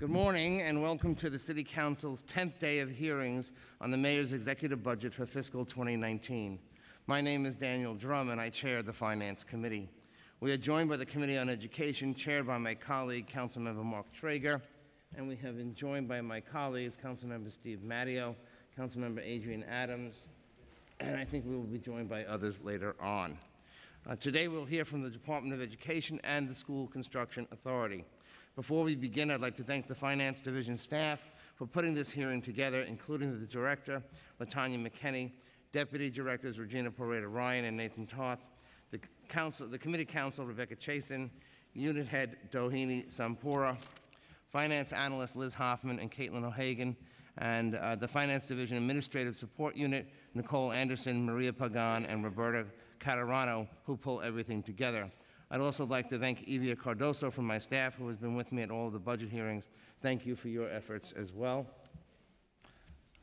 Good morning and welcome to the City Council's 10th day of hearings on the Mayor's executive budget for fiscal 2019. My name is Daniel Dromm and I chair the Finance Committee. We are joined by the Committee on Education, chaired by my colleague, Councilmember Mark Treyger, and we have been joined by my colleagues, Councilmember Steve Matteo, Councilmember Adrienne Adams, and I think we will be joined by others later on. Uh, today we'll hear from the Department of Education and the School Construction Authority. Before we begin, I'd like to thank the Finance Division staff for putting this hearing together, including the Director, Latonya McKinney, Deputy Directors Regina Poreda Ryan and Nathan Toth, the, council, the Committee Counsel Rebecca Chasan, Unit Head Dohini Sompura, Finance Analyst Liz Hoffman and Caitlin O'Hagan, and uh, the Finance Division Administrative Support Unit, Nicole Anderson, Maria Pagan, and Roberta Caturano, who pull everything together. I'd also like to thank Evia Cardoso from my staff, who has been with me at all of the budget hearings. Thank you for your efforts as well.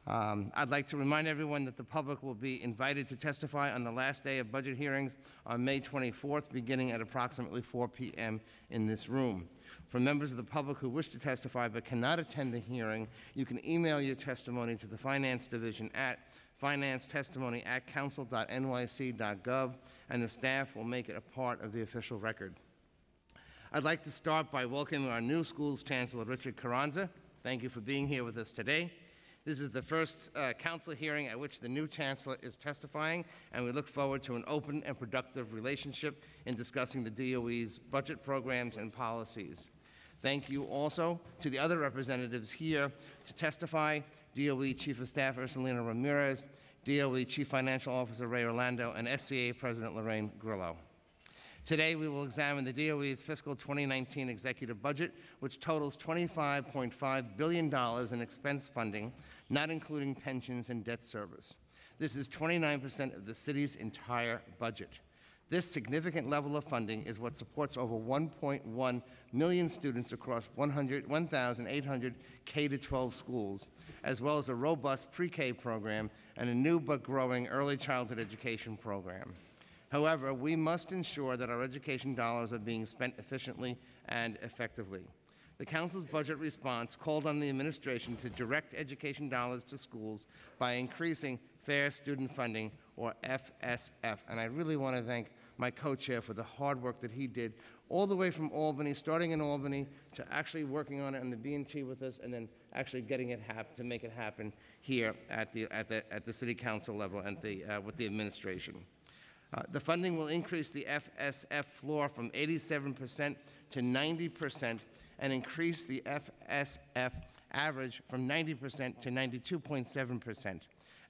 Um, I'd like to remind everyone that the public will be invited to testify on the last day of budget hearings on May 24th, beginning at approximately 4 p.m. in this room. For members of the public who wish to testify but cannot attend the hearing, you can email your testimony to the Finance Division at financetestimony at council.nyc.gov, and the staff will make it a part of the official record. I'd like to start by welcoming our new schools chancellor, Richard Carranza. Thank you for being here with us today. This is the first uh, council hearing at which the new chancellor is testifying, and we look forward to an open and productive relationship in discussing the DOE's budget programs and policies. Thank you also to the other representatives here to testify DOE Chief of Staff Ursulina Ramirez, DOE Chief Financial Officer Ray Orlando, and SCA President Lorraine Grillo. Today, we will examine the DOE's fiscal 2019 executive budget, which totals $25.5 billion in expense funding, not including pensions and debt service. This is 29% of the city's entire budget. This significant level of funding is what supports over 1.1 million students across 1,800 K-12 schools, as well as a robust pre-K program and a new but growing early childhood education program. However, we must ensure that our education dollars are being spent efficiently and effectively. The Council's budget response called on the administration to direct education dollars to schools by increasing Fair Student Funding, or FSF. And I really want to thank my co-chair for the hard work that he did all the way from Albany, starting in Albany, to actually working on it on the B&T with us, and then actually getting it happen to make it happen here at the at the at the city council level and the uh, with the administration. Uh, the funding will increase the FSF floor from 87% to 90% and increase the FSF average from 90% to 92.7%.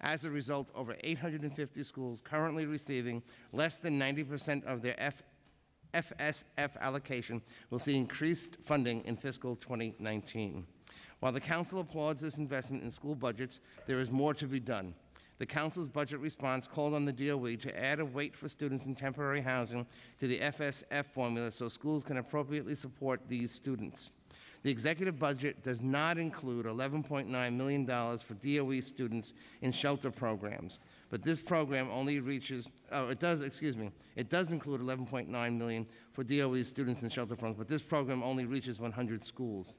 As a result, over 850 schools currently receiving less than 90% of their F FSF allocation will see increased funding in fiscal 2019. While the Council applauds this investment in school budgets, there is more to be done. The Council's budget response called on the DOE to add a weight for students in temporary housing to the FSF formula so schools can appropriately support these students. The executive budget does not include $11.9 million for DOE students in shelter programs, but this program only reaches, oh, it does, excuse me, it does include 11.9 million for DOE students in shelter programs, but this program only reaches 100 schools.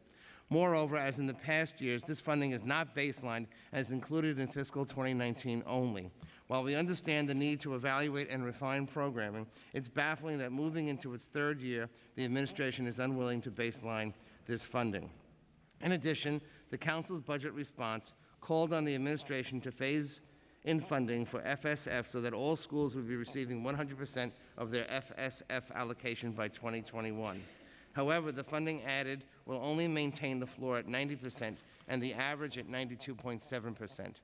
Moreover, as in the past years, this funding is not baselined is included in fiscal 2019 only. While we understand the need to evaluate and refine programming, it's baffling that moving into its third year, the administration is unwilling to baseline this funding. In addition, the Council's budget response called on the administration to phase in funding for FSF so that all schools would be receiving 100% of their FSF allocation by 2021. However, the funding added will only maintain the floor at 90% and the average at 92.7%.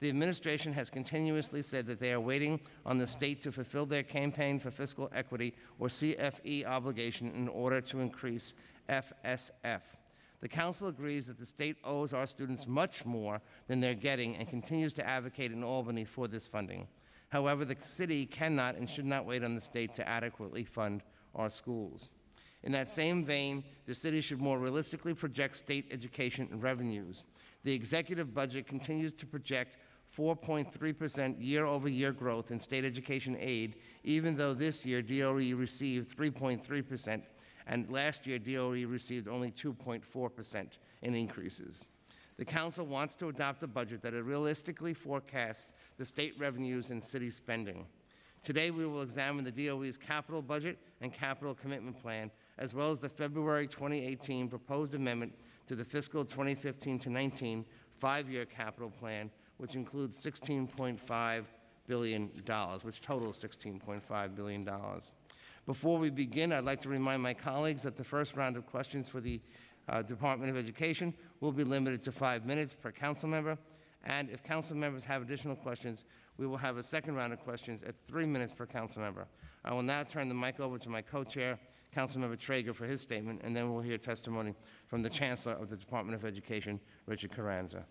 The administration has continuously said that they are waiting on the state to fulfill their campaign for fiscal equity or CFE obligation in order to increase FSF. The Council agrees that the state owes our students much more than they're getting and continues to advocate in Albany for this funding. However, the city cannot and should not wait on the state to adequately fund our schools. In that same vein, the city should more realistically project state education revenues. The executive budget continues to project 4.3% year-over-year growth in state education aid, even though this year DOE received 3.3% and last year DOE received only 2.4% in increases. The council wants to adopt a budget that realistically forecasts the state revenues and city spending. Today, we will examine the DOE's capital budget and capital commitment plan, as well as the February 2018 proposed amendment to the fiscal 2015 to 19 five-year capital plan, which includes $16.5 billion, which totals $16.5 billion. Before we begin, I'd like to remind my colleagues that the first round of questions for the uh, Department of Education will be limited to five minutes per council member. And if council members have additional questions, we will have a second round of questions at three minutes per council member. I will now turn the mic over to my co-chair, Councilmember Treyger, for his statement, and then we'll hear testimony from the Chancellor of the Department of Education, Richard Carranza.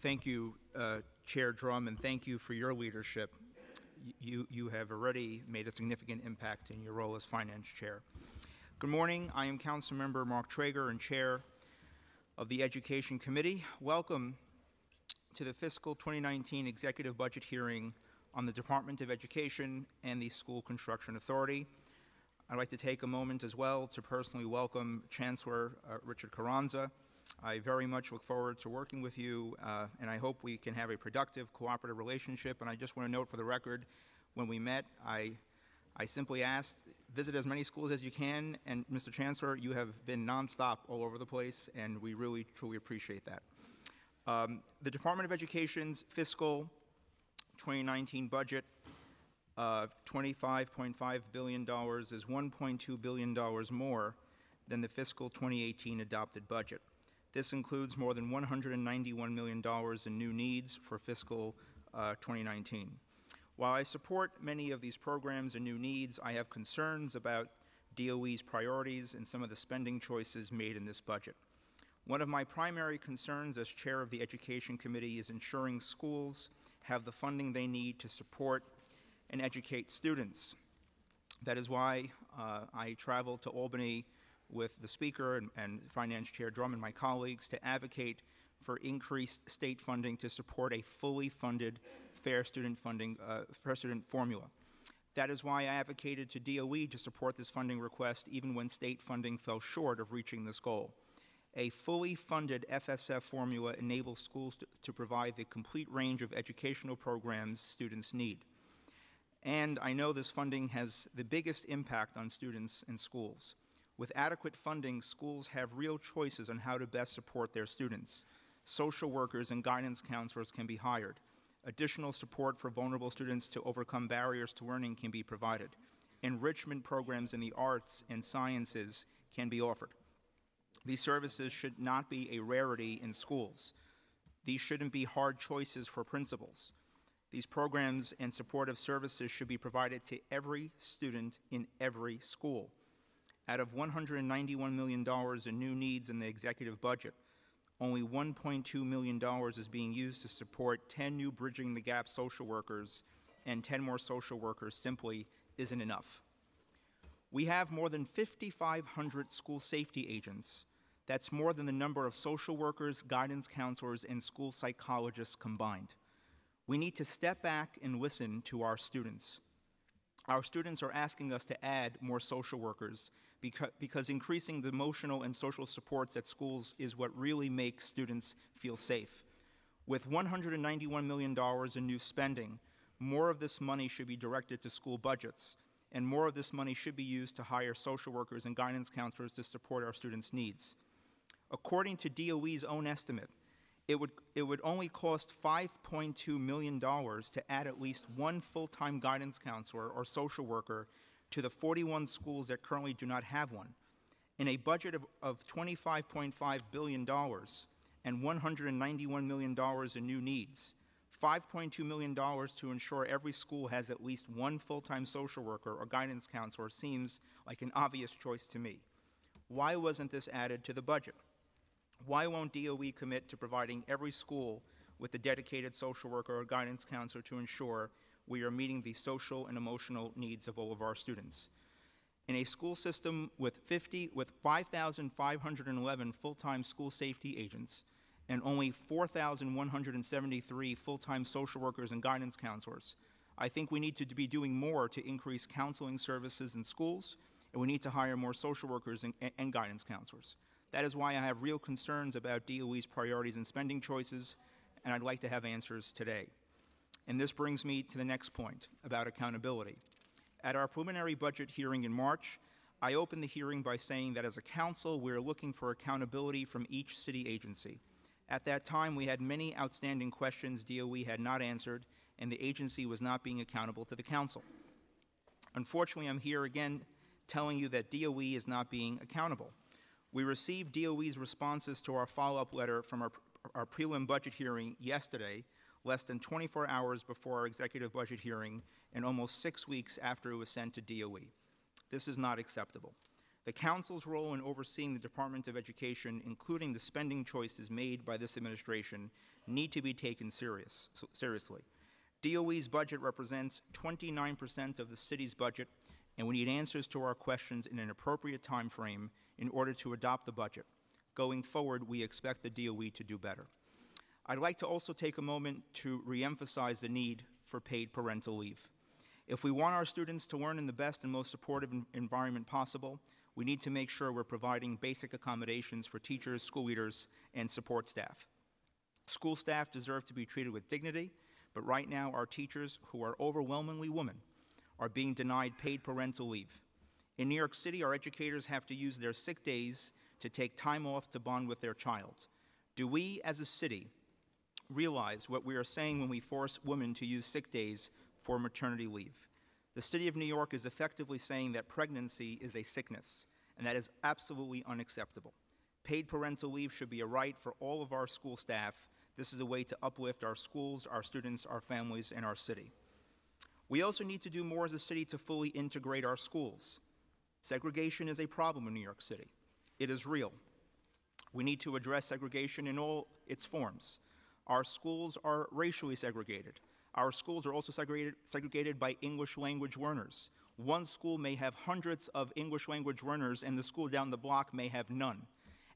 Thank you, uh, Chair Dromm, and thank you for your leadership. You, you have already made a significant impact in your role as Finance Chair. Good morning. I am Councilmember Mark Treyger and Chair of the Education Committee. Welcome to the fiscal 2019 executive budget hearing on the Department of Education and the School Construction Authority. I'd like to take a moment as well to personally welcome Chancellor uh, Richard Carranza. I very much look forward to working with you, uh, and I hope we can have a productive, cooperative relationship. And I just want to note for the record, when we met, I, I simply asked, visit as many schools as you can, and Mr. Chancellor, you have been nonstop all over the place, and we really, truly appreciate that. Um, the Department of Education's fiscal 2019 budget of $25.5 billion is $1.2 billion more than the fiscal 2018 adopted budget. This includes more than $191 million in new needs for fiscal uh, 2019. While I support many of these programs and new needs, I have concerns about DOE's priorities and some of the spending choices made in this budget. One of my primary concerns as chair of the Education Committee is ensuring schools have the funding they need to support and educate students. That is why uh, I traveled to Albany with the Speaker and, and Finance Chair Dromm and my colleagues to advocate for increased state funding to support a fully funded fair student funding, uh, fair student formula. That is why I advocated to DOE to support this funding request even when state funding fell short of reaching this goal. A fully funded FSF formula enables schools to, to provide the complete range of educational programs students need. And I know this funding has the biggest impact on students and schools. With adequate funding, schools have real choices on how to best support their students. Social workers and guidance counselors can be hired. Additional support for vulnerable students to overcome barriers to learning can be provided. Enrichment programs in the arts and sciences can be offered. These services should not be a rarity in schools. These shouldn't be hard choices for principals. These programs and supportive services should be provided to every student in every school. Out of $191 million in new needs in the executive budget, only $1.2 million is being used to support 10 new Bridging the Gap social workers, and 10 more social workers simply isn't enough. We have more than 5,500 school safety agents. That's more than the number of social workers, guidance counselors, and school psychologists combined. We need to step back and listen to our students. Our students are asking us to add more social workers because, increasing the emotional and social supports at schools is what really makes students feel safe. With $191 million in new spending, more of this money should be directed to school budgets, and more of this money should be used to hire social workers and guidance counselors to support our students' needs. According to DOE's own estimate, it would, it would only cost $5.2 million to add at least one full-time guidance counselor or social worker to the 41 schools that currently do not have one. In a budget of, of $25.5 billion and $191 million in new needs, $5.2 million to ensure every school has at least one full-time social worker or guidance counselor seems like an obvious choice to me. Why wasn't this added to the budget? Why won't DOE commit to providing every school with a dedicated social worker or guidance counselor to ensure we are meeting the social and emotional needs of all of our students? In a school system with 50 with 5,511 full-time school safety agents and only 4,173 full-time social workers and guidance counselors, I think we need to be doing more to increase counseling services in schools and we need to hire more social workers and, and guidance counselors. That is why I have real concerns about DOE's priorities and spending choices, and I'd like to have answers today. And this brings me to the next point about accountability. At our preliminary budget hearing in March, I opened the hearing by saying that as a council, we're looking for accountability from each city agency. At that time, we had many outstanding questions DOE had not answered, and the agency was not being accountable to the council. Unfortunately, I'm here again telling you that DOE is not being accountable. We received DOE's responses to our follow-up letter from our, our prelim budget hearing yesterday, less than 24 hours before our executive budget hearing and almost six weeks after it was sent to DOE. This is not acceptable. The Council's role in overseeing the Department of Education, including the spending choices made by this administration, need to be taken serious, seriously. DOE's budget represents 29% of the city's budget, and we need answers to our questions in an appropriate time frame in order to adopt the budget. Going forward, we expect the DOE to do better. I'd like to also take a moment to reemphasize the need for paid parental leave. If we want our students to learn in the best and most supportive environment possible, we need to make sure we're providing basic accommodations for teachers, school leaders, and support staff. School staff deserve to be treated with dignity, but right now our teachers, who are overwhelmingly women, are being denied paid parental leave. In New York City, our educators have to use their sick days to take time off to bond with their child. Do we, as a city, realize what we are saying when we force women to use sick days for maternity leave? The City of New York is effectively saying that pregnancy is a sickness, and that is absolutely unacceptable. Paid parental leave should be a right for all of our school staff. This is a way to uplift our schools, our students, our families, and our city. We also need to do more as a city to fully integrate our schools. Segregation is a problem in New York City. It is real. We need to address segregation in all its forms. Our schools are racially segregated. Our schools are also segregated, segregated by English language learners. One school may have hundreds of English language learners, and the school down the block may have none.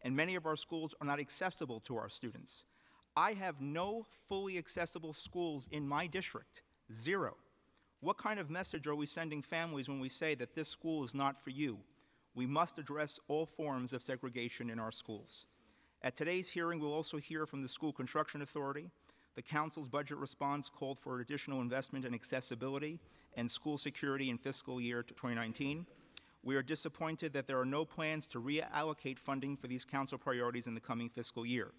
And many of our schools are not accessible to our students. I have no fully accessible schools in my district, zero. What kind of message are we sending families when we say that this school is not for you? We must address all forms of segregation in our schools. At today's hearing, we'll also hear from the School Construction Authority. The Council's budget response called for additional investment in accessibility and school security in fiscal year 2019. We are disappointed that there are no plans to reallocate funding for these Council priorities in the coming fiscal year.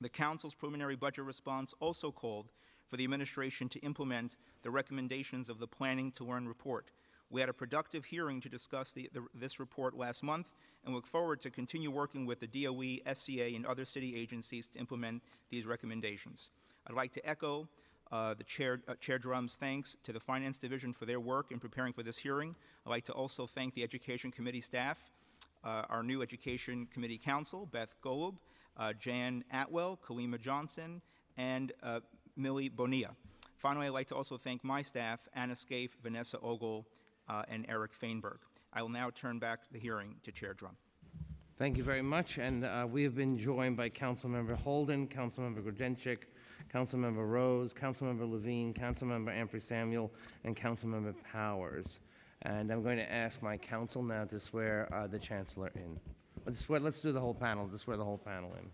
The Council's preliminary budget response also called for the administration to implement the recommendations of the Planning to Learn report. We had a productive hearing to discuss the, the, this report last month and look forward to continue working with the DOE, SCA, and other city agencies to implement these recommendations. I'd like to echo uh, the Chair, uh, Chair Dromm's thanks to the Finance Division for their work in preparing for this hearing. I'd like to also thank the Education Committee staff, uh, our new Education Committee Counsel, Beth Golub, uh, Jan Atwell, Kalima Johnson, and uh, Millie Bonilla. Finally, I'd like to also thank my staff, Anna Scaife, Vanessa Ogle, uh, and Eric Feinberg. I will now turn back the hearing to Chair Dromm. Thank you very much, and uh, we have been joined by Councilmember Holden, Councilmember Grodenchik, Councilmember Rose, Councilmember Levine, Councilmember Ampry Samuel, and Councilmember Powers. And I'm going to ask my counsel now to swear uh, the Chancellor in. Let's, swear, let's do the whole panel, to swear the whole panel in.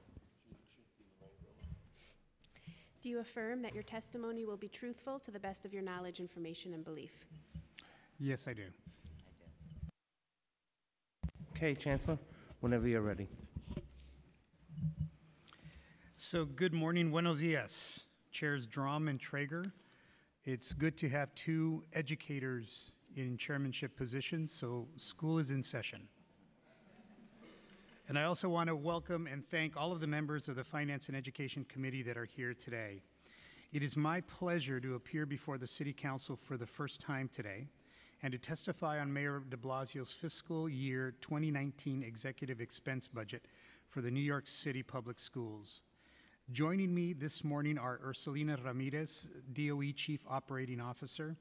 Do you affirm that your testimony will be truthful to the best of your knowledge, information, and belief? Yes, I do. Okay, Chancellor, whenever you're ready. So, good morning, buenos dias, Chairs Dromm and Treyger. It's good to have two educators in chairmanship positions, so school is in session. And I also want to welcome and thank all of the members of the Finance and Education Committee that are here today. It is my pleasure to appear before the City Council for the first time today and to testify on Mayor de Blasio's fiscal year 2019 executive expense budget for the New York City Public Schools. Joining me this morning are Ursulina Ramirez, DOE Chief Operating Officer,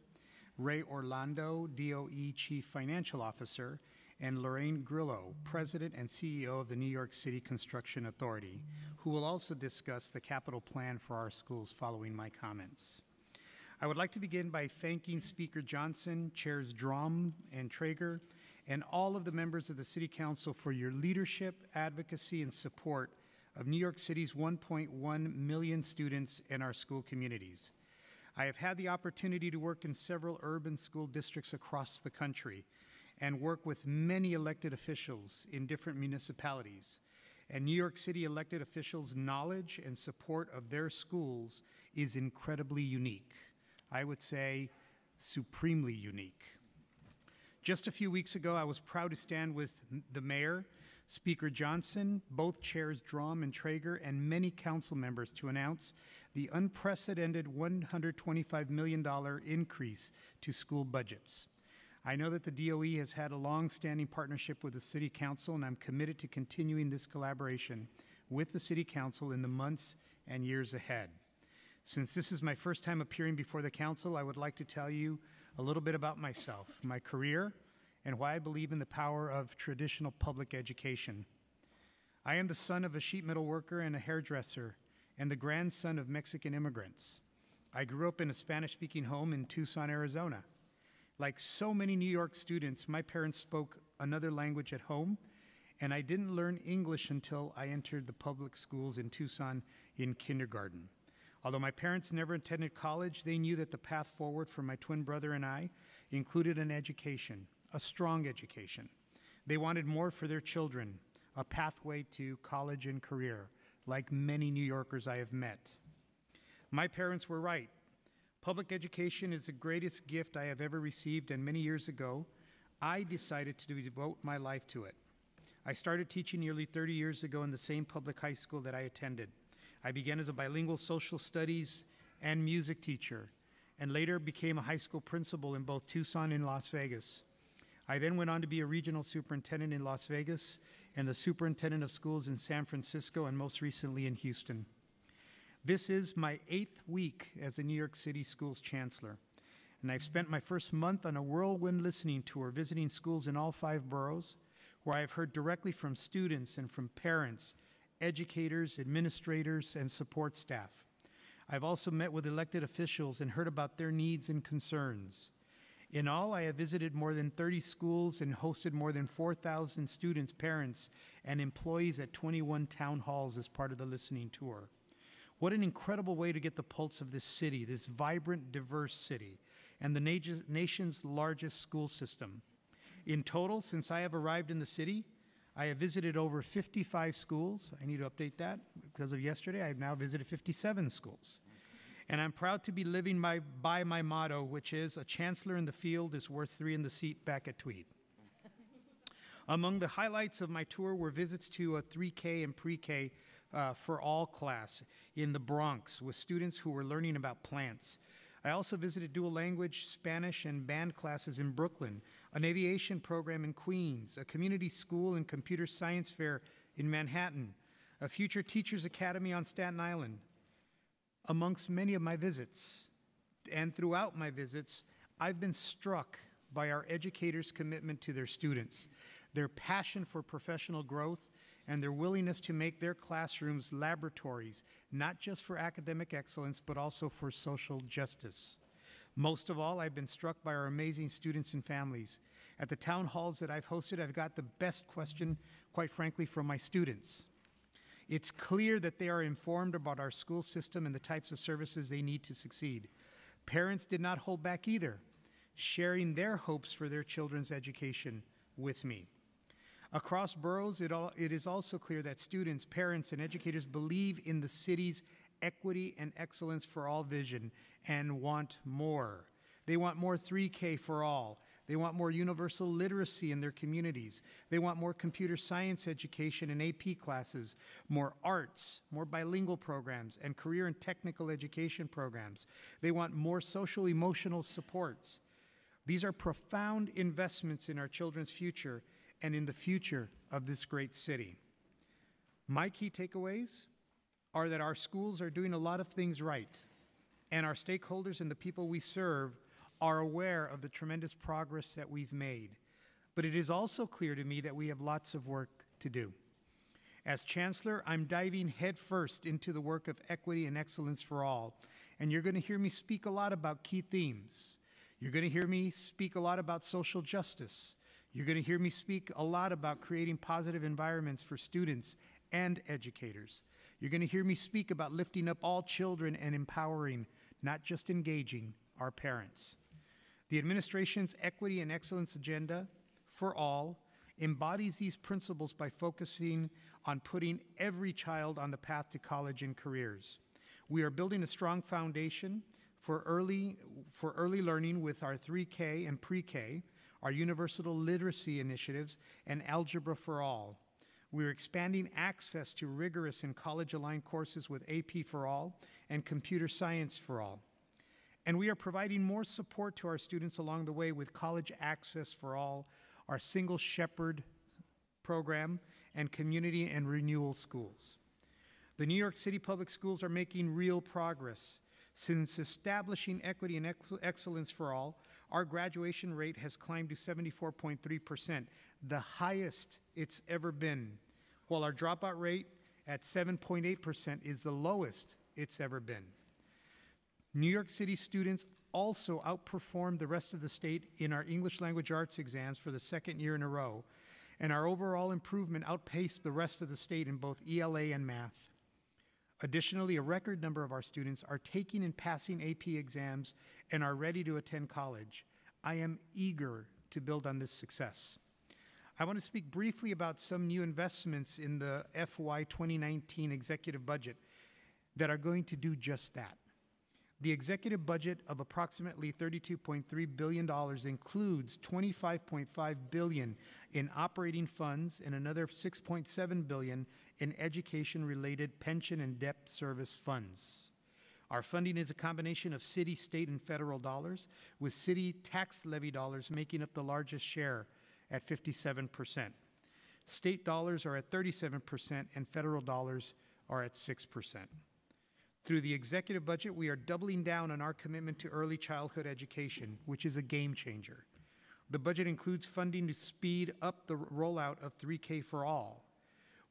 Ray Orlando, DOE Chief Financial Officer, and Lorraine Grillo, President and CEO of the New York City Construction Authority, who will also discuss the capital plan for our schools following my comments. I would like to begin by thanking Speaker Johnson, Chairs Dromm and Treyger, and all of the members of the City Council for your leadership, advocacy, and support of New York City's 1.1 million students and our school communities. I have had the opportunity to work in several urban school districts across the country and work with many elected officials in different municipalities. And New York City elected officials' knowledge and support of their schools is incredibly unique. I would say supremely unique. Just a few weeks ago, I was proud to stand with the mayor, Speaker Johnson, both chairs Dromm and Treyger, and many council members to announce the unprecedented $125 million increase to school budgets. I know that the DOE has had a long-standing partnership with the City Council, and I'm committed to continuing this collaboration with the City Council in the months and years ahead. Since this is my first time appearing before the council, I would like to tell you a little bit about myself, my career, and why I believe in the power of traditional public education. I am the son of a sheet metal worker and a hairdresser, and the grandson of Mexican immigrants. I grew up in a Spanish speaking home in Tucson, Arizona. Like so many New York students, my parents spoke another language at home, and I didn't learn English until I entered the public schools in Tucson in kindergarten. Although my parents never attended college, they knew that the path forward for my twin brother and I included an education, a strong education. They wanted more for their children, a pathway to college and career, like many New Yorkers I have met. My parents were right. Public education is the greatest gift I have ever received, and many years ago, I decided to devote my life to it. I started teaching nearly 30 years ago in the same public high school that I attended. I began as a bilingual social studies and music teacher, and later became a high school principal in both Tucson and Las Vegas. I then went on to be a regional superintendent in Las Vegas and the superintendent of schools in San Francisco and most recently in Houston. This is my eighth week as a New York City schools chancellor, and I've spent my first month on a whirlwind listening tour visiting schools in all five boroughs, where I've heard directly from students and from parents, educators, administrators, and support staff. I've also met with elected officials and heard about their needs and concerns. In all, I have visited more than 30 schools and hosted more than 4,000 students, parents, and employees at 21 town halls as part of the listening tour. What an incredible way to get the pulse of this city, this vibrant, diverse city, and the nation's largest school system. In total, since I have arrived in the city, I have visited over 55 schools. I need to update that because of yesterday. I have now visited 57 schools. And I'm proud to be living my, by my motto, which is a chancellor in the field is worth three in the seat back at Tweed. Among the highlights of my tour were visits to a 3K and pre K uh, for all class in the Bronx with students who were learning about plants. I also visited dual language Spanish and band classes in Brooklyn, an aviation program in Queens, a community school and computer science fair in Manhattan, a future teachers academy on Staten Island. Amongst many of my visits, and throughout my visits, I've been struck by our educators' commitment to their students, their passion for professional growth, and their willingness to make their classrooms laboratories, not just for academic excellence, but also for social justice. Most of all, I've been struck by our amazing students and families. At the town halls that I've hosted, I've got the best question, quite frankly, from my students. It's clear that they are informed about our school system and the types of services they need to succeed. Parents did not hold back either, sharing their hopes for their children's education with me. Across boroughs, it, all, it is also clear that students, parents, and educators believe in the city's equity and excellence for all vision and want more. They want more 3K for all. They want more universal literacy in their communities. They want more computer science education and AP classes, more arts, more bilingual programs, and career and technical education programs. They want more social emotional supports. These are profound investments in our children's future and in the future of this great city. My key takeaways are that our schools are doing a lot of things right, and our stakeholders and the people we serve are aware of the tremendous progress that we've made. But it is also clear to me that we have lots of work to do. As Chancellor, I'm diving headfirst into the work of equity and excellence for all, and you're going to hear me speak a lot about key themes. You're going to hear me speak a lot about social justice. You're going to hear me speak a lot about creating positive environments for students and educators. You're going to hear me speak about lifting up all children and empowering, not just engaging, our parents. The administration's equity and excellence agenda for all embodies these principles by focusing on putting every child on the path to college and careers. We are building a strong foundation for early, for early learning with our 3K and pre-K, our universal literacy initiatives, and Algebra for All. We are expanding access to rigorous and college-aligned courses with AP for All and Computer Science for All. And we are providing more support to our students along the way with College Access for All, our Single Shepherd program, and community and renewal schools. The New York City Public Schools are making real progress. Since establishing equity and ex- excellence for all, our graduation rate has climbed to 74.3%, the highest it's ever been, while our dropout rate at 7.8% is the lowest it's ever been. New York City students also outperformed the rest of the state in our English language arts exams for the second year in a row, and our overall improvement outpaced the rest of the state in both ELA and math. Additionally, a record number of our students are taking and passing AP exams and are ready to attend college. I am eager to build on this success. I want to speak briefly about some new investments in the FY 2019 executive budget that are going to do just that. The executive budget of approximately $32.3 billion includes 25.5 billion in operating funds and another 6.7 billion in education-related pension and debt service funds. Our funding is a combination of city, state, and federal dollars, with city tax levy dollars making up the largest share at 57%. State dollars are at 37%, and federal dollars are at 6%. Through the executive budget, we are doubling down on our commitment to early childhood education, which is a game changer. The budget includes funding to speed up the rollout of 3K for all.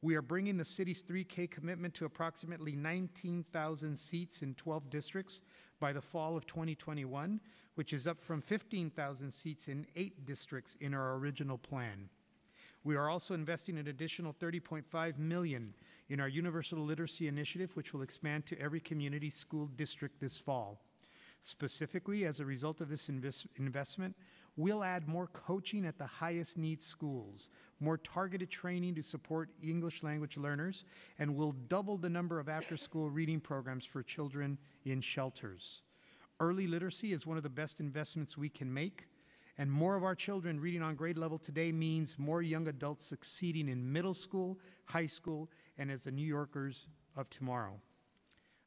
We are bringing the city's 3K commitment to approximately 19,000 seats in 12 districts by the fall of 2021, which is up from 15,000 seats in eight districts in our original plan. We are also investing an additional 30.5 million in our Universal Literacy Initiative, which will expand to every community school district this fall. Specifically, as a result of this invest- investment, we'll add more coaching at the highest need schools, more targeted training to support English language learners, and we'll double the number of after-school reading programs for children in shelters. Early literacy is one of the best investments we can make, and more of our children reading on grade level today means more young adults succeeding in middle school, high school, and as the New Yorkers of tomorrow.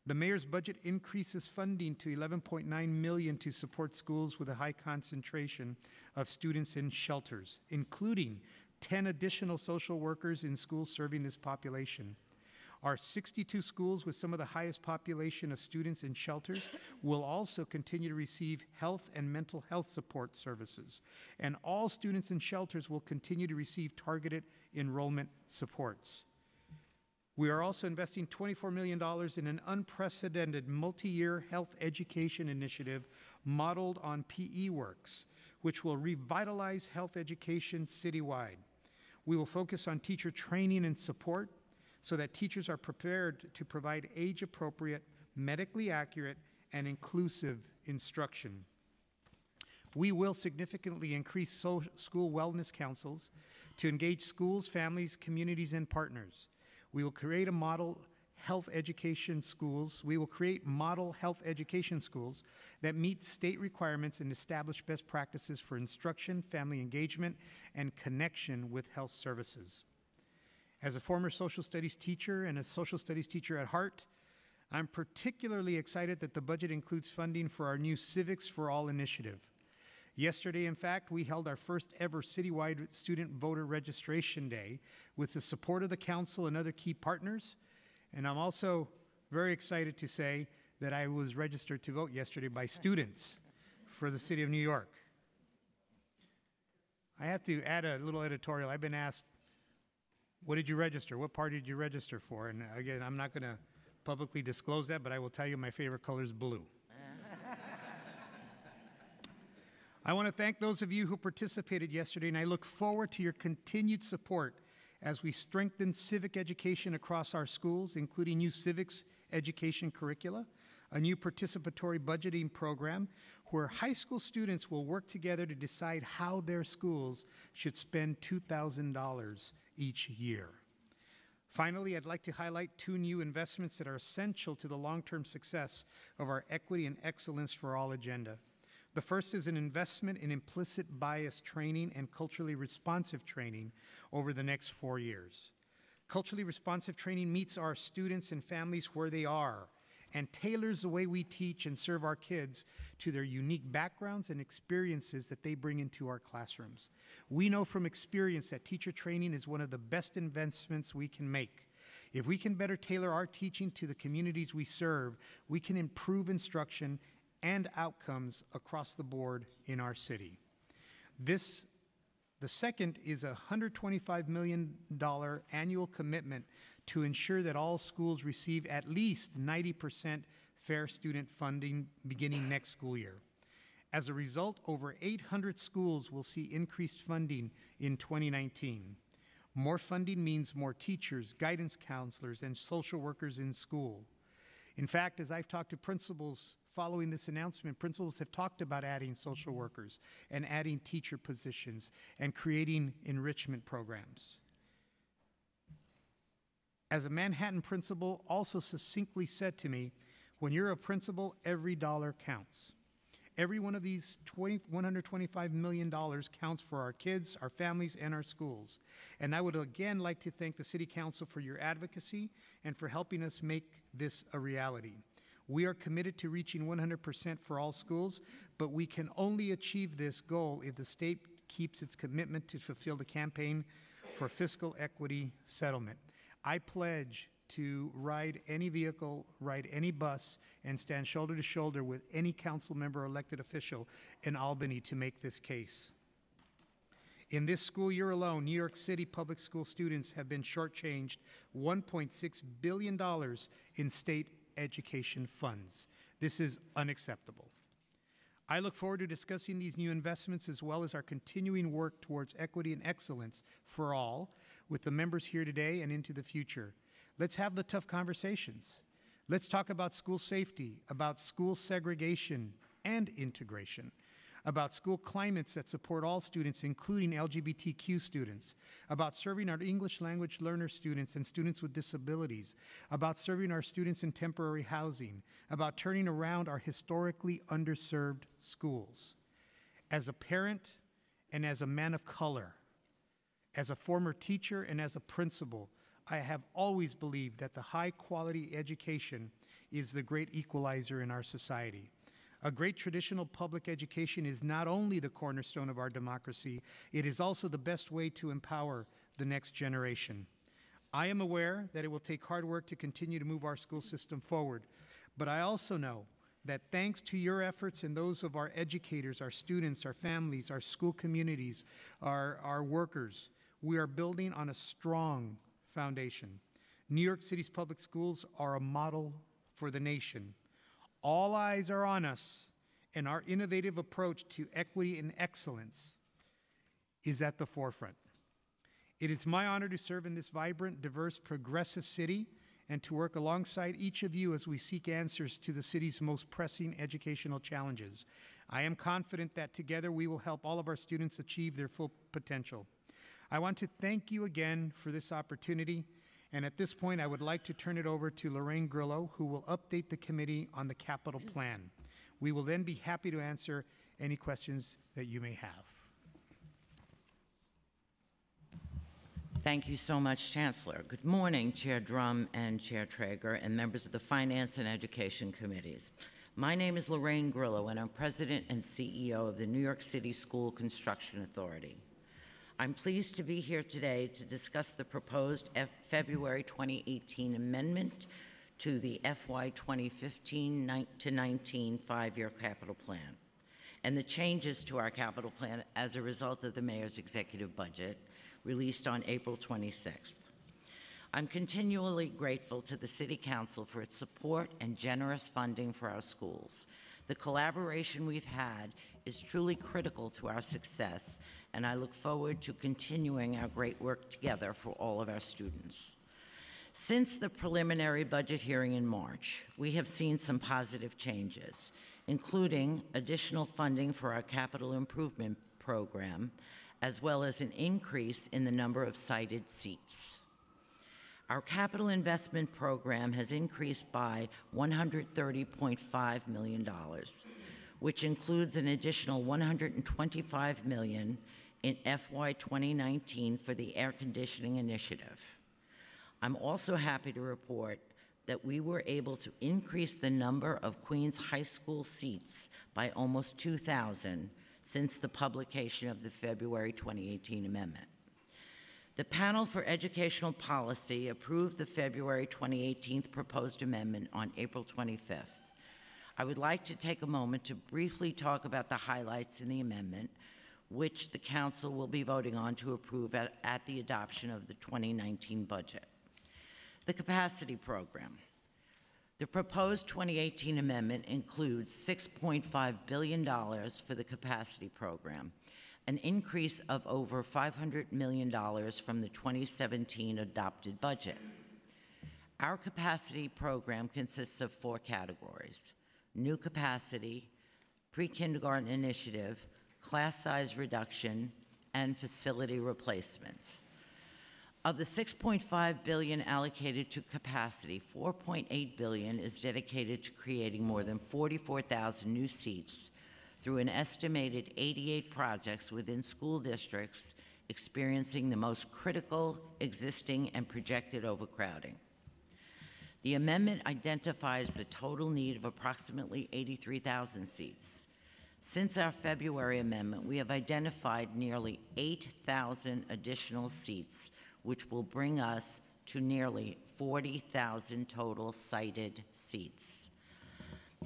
The mayor's budget increases funding to 11.9 million to support schools with a high concentration of students in shelters, including 10 additional social workers in schools serving this population. Our 62 schools with some of the highest population of students in shelters will also continue to receive health and mental health support services. And all students in shelters will continue to receive targeted enrollment supports. We are also investing $24 million in an unprecedented multi-year health education initiative modeled on PE Works, which will revitalize health education citywide. We will focus on teacher training and support so that teachers are prepared to provide age-appropriate, medically accurate, and inclusive instruction. We will significantly increase so- school wellness councils to engage schools, families, communities, and partners. We will create a model health education schools. We will create model health education schools that meet state requirements and establish best practices for instruction, family engagement, and connection with health services. As a former social studies teacher and a social studies teacher at heart, I'm particularly excited that the budget includes funding for our new Civics for All initiative. Yesterday, in fact, we held our first ever citywide student voter registration day with the support of the council and other key partners. And I'm also very excited to say that I was registered to vote yesterday by students for the city of New York. I have to add a little editorial. I've been asked, what did you register? What party did you register for? And again, I'm not going to publicly disclose that, but I will tell you my favorite color is blue. I want to thank those of you who participated yesterday, and I look forward to your continued support as we strengthen civic education across our schools, including new civics education curricula, a new participatory budgeting program where high school students will work together to decide how their schools should spend $2,000 each year. Finally, I'd like to highlight two new investments that are essential to the long-term success of our Equity and Excellence for All agenda. The first is an investment in implicit bias training and culturally responsive training over the next four years. Culturally responsive training meets our students and families where they are and tailors the way we teach and serve our kids to their unique backgrounds and experiences that they bring into our classrooms. We know from experience that teacher training is one of the best investments we can make. If we can better tailor our teaching to the communities we serve, we can improve instruction and outcomes across the board in our city. This the second is a $125 million annual commitment to ensure that all schools receive at least 90% fair student funding beginning next school year. As a result, over 800 schools will see increased funding in 2019. More funding means more teachers, guidance counselors, and social workers in school. In fact, as I've talked to principals following this announcement, principals have talked about adding social workers and adding teacher positions and creating enrichment programs. As a Manhattan principal also succinctly said to me, when you're a principal, every dollar counts. Every one of these 20, $125 million counts for our kids, our families, and our schools. And I would again like to thank the City Council for your advocacy and for helping us make this a reality. We are committed to reaching 100% for all schools, but we can only achieve this goal if the state keeps its commitment to fulfill the campaign for fiscal equity settlement. I pledge to ride any vehicle, ride any bus, and stand shoulder to shoulder with any council member or elected official in Albany to make this case. In this school year alone, New York City public school students have been shortchanged $1.6 billion in state education funds. This is unacceptable. I look forward to discussing these new investments as well as our continuing work towards equity and excellence for all with the members here today and into the future. Let's have the tough conversations. Let's talk about school safety, about school segregation and integration, about school climates that support all students, including LGBTQ students, about serving our English language learner students and students with disabilities, about serving our students in temporary housing, about turning around our historically underserved schools. As a parent and as a man of color, as a former teacher and as a principal, I have always believed that the high quality education is the great equalizer in our society. A great traditional public education is not only the cornerstone of our democracy, it is also the best way to empower the next generation. I am aware that it will take hard work to continue to move our school system forward, but I also know that thanks to your efforts and those of our educators, our students, our families, our school communities, our, our workers, we are building on a strong foundation. New York City's public schools are a model for the nation. All eyes are on us, and our innovative approach to equity and excellence is at the forefront. It is my honor to serve in this vibrant, diverse, progressive city and to work alongside each of you as we seek answers to the city's most pressing educational challenges. I am confident that together we will help all of our students achieve their full potential. I want to thank you again for this opportunity. And at this point, I would like to turn it over to Lorraine Grillo, who will update the committee on the capital plan. We will then be happy to answer any questions that you may have. Thank you so much, Chancellor. Good morning, Chair Dromm and Chair Treyger, and members of the Finance and Education Committees. My name is Lorraine Grillo, and I'm President and CEO of the New York City School Construction Authority. I'm pleased to be here today to discuss the proposed F February 2018 amendment to the FY 2015 to 19 five-year capital plan and the changes to our capital plan as a result of the mayor's executive budget released on April 26th. I'm continually grateful to the City Council for its support and generous funding for our schools. The collaboration we've had is truly critical to our success, and I look forward to continuing our great work together for all of our students. Since the preliminary budget hearing in March, we have seen some positive changes, including additional funding for our capital improvement program, as well as an increase in the number of sited seats. Our capital investment program has increased by $130.5 million, which includes an additional 125 million in FY 2019 for the air conditioning initiative. I'm also happy to report that we were able to increase the number of Queens High School seats by almost 2,000 since the publication of the February 2018 amendment. The Panel for Educational Policy approved the February 2018 proposed amendment on April 25th. I would like to take a moment to briefly talk about the highlights in the amendment, which the council will be voting on to approve at, at the adoption of the 2019 budget. The capacity program. The proposed 2018 amendment includes $6.5 billion for the capacity program, an increase of over $500 million from the 2017 adopted budget. Our capacity program consists of four categories: new capacity, pre-kindergarten initiative, class size reduction, and facility replacement. Of the 6.5 billion allocated to capacity, 4.8 billion is dedicated to creating more than 44,000 new seats through an estimated 88 projects within school districts experiencing the most critical existing and projected overcrowding. The amendment identifies the total need of approximately 83,000 seats. Since our February amendment, we have identified nearly 8,000 additional seats, which will bring us to nearly 40,000 total sited seats.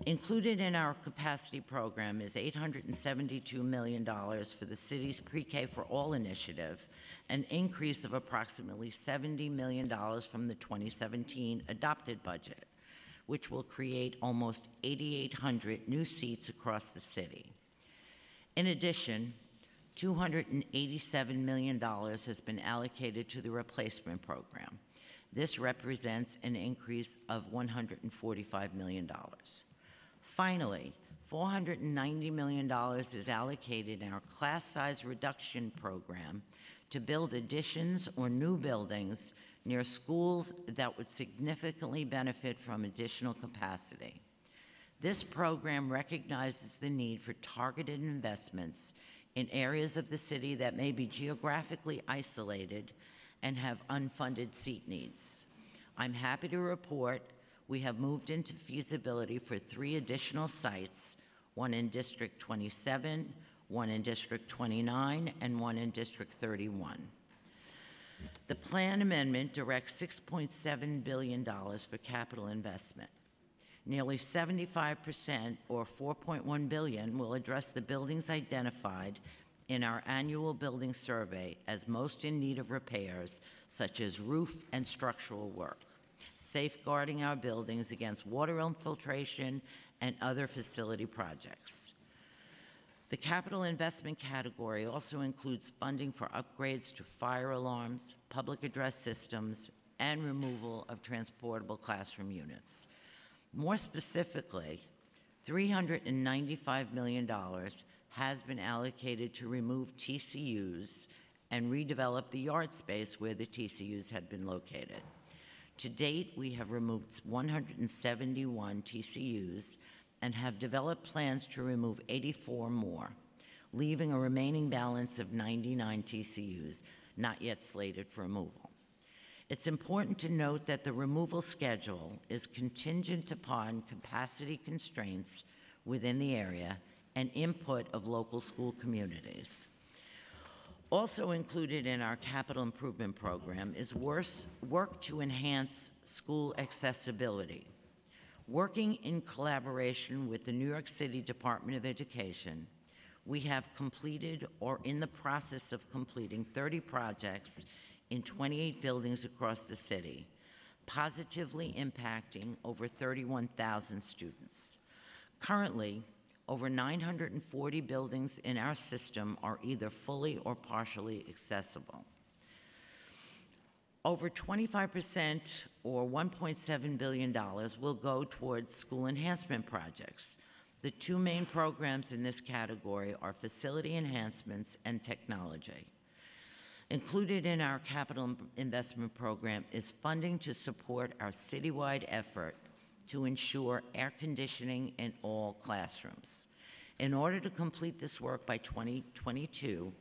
Included in our capacity program is $872 million for the city's Pre-K for All initiative, an increase of approximately $70 million from the 2017 adopted budget, which will create almost 8,800 new seats across the city. In addition, $287 million has been allocated to the replacement program. This represents an increase of $145 million. Finally, $490 million is allocated in our class size reduction program to build additions or new buildings near schools that would significantly benefit from additional capacity. This program recognizes the need for targeted investments in areas of the city that may be geographically isolated and have unfunded seat needs. I'm happy to report we have moved into feasibility for three additional sites, one in District 27, one in District 29, and one in District 31. The plan amendment directs $6.7 billion for capital investment. Nearly 75%, or 4.1 billion, will address the buildings identified in our annual building survey as most in need of repairs, such as roof and structural work, safeguarding our buildings against water infiltration and other facility projects. The capital investment category also includes funding for upgrades to fire alarms, public address systems, and removal of transportable classroom units. More specifically, $395 million has been allocated to remove TCUs and redevelop the yard space where the TCUs had been located. To date, we have removed 171 TCUs and have developed plans to remove 84 more, leaving a remaining balance of 99 TCUs not yet slated for removal. It's important to note that the removal schedule is contingent upon capacity constraints within the area and input of local school communities. Also included in our capital improvement program is work to enhance school accessibility. Working in collaboration with the New York City Department of Education, we have completed or in the process of completing 30 projects in 28 buildings across the city, positively impacting over 31,000 students. Currently, over 940 buildings in our system are either fully or partially accessible. Over 25% or $1.7 billion will go towards school enhancement projects. The two main programs in this category are facility enhancements and technology. Included in our capital investment program is funding to support our citywide effort to ensure air conditioning in all classrooms. In order to complete this work by 2022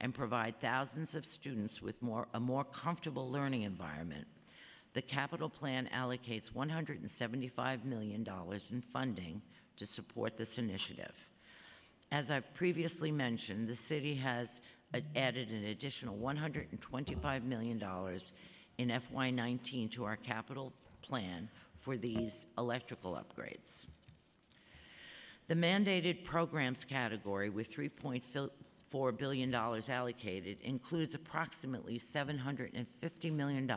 and provide thousands of students with more, a more comfortable learning environment, the capital plan allocates $175 million in funding to support this initiative. As I've previously mentioned, the city has added an additional $125 million in FY19 to our capital plan for these electrical upgrades. The mandated programs category with $3.4 billion allocated includes approximately $750 million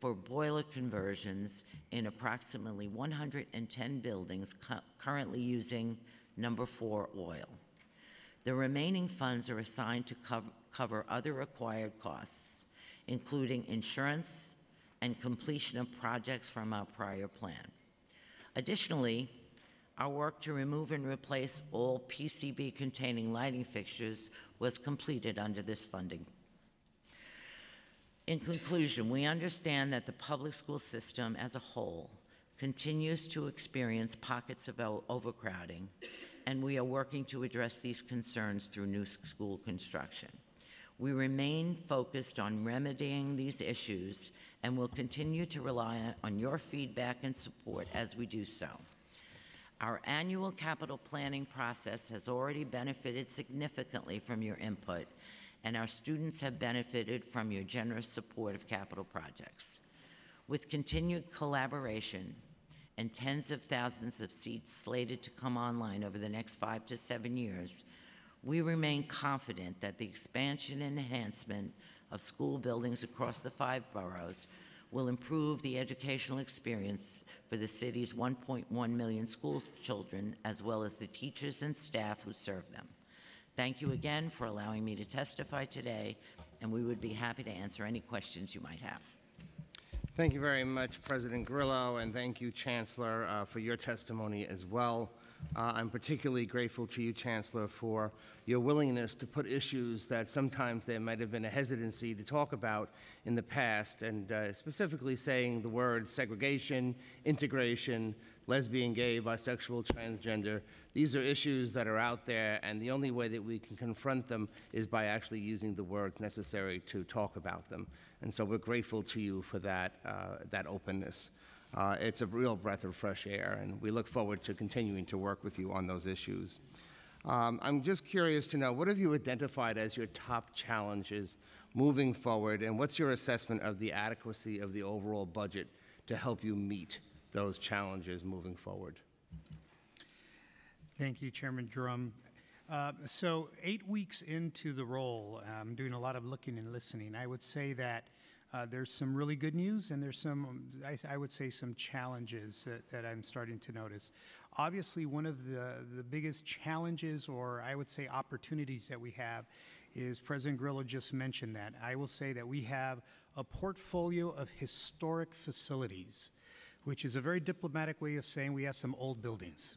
for boiler conversions in approximately 110 buildings cu- currently using number four oil. The remaining funds are assigned to cov- cover other required costs, including insurance and completion of projects from our prior plan. Additionally, our work to remove and replace all PCB-containing lighting fixtures was completed under this funding. In conclusion, we understand that the public school system as a whole continues to experience pockets of overcrowding, and we are working to address these concerns through new school construction. We remain focused on remedying these issues and will continue to rely on- on your feedback and support as we do so. Our annual capital planning process has already benefited significantly from your input, and our students have benefited from your generous support of capital projects. With continued collaboration and tens of thousands of seats slated to come online over the next five to seven years, we remain confident that the expansion and enhancement of school buildings across the five boroughs will improve the educational experience for the city's 1.1 million school children, as well as the teachers and staff who serve them. Thank you again for allowing me to testify today, and we would be happy to answer any questions you might have. Thank you very much, President Grillo, and thank you, Chancellor, uh, for your testimony as well. Uh, I'm particularly grateful to you, Chancellor, for your willingness to put issues that sometimes there might have been a hesitancy to talk about in the past, and uh, specifically saying the words segregation, integration, lesbian, gay, bisexual, transgender. These are issues that are out there, and the only way that we can confront them is by actually using the words necessary to talk about them. And so we're grateful to you for that, uh, that openness. Uh, it's a real breath of fresh air, and we look forward to continuing to work with you on those issues. Um, I'm just curious to know what have you identified as your top challenges moving forward, and what's your assessment of the adequacy of the overall budget to help you meet those challenges moving forward? Thank you, Chairman Dromm. Uh, So eight weeks into the role, I'm doing a lot of looking and listening. I would say that uh, there's some really good news and there's some, I, I would say, some challenges that, that I'm starting to notice. Obviously, one of the, the biggest challenges, or I would say opportunities that we have, is President Grillo just mentioned that. I will say that we have a portfolio of historic facilities, which is a very diplomatic way of saying we have some old buildings.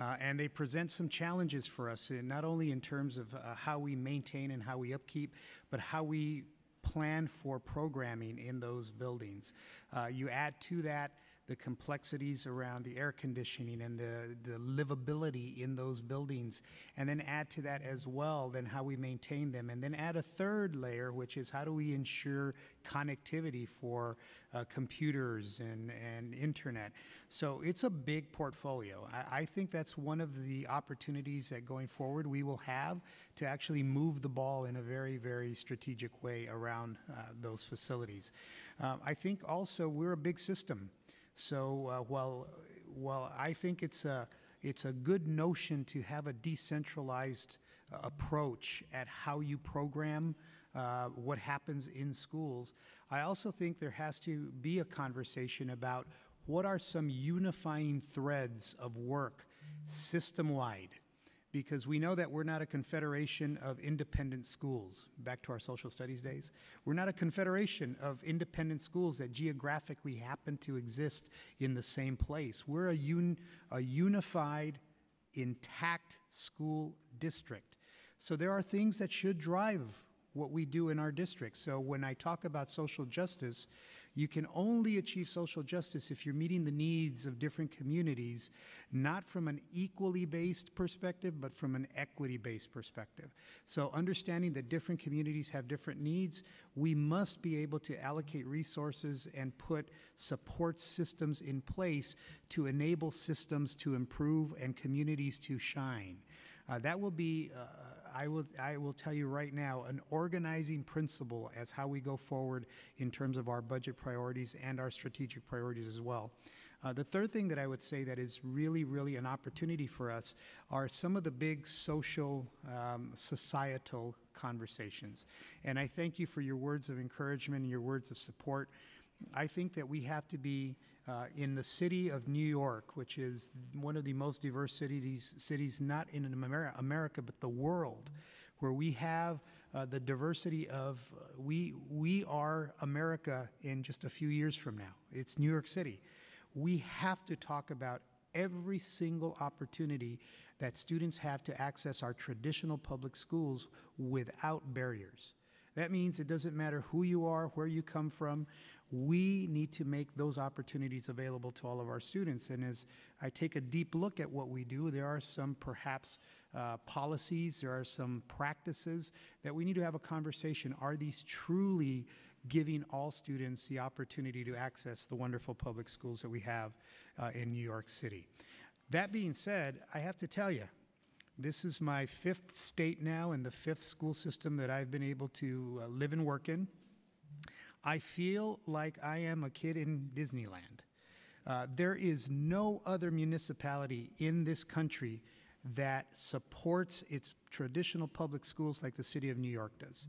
Uh, and they present some challenges for us, in, not only in terms of uh, how we maintain and how we upkeep, but how we plan for programming in those buildings. Uh, you add to that the complexities around the air conditioning and the, the livability in those buildings, and then add to that as well then how we maintain them, and then add a third layer, which is how do we ensure connectivity for uh, computers and, and internet. So it's a big portfolio. I, I think that's one of the opportunities that going forward we will have to actually move the ball in a very, very strategic way around uh, those facilities. Um, I think also we're a big system. So uh, while, while I think it's a, it's a good notion to have a decentralized uh, approach at how you program uh, what happens in schools, I also think there has to be a conversation about what are some unifying threads of work system-wide? Because we know that we're not a confederation of independent schools, back to our social studies days. We're not a confederation of independent schools that geographically happen to exist in the same place. We're a, un, a unified, intact school district. So there are things that should drive what we do in our district. So when I talk about social justice, you can only achieve social justice if you're meeting the needs of different communities, not from an equally based perspective, but from an equity based perspective. So understanding that different communities have different needs, we must be able to allocate resources and put support systems in place to enable systems to improve and communities to shine. Uh, that will be, uh, I will, I will tell you right now, an organizing principle as how we go forward in terms of our budget priorities and our strategic priorities as well. Uh, the third thing that I would say that is really, really an opportunity for us are some of the big social, um, societal conversations. And I thank you for your words of encouragement and your words of support. I think that we have to be uh, in the city of New York, which is one of the most diverse cities, cities not in America, but the world, where we have uh, the diversity of uh, we we are America in just a few years from now. It's New York City. We have to talk about every single opportunity that students have to access our traditional public schools without barriers. That means it doesn't matter who you are, where you come from, we need to make those opportunities available to all of our students. And as I take a deep look at what we do, there are some perhaps uh, policies, there are some practices that we need to have a conversation. Are these truly giving all students the opportunity to access the wonderful public schools that we have uh, in New York City? That being said, I have to tell you, this is my fifth state now and the fifth school system that I've been able to uh, live and work in. I feel like I am a kid in Disneyland. Uh, there is no other municipality in this country that supports its traditional public schools like the city of New York does.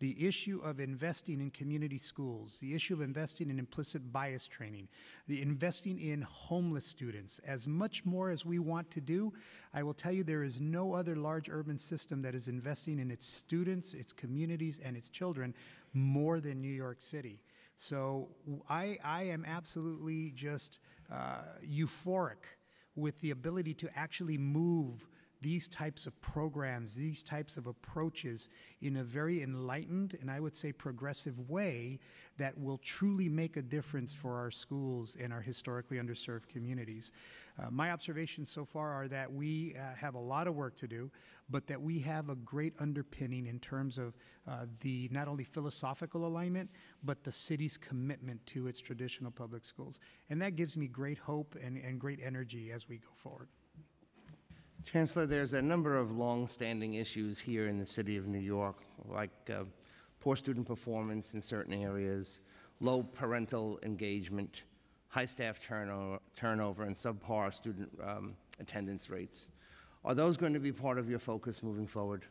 The issue of investing in community schools, the issue of investing in implicit bias training, the investing in homeless students, as much more as we want to do, I will tell you there is no other large urban system that is investing in its students, its communities, and its children more than New York City. So I, I am absolutely just uh, euphoric with the ability to actually move these types of programs, these types of approaches in a very enlightened and I would say progressive way that will truly make a difference for our schools and our historically underserved communities. Uh, my observations so far are that we uh, have a lot of work to do, but that we have a great underpinning in terms of uh, the not only philosophical alignment, but the city's commitment to its traditional public schools. And that gives me great hope and, and great energy as we go forward. Chancellor, there's a number of long-standing issues here in the city of New York, like uh, poor student performance in certain areas, low parental engagement, high staff turnover, turnover and subpar student um, attendance rates. Are those going to be part of your focus moving forward?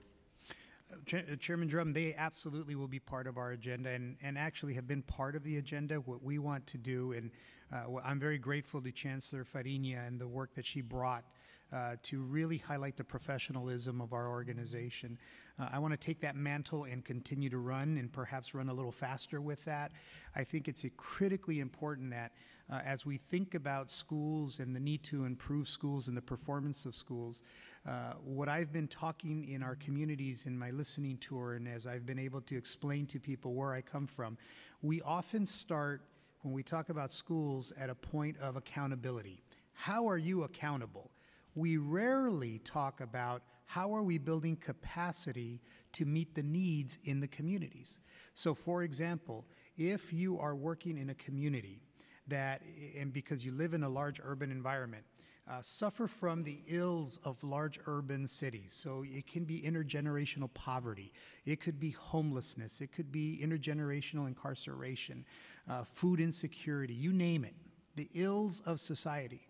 Uh, Chairman Dromm, they absolutely will be part of our agenda and, and actually have been part of the agenda. What we want to do, and uh, I'm very grateful to Chancellor Farina and the work that she brought uh, to really highlight the professionalism of our organization. Uh, I want to take that mantle and continue to run and perhaps run a little faster with that. I think it's critically important that uh, as we think about schools and the need to improve schools and the performance of schools, uh, what I've been talking in our communities in my listening tour and as I've been able to explain to people where I come from, we often start when we talk about schools at a point of accountability. How are you accountable? We rarely talk about how are we building capacity to meet the needs in the communities. So for example, if you are working in a community that, and because you live in a large urban environment, uh, suffer from the ills of large urban cities. So it can be intergenerational poverty, it could be homelessness, it could be intergenerational incarceration, uh, food insecurity, you name it, the ills of society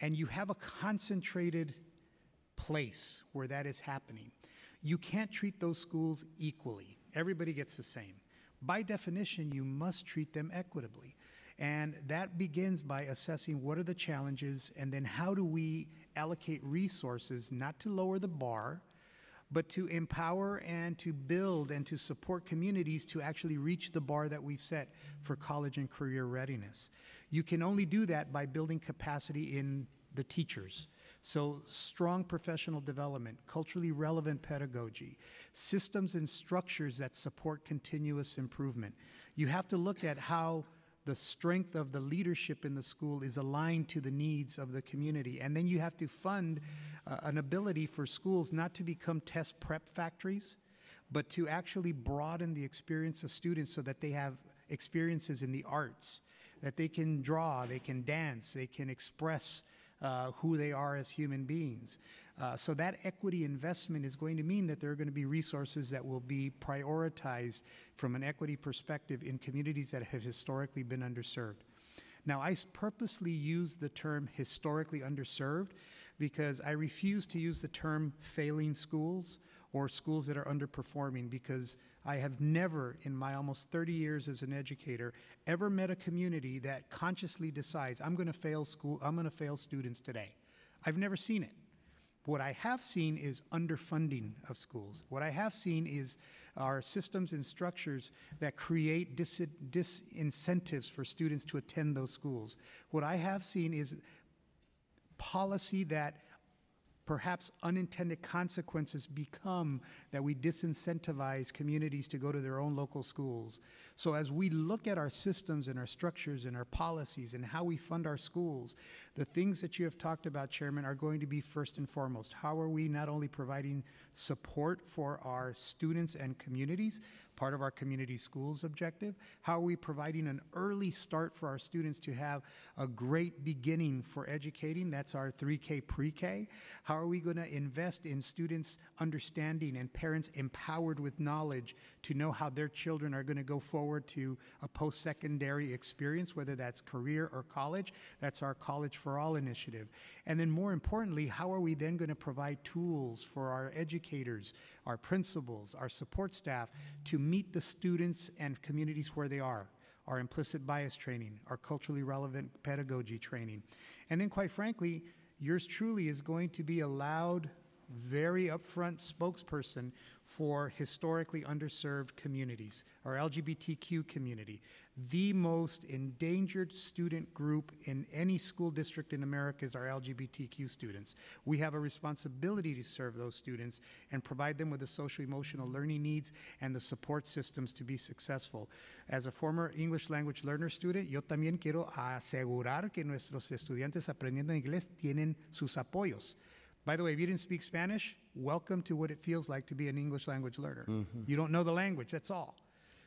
and you have a concentrated place where that is happening, you can't treat those schools equally. Everybody gets the same. By definition, you must treat them equitably. And that begins by assessing what are the challenges and then how do we allocate resources, not to lower the bar, but to empower and to build and to support communities to actually reach the bar that we've set for college and career readiness. You can only do that by building capacity in the teachers. So, strong professional development, culturally relevant pedagogy, systems and structures that support continuous improvement. You have to look at how the strength of the leadership in the school is aligned to the needs of the community. And then you have to fund uh, an ability for schools not to become test prep factories, but to actually broaden the experience of students so that they have experiences in the arts, that they can draw, they can dance, they can express uh, who they are as human beings. Uh, so that equity investment is going to mean that there are going to be resources that will be prioritized from an equity perspective in communities that have historically been underserved. Now, I purposely use the term historically underserved because I refuse to use the term failing schools or schools that are underperforming because I have never, in my almost 30 years as an educator, ever met a community that consciously decides, I'm going to fail school, I'm going to fail students today. I've never seen it. What I have seen is underfunding of schools. What I have seen is our systems and structures that create dis- disincentives for students to attend those schools. What I have seen is policy that perhaps unintended consequences become that we disincentivize communities to go to their own local schools. So, as we look at our systems and our structures and our policies and how we fund our schools, the things that you have talked about, Chairman, are going to be first and foremost. How are we not only providing support for our students and communities, part of our community schools objective? How are we providing an early start for our students to have a great beginning for educating? That's our 3K pre K. How are we going to invest in students' understanding and parents empowered with knowledge to know how their children are going to go forward to a post secondary experience, whether that's career or college? That's our College for All initiative. And then, more importantly, how are we then going to provide tools for our educators, our principals, our support staff to meet the students and communities where they are? Our implicit bias training, our culturally relevant pedagogy training. And then, quite frankly, yours truly is going to be a loud, very upfront spokesperson for historically underserved communities, our LGBTQ community, the most endangered student group in any school district in America is our LGBTQ students. We have a responsibility to serve those students and provide them with the social emotional learning needs and the support systems to be successful. As a former English language learner student, yo también quiero asegurar que nuestros estudiantes aprendiendo inglés tienen sus apoyos. By the way, if you didn't speak Spanish, welcome to what it feels like to be an English language learner. Mm-hmm. You don't know the language, that's all.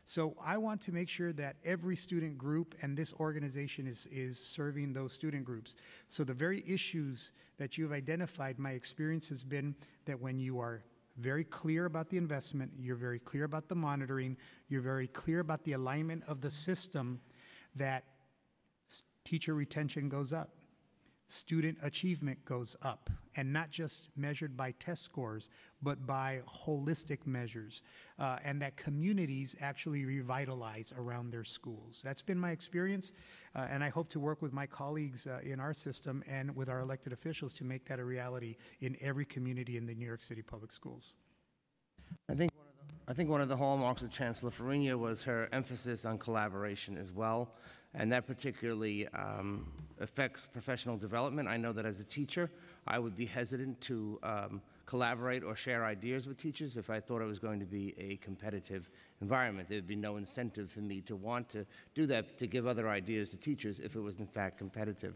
So I want to make sure that every student group and this organization is, is serving those student groups. So the very issues that you've identified, my experience has been that when you are very clear about the investment, you're very clear about the monitoring, you're very clear about the alignment of the system, that teacher retention goes up student achievement goes up, and not just measured by test scores, but by holistic measures, uh, and that communities actually revitalize around their schools. That's been my experience, uh, and I hope to work with my colleagues uh, in our system and with our elected officials to make that a reality in every community in the New York City Public Schools. I think, one of the- I think one of the hallmarks of Chancellor Farina was her emphasis on collaboration as well, and that particularly um, affects professional development. I know that as a teacher, I would be hesitant to um, collaborate or share ideas with teachers if I thought it was going to be a competitive environment. There'd be no incentive for me to want to do that, to give other ideas to teachers if it was in fact competitive.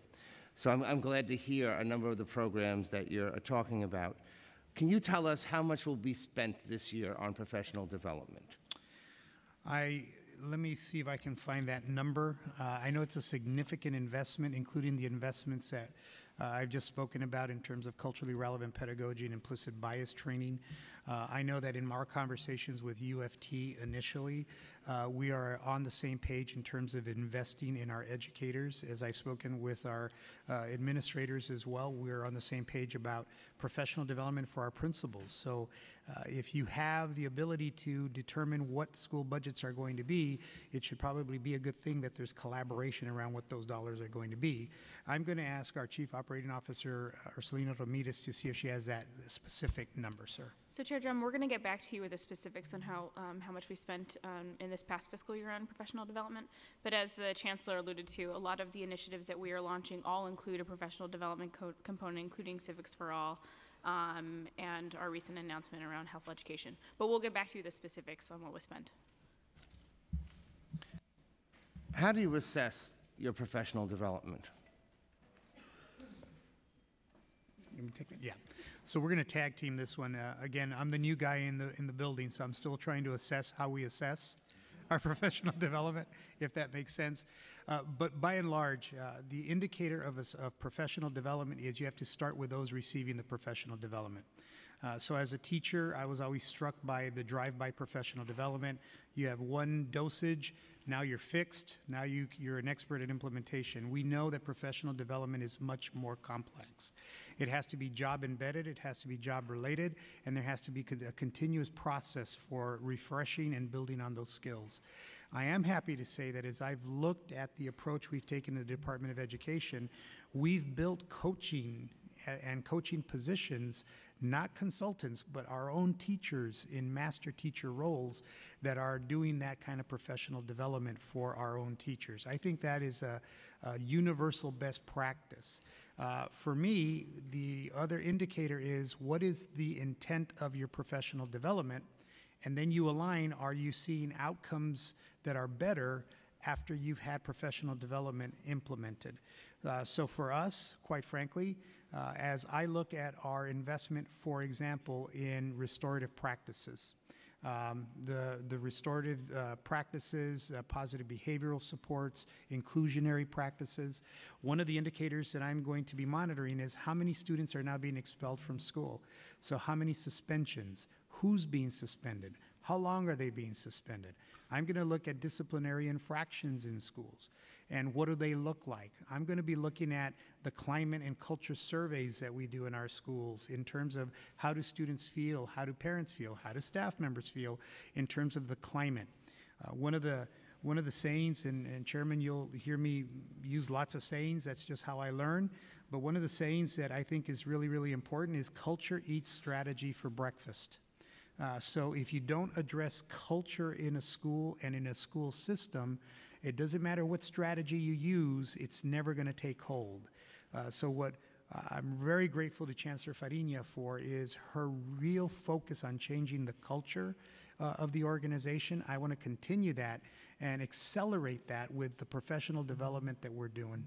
So I'm, I'm glad to hear a number of the programs that you're uh, talking about. Can you tell us how much will be spent this year on professional development? I, let me see if I can find that number. Uh, I know it's a significant investment, including the investments that uh, I've just spoken about in terms of culturally relevant pedagogy and implicit bias training. Uh, I know that in our conversations with UFT initially, uh, we are on the same page in terms of investing in our educators. As I've spoken with our uh, administrators as well, we're on the same page about professional development for our principals. So uh, if you have the ability to determine what school budgets are going to be, it should probably be a good thing that there's collaboration around what those dollars are going to be. I'm going to ask our Chief Operating Officer, uh, Ursulina Ramirez, to see if she has that specific number, sir. So Chair Dromm, we're going to get back to you with the specifics on how, um, how much we spent um, in this past fiscal year on professional development. But as the Chancellor alluded to, a lot of the initiatives that we are launching all include a professional development co- component, including Civics for All, um, and our recent announcement around health education. But we'll get back to you the specifics on what was spent. How do you assess your professional development? Let me take it, yeah. So we're going to tag team this one. Uh, Again, I'm the new guy in the, in the building, so I'm still trying to assess how we assess our professional development, if that makes sense. Uh, But by and large, uh, the indicator of, us- of professional development is you have to start with those receiving the professional development. Uh, So as a teacher, I was always struck by the drive-by professional development. You have one dosage, now you're fixed, now you, you're an expert at implementation. We know that professional development is much more complex. It has to be job embedded, it has to be job related, and there has to be a continuous process for refreshing and building on those skills. I am happy to say that as I've looked at the approach we've taken in the Department of Education, we've built coaching and coaching positions, not consultants, but our own teachers in master teacher roles that are doing that kind of professional development for our own teachers. I think that is a, a universal best practice. Uh, for me, the other indicator is what is the intent of your professional development? And then you align, are you seeing outcomes that are better after you've had professional development implemented? Uh, so for us, quite frankly, uh, as I look at our investment, for example, in restorative practices, um, the, the restorative uh, practices, uh, positive behavioral supports, inclusionary practices. One of the indicators that I'm going to be monitoring is how many students are now being expelled from school. So, how many suspensions? Who's being suspended? How long are they being suspended? I'm going to look at disciplinary infractions in schools and what do they look like. I'm going to be looking at the climate and culture surveys that we do in our schools in terms of how do students feel, how do parents feel, how do staff members feel in terms of the climate. Uh, one of the one of the sayings, and, and Chairman, you'll hear me use lots of sayings. That's just how I learn. But one of the sayings that I think is really, really important is culture eats strategy for breakfast. Uh, so if you don't address culture in a school and in a school system, it doesn't matter what strategy you use, it's never going to take hold. Uh, so what uh, I'm very grateful to Chancellor Farina for is her real focus on changing the culture uh, of the organization. I want to continue that and accelerate that with the professional development that we're doing.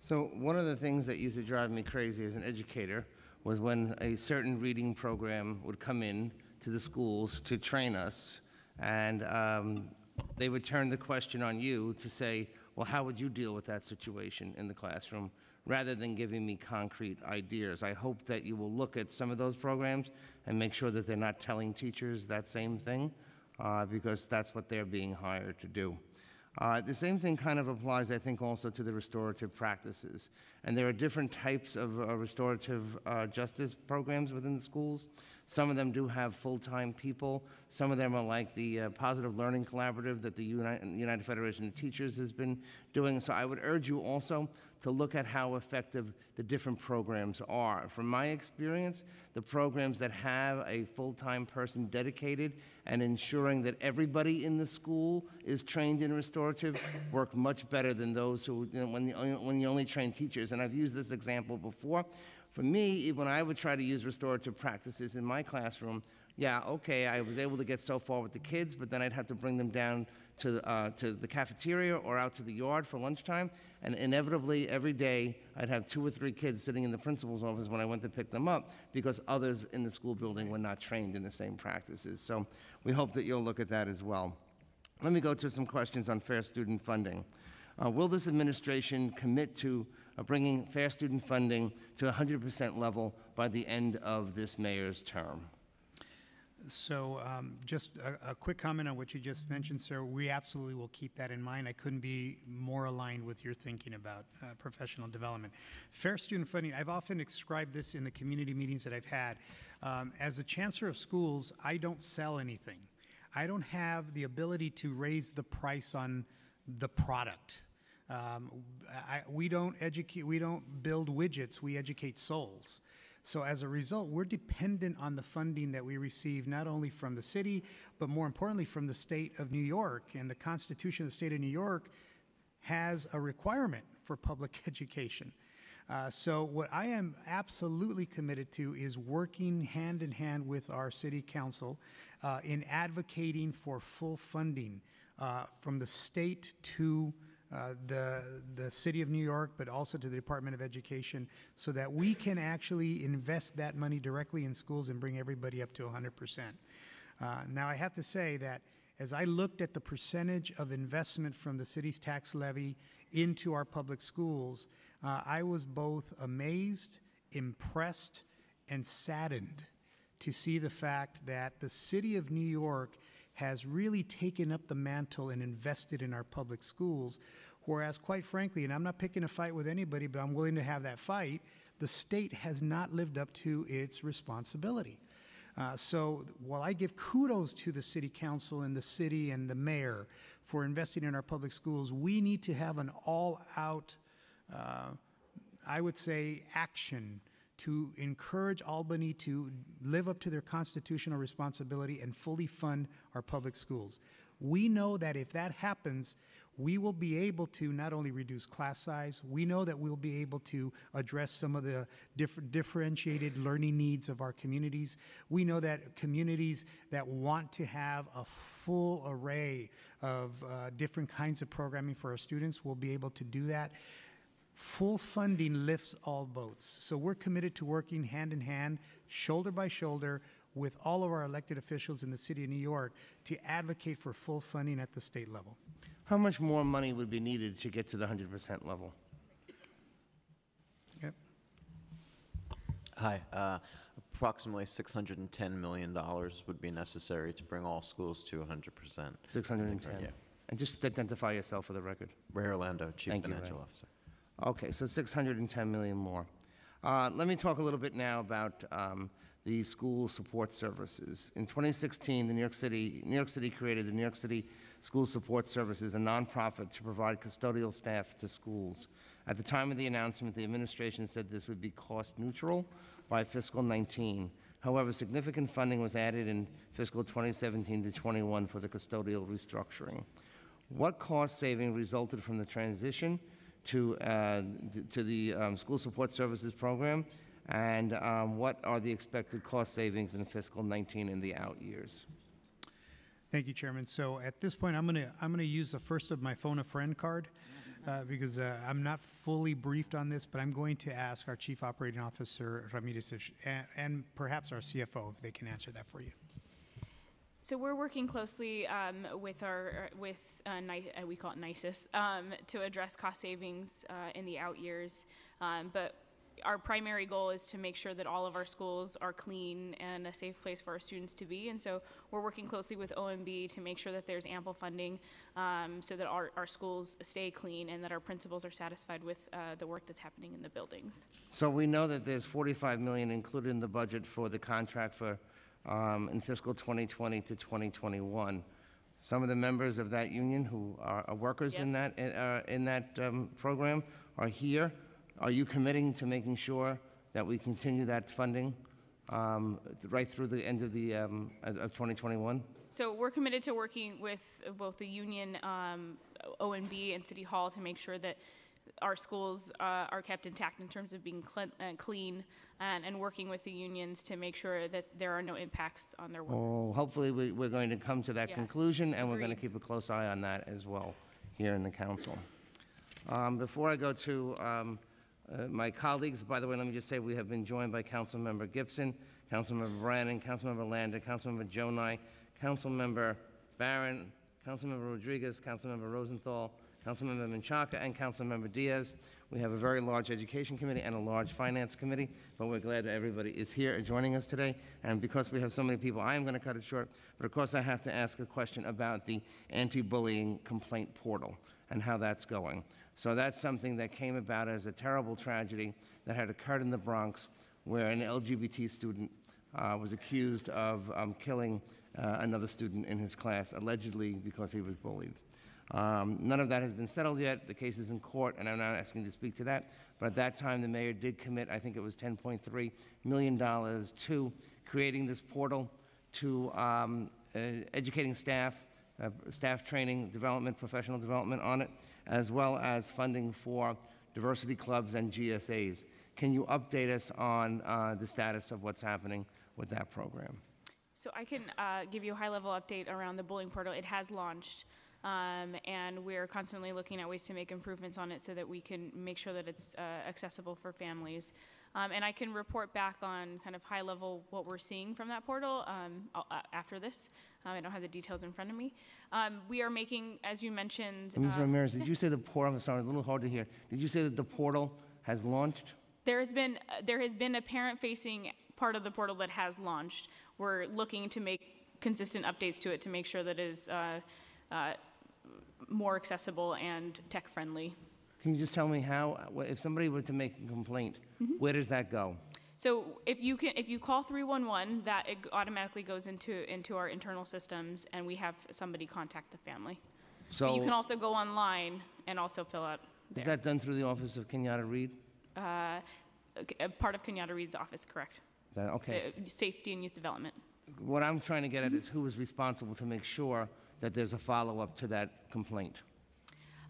So one of the things that used to drive me crazy as an educator was when a certain reading program would come in to the schools to train us, and um, they would turn the question on you to say, well, how would you deal with that situation in the classroom, rather than giving me concrete ideas. I hope that you will look at some of those programs and make sure that they're not telling teachers that same thing, uh, because that's what they're being hired to do. Uh, the same thing kind of applies, I think, also to the restorative practices. And there are different types of uh, restorative uh, justice programs within the schools. Some of them do have full-time people. Some of them are like the uh, Positive Learning Collaborative that the United, United Federation of Teachers has been doing. So I would urge you also to look at how effective the different programs are. From my experience, the programs that have a full-time person dedicated and ensuring that everybody in the school is trained in restorative work much better than those who, you know, when, the, when you only train teachers. And I've used this example before. For me, when I would try to use restorative practices in my classroom, yeah, okay, I was able to get so far with the kids, but then I'd have to bring them down to, uh, to the cafeteria or out to the yard for lunchtime. And inevitably, every day, I'd have two or three kids sitting in the principal's office when I went to pick them up because others in the school building were not trained in the same practices. So we hope that you'll look at that as well. Let me go to some questions on fair student funding. Uh, will this administration commit to uh, bringing fair student funding to 100% level by the end of this mayor's term? So um, just a, a quick comment on what you just mentioned, sir. We absolutely will keep that in mind. I couldn't be more aligned with your thinking about uh, professional development. Fair student funding, I've often described this in the community meetings that I've had. Um, As a chancellor of schools, I don't sell anything. I don't have the ability to raise the price on the product. Um, I, we don't educate, we don't build widgets, we educate souls. So as a result, we're dependent on the funding that we receive not only from the city, but more importantly from the state of New York. And the Constitution of the state of New York has a requirement for public education. Uh, so what I am absolutely committed to is working hand in hand with our city council uh, in advocating for full funding uh, from the state to uh, the, the city of New York, but also to the Department of Education, so that we can actually invest that money directly in schools and bring everybody up to 100%. Uh, now, I have to say that as I looked at the percentage of investment from the city's tax levy into our public schools, uh, I was both amazed, impressed, and saddened to see the fact that the city of New York has really taken up the mantle and invested in our public schools, whereas, quite frankly, and I'm not picking a fight with anybody, but I'm willing to have that fight, the state has not lived up to its responsibility. Uh, so while I give kudos to the city council and the city and the mayor for investing in our public schools, we need to have an all-out, uh, I would say, action to encourage Albany to live up to their constitutional responsibility and fully fund our public schools. We know that if that happens, we will be able to not only reduce class size, we know that we'll be able to address some of the different differentiated learning needs of our communities. We know that communities that want to have a full array of uh, different kinds of programming for our students will be able to do that. Full funding lifts all boats. So we're committed to working hand in hand, shoulder by shoulder, with all of our elected officials in the city of New York to advocate for full funding at the state level. How much more money would be needed to get to the 100% level? Yep. Hi. uh, Approximately $610 million would be necessary to bring all schools to 100%. 610? Yeah. And just identify yourself for the record. Ray Orlando, Chief Thank Financial Ray. Officer. Okay, so 610 million more. Uh, Let me talk a little bit now about um, the school support services. In 2016, the New York City, New York City created the New York City School Support Services, a nonprofit to provide custodial staff to schools. At the time of the announcement, the administration said this would be cost neutral by fiscal 19. However, significant funding was added in fiscal 2017 to 21 for the custodial restructuring. What cost saving resulted from the transition to, uh, to the um, school support services program? And um, what are the expected cost savings in fiscal 19 and the out years? Thank you, Chairman. So at this point, I'm going to, I'm going to use the first of my phone a friend card uh, because uh, I'm not fully briefed on this, but I'm going to ask our Chief Operating Officer Ramirez if sh- a- and perhaps our CFO if they can answer that for you. So we're working closely um, with our, with, uh, Ni- uh, we call it NICES, um, to address cost savings uh, in the out years. Um, But our primary goal is to make sure that all of our schools are clean and a safe place for our students to be. And so we're working closely with OMB to make sure that there's ample funding um, so that our, our schools stay clean and that our principals are satisfied with uh, the work that's happening in the buildings. So we know that there's 45 million included in the budget for the contract for, um, in fiscal 2020 to 2021. Some of the members of that union who are are workers in that, uh, in that um, program are here. Are you committing to making sure that we continue that funding um, right through the end of the, um, of of 2021? So we're committed to working with both the union, um, OMB, and City Hall to make sure that our schools uh, are kept intact in terms of being cle- uh, clean and, and working with the unions to make sure that there are no impacts on their work. Well, hopefully, we- we're going to come to that Yes, conclusion, and we're going to keep a close eye on that as well here in the council. Um, Before I go to um, uh, my colleagues, by the way, let me just say, we have been joined by Councilmember Gibson, Councilmember Brannan, Councilmember Lander, Councilmember Jonai, Councilmember Barron, Councilmember Rodriguez, Councilmember Rosenthal, Councilmember Menchaca and Councilmember Diaz. We have a very large education committee and a large finance committee, but we're glad that everybody is here and joining us today. And because we have so many people, I am going to cut it short, but of course I have to ask a question about the anti-bullying complaint portal and how that's going. So that's something that came about as a terrible tragedy that had occurred in the Bronx where an LGBT student uh, was accused of um, killing uh, another student in his class, allegedly because he was bullied. Um, None of that has been settled yet. The case is in court, and I'm not asking to speak to that. But at that time, the mayor did commit, I think it was $10.3 million to creating this portal, to um, uh, educating staff, uh, staff training, development, professional development on it, as well as funding for diversity clubs and GSAs. Can you update us on uh, the status of what's happening with that program? So I can uh, give you a high-level update around the bullying portal. It has launched, um, and we're constantly looking at ways to make improvements on it so that we can make sure that it's uh, accessible for families. Um, And I can report back on kind of high-level what we're seeing from that portal um, after this. Uh, I don't have the details in front of me. Um, We are making, as you mentioned, Ms. uh, Ramirez, did you say the portal, I'm sorry, a little hard to hear. Did you say that the portal has launched? There has been, uh, there has been a parent-facing part of the portal that has launched. We're looking to make consistent updates to it to make sure that it is uh, uh, more accessible and tech-friendly. Can you just tell me how, if somebody were to make a complaint, Mm-hmm. where does that go? So if you can, if you call 311, that it automatically goes into, into our internal systems, and we have somebody contact the family. But you can also go online and also fill out is that done through the office of Kenyatta Reed? Uh, Part of Kenyatta Reed's office, correct? That- Okay. Uh, Safety and Youth Development. What I'm trying to get at is who is responsible to make sure that there's a follow-up to that complaint?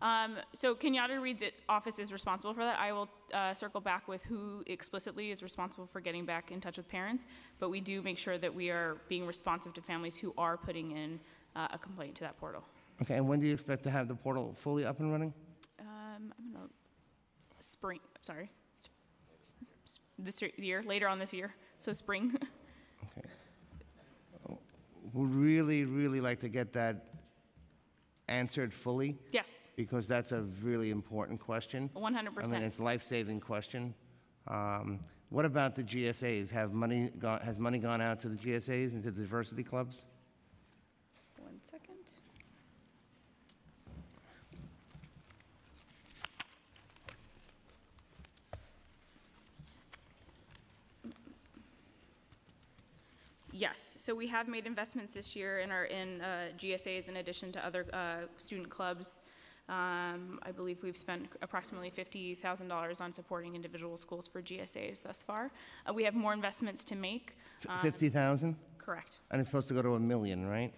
Um, so Kenyatta Reed's it- office is responsible for that. I will uh, circle back with who explicitly is responsible for getting back in touch with parents, but we do make sure that we are being responsive to families who are putting in uh, a complaint to that portal. Okay, and when do you expect to have the portal fully up and running? Um, I'm gonna, spring, sorry, this year, later on this year, so spring. Would really, really like to get that answered fully, yes, because that's a really important question. 100%. I mean, it's a life-saving question. Um, What about the GSAs? Have money, gone? has money gone out to the GSAs and to the diversity clubs? One second. Yes, so we have made investments this year in our, in uh, GSAs in addition to other uh, student clubs. Um, I believe we've spent approximately $50,000 on supporting individual schools for GSAs thus far. Uh, We have more investments to make. F- um, 50,000? Correct. And it's supposed to go to a million, right?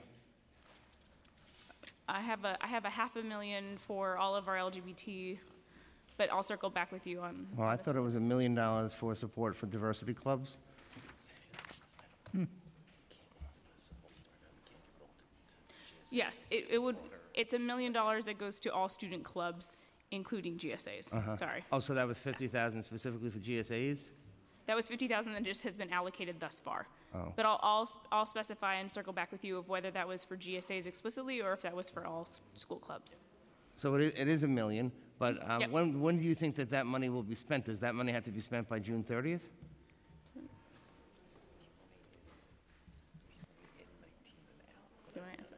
I have a, I have a half a million for all of our LGBT, but I'll circle back with you on. Well, on I thought it was a million dollars for support for diversity clubs. specific- Yes, it, it would, it's a million dollars that goes to all student clubs, including GSAs. Sorry. Oh, so that was 50,000 specifically for GSAs? That was fifty thousand that just has been allocated thus far. Oh. But I'll, I'll, I'll specify and circle back with you of whether that was for GSAs explicitly or if that was for all s- school clubs. So it is, it is a million, but um, Yep. when, when do you think that that money will be spent? Does that money have to be spent by June 30th? Do you want to answer?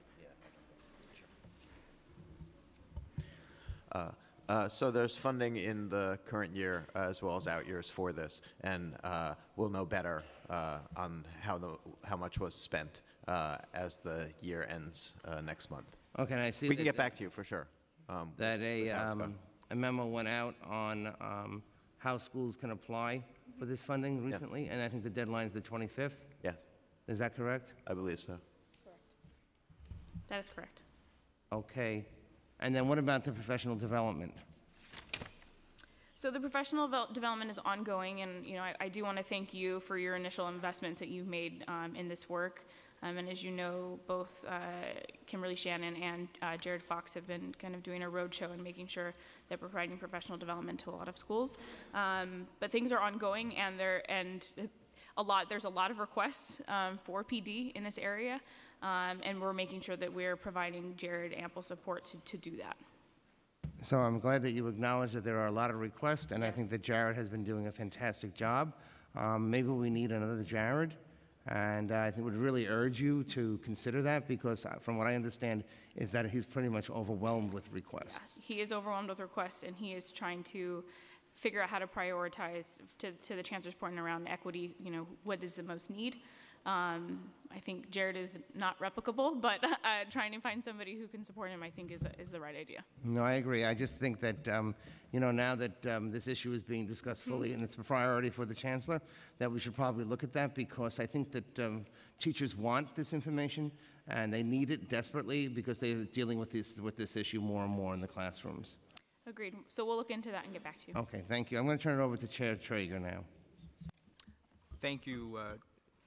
Uh, So there's funding in the current year uh, as well as out years for this, and uh, we'll know better uh, on how the, how much was spent uh, as the year ends uh, next month. Okay, and I see We can get back to you for sure. um, that a, with how it's um, a memo went out on um, how schools can apply for this funding recently, and I think the deadline is the 25th. Yes, Is that correct? I believe so. Correct. That is correct. Okay. And then what about the professional development? So the professional development is ongoing, and, you know, I, I do want to thank you for your initial investments that you've made um, in this work. Um, and as you know, both uh, Kimberly Shannon and uh, Jared Fox have been kind of doing a roadshow and making sure that we're providing professional development to a lot of schools. Um, but things are ongoing, and there and a lot. There's a lot of requests um, for PD in this area, um, and we're making sure that we're providing Jared ample support to, to do that. So I'm glad that you acknowledge that there are a lot of requests, and I think that Jared has been doing a fantastic job. Um, Maybe we need another Jared, and I think would really urge you to consider that, because uh, from what I understand, is that he's pretty much overwhelmed with requests. He is overwhelmed with requests, and he is trying to figure out how to prioritize, to, to the chancellor's point around equity, you know, what is the most need. Um, I think Jared is not replicable, but uh, trying to find somebody who can support him, I think, is, is the right idea. No, I agree. I just think that, um, you know, now that um, this issue is being discussed fully and it's a priority for the chancellor, that we should probably look at that because I think that um, teachers want this information and they need it desperately because they're dealing with this, with this issue more and more in the classrooms. Agreed. So we'll look into that and get back to you. Okay, thank you. I'm going to turn it over to Chair Treyger now. Thank you, uh,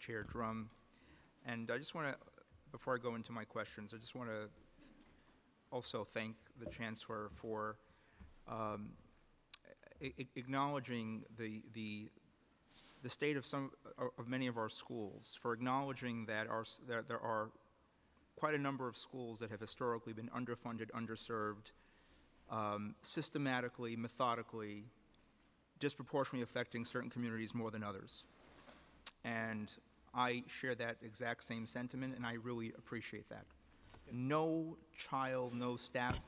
Chair Dromm. And I just want to, before I go into my questions, I just want to also thank the Chancellor for um, acknowledging the, the, the state of some, of many of our schools, for acknowledging that our, that there are quite a number of schools that have historically been underfunded, underserved, um, systematically, methodically, disproportionately affecting certain communities more than others. And I share that exact same sentiment, and I really appreciate that. No child, no staff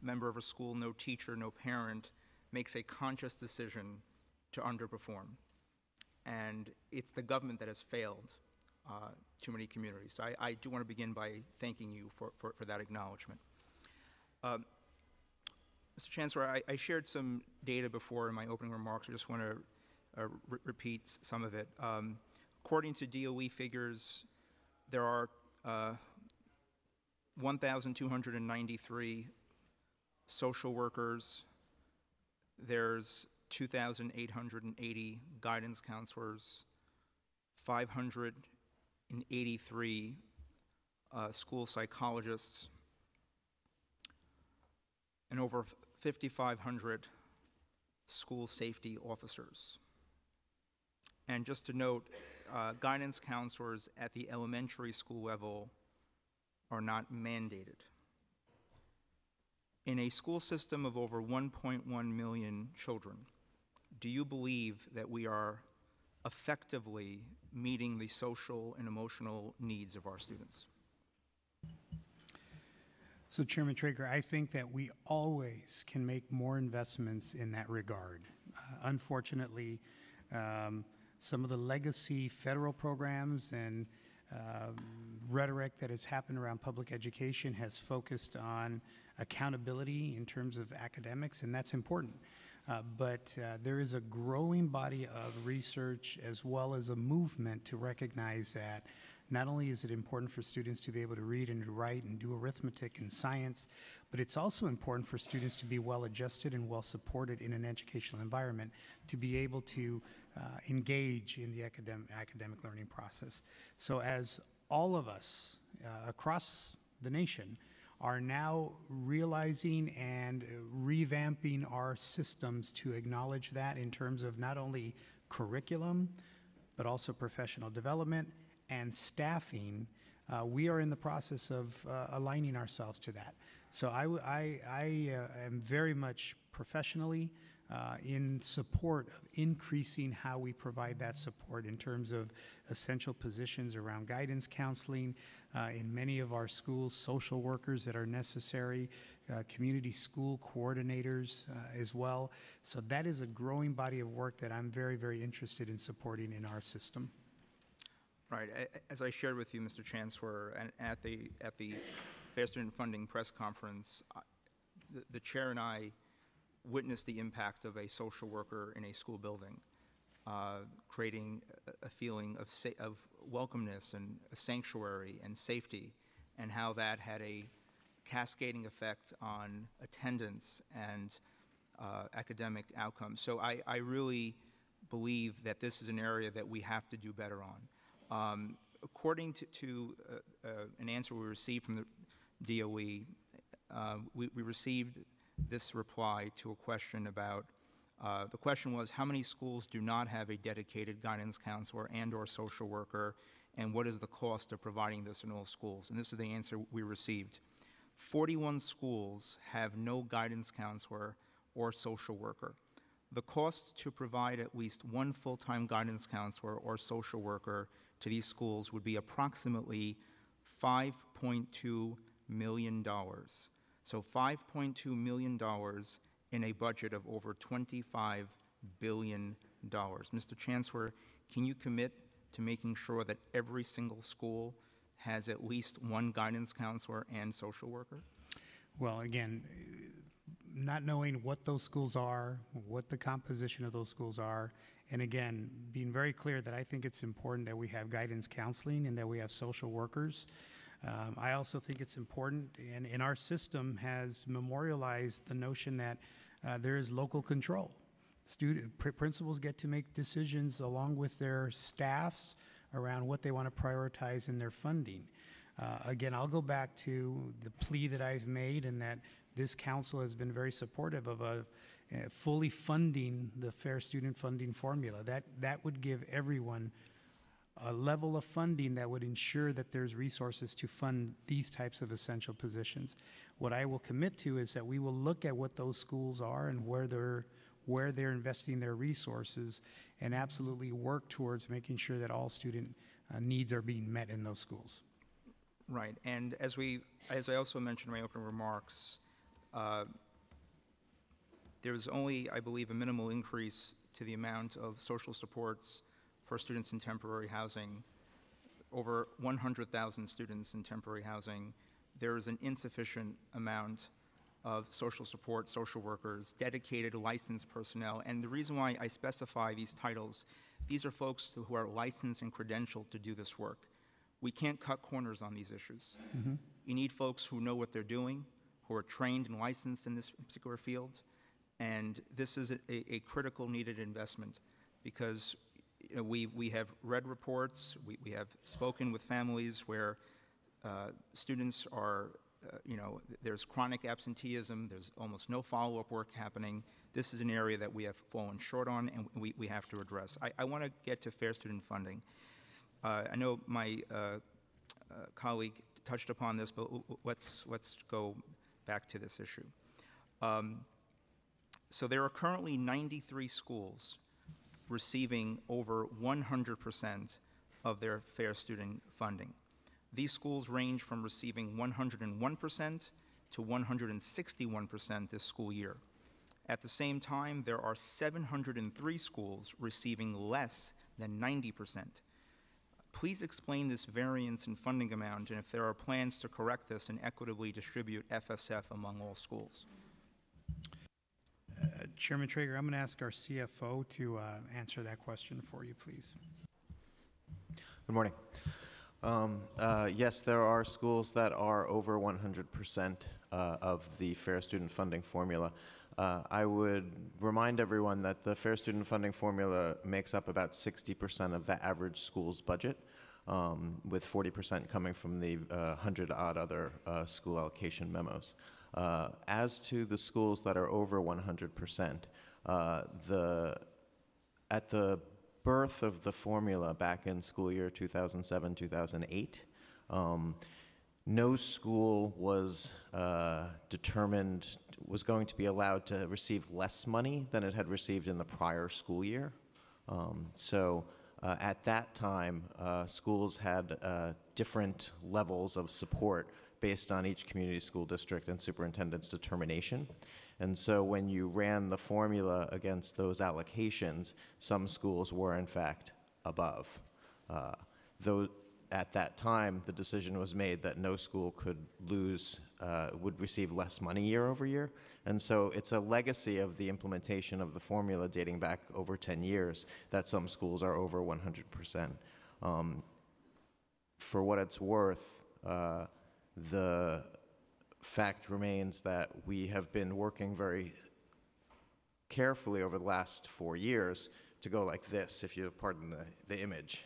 member of a school, no teacher, no parent makes a conscious decision to underperform. And it's the government that has failed uh, too many communities. So I, I do want to begin by thanking you for, for, for that acknowledgement. Um, Mr. Chancellor, I, I shared some data before in my opening remarks. I just want to uh, re- repeat some of it. Um, according to DOE figures, there are uh, 1,293 social workers. There's 2,880 guidance counselors, 583 uh, school psychologists, and over 5,500 school safety officers. And just to note, uh, guidance counselors at the elementary school level are not mandated. In a school system of over 1.1 million children, do you believe that we are effectively meeting the social and emotional needs of our students? So Chairman Treyger, I think that we always can make more investments in that regard. Uh, Unfortunately, um, some of the legacy federal programs and um, rhetoric that has happened around public education has focused on accountability in terms of academics, and that's important. Uh, But uh, there is a growing body of research as well as a movement to recognize that not only is it important for students to be able to read and to write and do arithmetic and science, but it's also important for students to be well adjusted and well supported in an educational environment to be able to uh, engage in the academic, academic learning process. So, as all of us uh, across the nation are now realizing and revamping our systems to acknowledge that in terms of not only curriculum, but also professional development and staffing, uh, we are in the process of uh, aligning ourselves to that. So I- I, uh, am very much professionally uh, in support of increasing how we provide that support in terms of essential positions around guidance counseling, uh, in many of our schools, social workers that are necessary, uh, community school coordinators uh, as well. So that is a growing body of work that I'm very, very interested in supporting in our system. Right. As I shared with you, Mr. Chancellor, and at the, at the Fair Student Funding Press Conference, the- the chair and I witnessed the impact of a social worker in a school building, uh, creating a- feeling of, sa- of welcomeness and sanctuary and safety, and how that had a cascading effect on attendance and uh, academic outcomes. So I, I really believe that this is an area that we have to do better on. Um, according to, to uh, uh, an answer we received from the DOE, uh, we, we received this reply to a question about, uh, the question was, how many schools do not have a dedicated guidance counselor and/or social worker, and what is the cost of providing this in all schools? And this is the answer we received. 41 schools have no guidance counselor or social worker. The cost to provide at least one full-time guidance counselor or social worker to these schools would be approximately $5.2 million. So $5.2 million in a budget of over $25 billion. Mr. Chancellor, can you commit to making sure that every single school has at least one guidance counselor and social worker? Well, again, not knowing what those schools are, what the composition of those schools are, and again, being very clear that I think it's important that we have guidance counseling and that we have social workers. Um, I also think it's important, and, and our system has memorialized the notion that uh, there is local control. Student, pr- principals get to make decisions along with their staffs around what they want to prioritize in their funding. Uh, again, I'll go back to the plea that I've made and that this council has been very supportive of a, uh, fully funding the fair student funding formula. That, that would give everyone a level of funding that would ensure that there's resources to fund these types of essential positions. What I will commit to is that we will look at what those schools are and where they're where they're investing their resources and absolutely work towards making sure that all student uh, needs are being met in those schools. Right, and as we, as I also mentioned in my opening remarks, uh, there's only, I believe, a minimal increase to the amount of social supports for students in temporary housing. Over 100,000 students in temporary housing. There is an insufficient amount of social support, social workers, dedicated licensed personnel. And the reason why I specify these titles, these are folks who are licensed and credentialed to do this work. We can't cut corners on these issues. Mm-hmm. You need folks who know what they're doing, who are trained and licensed in this particular field. And this is a, a critical needed investment because you know, we, we have read reports, we, we have spoken with families where uh, students are, uh, you know, there's chronic absenteeism, there's almost no follow-up work happening. This is an area that we have fallen short on and we, we have to address. I, I want to get to fair student funding. Uh, I know my uh, uh, colleague touched upon this, but let's, let's go back to this issue. Um, so there are currently 93 schools receiving over 100% of their fair student funding. These schools range from receiving 101% to 161% this school year. At the same time, there are 703 schools receiving less than 90%. Please explain this variance in funding amount and if there are plans to correct this and equitably distribute FSF among all schools. Uh, Chairman Treyger, I'm going to ask our CFO to uh, answer that question for you, please. Good morning. Um, uh, Yes, there are schools that are over 100% uh, of the Fair Student Funding Formula. Uh, I would remind everyone that the Fair Student Funding Formula makes up about 60% of the average school's budget, um, with 40% coming from the 100-odd other uh, school allocation memos. Uh, As to the schools that are over 100%, uh, the at the birth of the formula back in school year 2007 2008, um, no school was uh, determined was going to be allowed to receive less money than it had received in the prior school year. Um, so uh, at that time, uh, schools had uh, different levels of support based on each community school district and superintendent's determination. And so when you ran the formula against those allocations, some schools were in fact above. Uh, though at that time, the decision was made that no school could lose, uh, would receive less money year over year. And so it's a legacy of the implementation of the formula dating back over 10 years that some schools are over 100%. Um, for what it's worth, uh, the fact remains that we have been working very carefully over the last four years to go like this, if you pardon the, the image,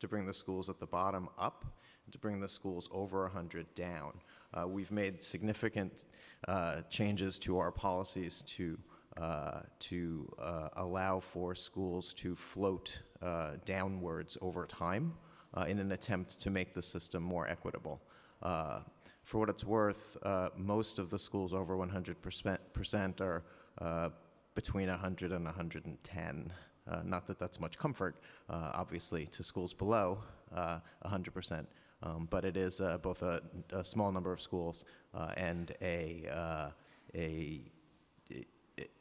to bring the schools at the bottom up, to bring the schools over 100 down. Uh, we've made significant uh, changes to our policies to uh, to uh, allow for schools to float uh, downwards over time uh, in an attempt to make the system more equitable. Uh, for what it's worth, uh, most of the schools over 100% are uh, between 100 and 110. Uh, not that that's much comfort, uh, obviously, to schools below uh, 100%, um, but it is uh, both a, a small number of schools uh, and a, uh, a,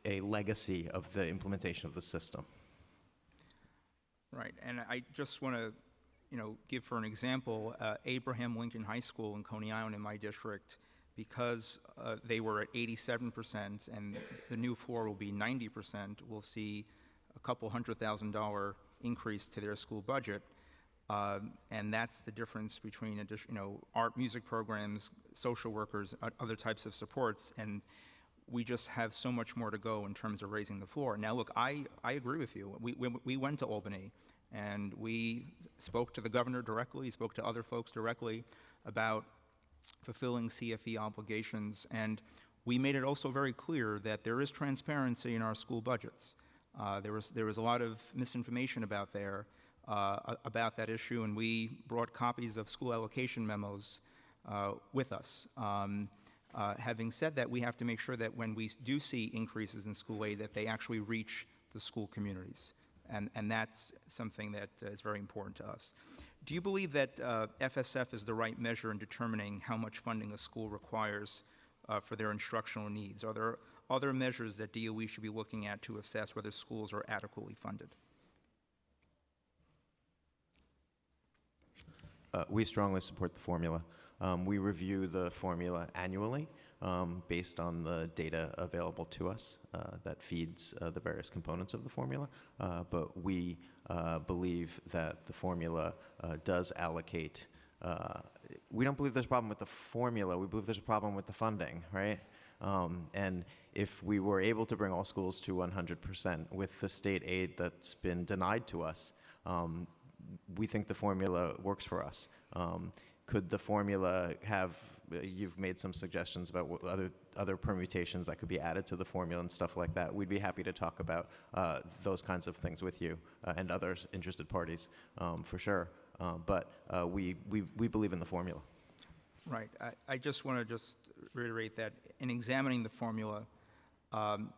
a legacy of the implementation of the system. Right, and I just want to, you know, give for an example, uh, Abraham Lincoln High School in Coney Island in my district, because uh, they were at 87% and the new floor will be 90%, we'll see a couple hundred thousand dollar increase to their school budget. Um, and that's the difference between, you know, art, music programs, social workers, other types of supports, and we just have so much more to go in terms of raising the floor. Now, look, I, I agree with you. We, we, we went to Albany, and we spoke to the governor directly, spoke to other folks directly about fulfilling CFE obligations, and we made it also very clear that there is transparency in our school budgets. Uh, there was there was a lot of misinformation about there uh, about that issue, and we brought copies of school allocation memos uh, with us. Um, uh, having said that, we have to make sure that when we do see increases in school aid, that they actually reach the school communities, and and that's something that uh, is very important to us. Do you believe that uh, FSF is the right measure in determining how much funding a school requires uh, for their instructional needs? Are there other measures that DOE should be looking at to assess whether schools are adequately funded? Uh, We strongly support the formula. Um, We review the formula annually um, based on the data available to us uh, that feeds uh, the various components of the formula. Uh, But we uh, believe that the formula uh, does allocate, we don't believe there's a problem with the formula, we believe there's a problem with the funding, right? Um, And if we were able to bring all schools to 100% with the state aid that's been denied to us, um, we think the formula works for us. Um, could the formula have? You've made some suggestions about what other other permutations that could be added to the formula and stuff like that. We'd be happy to talk about uh, those kinds of things with you uh, and other interested parties um, for sure. Uh, but uh, we, we we believe in the formula. Right. I, I just want to just reiterate that in examining the formula, um,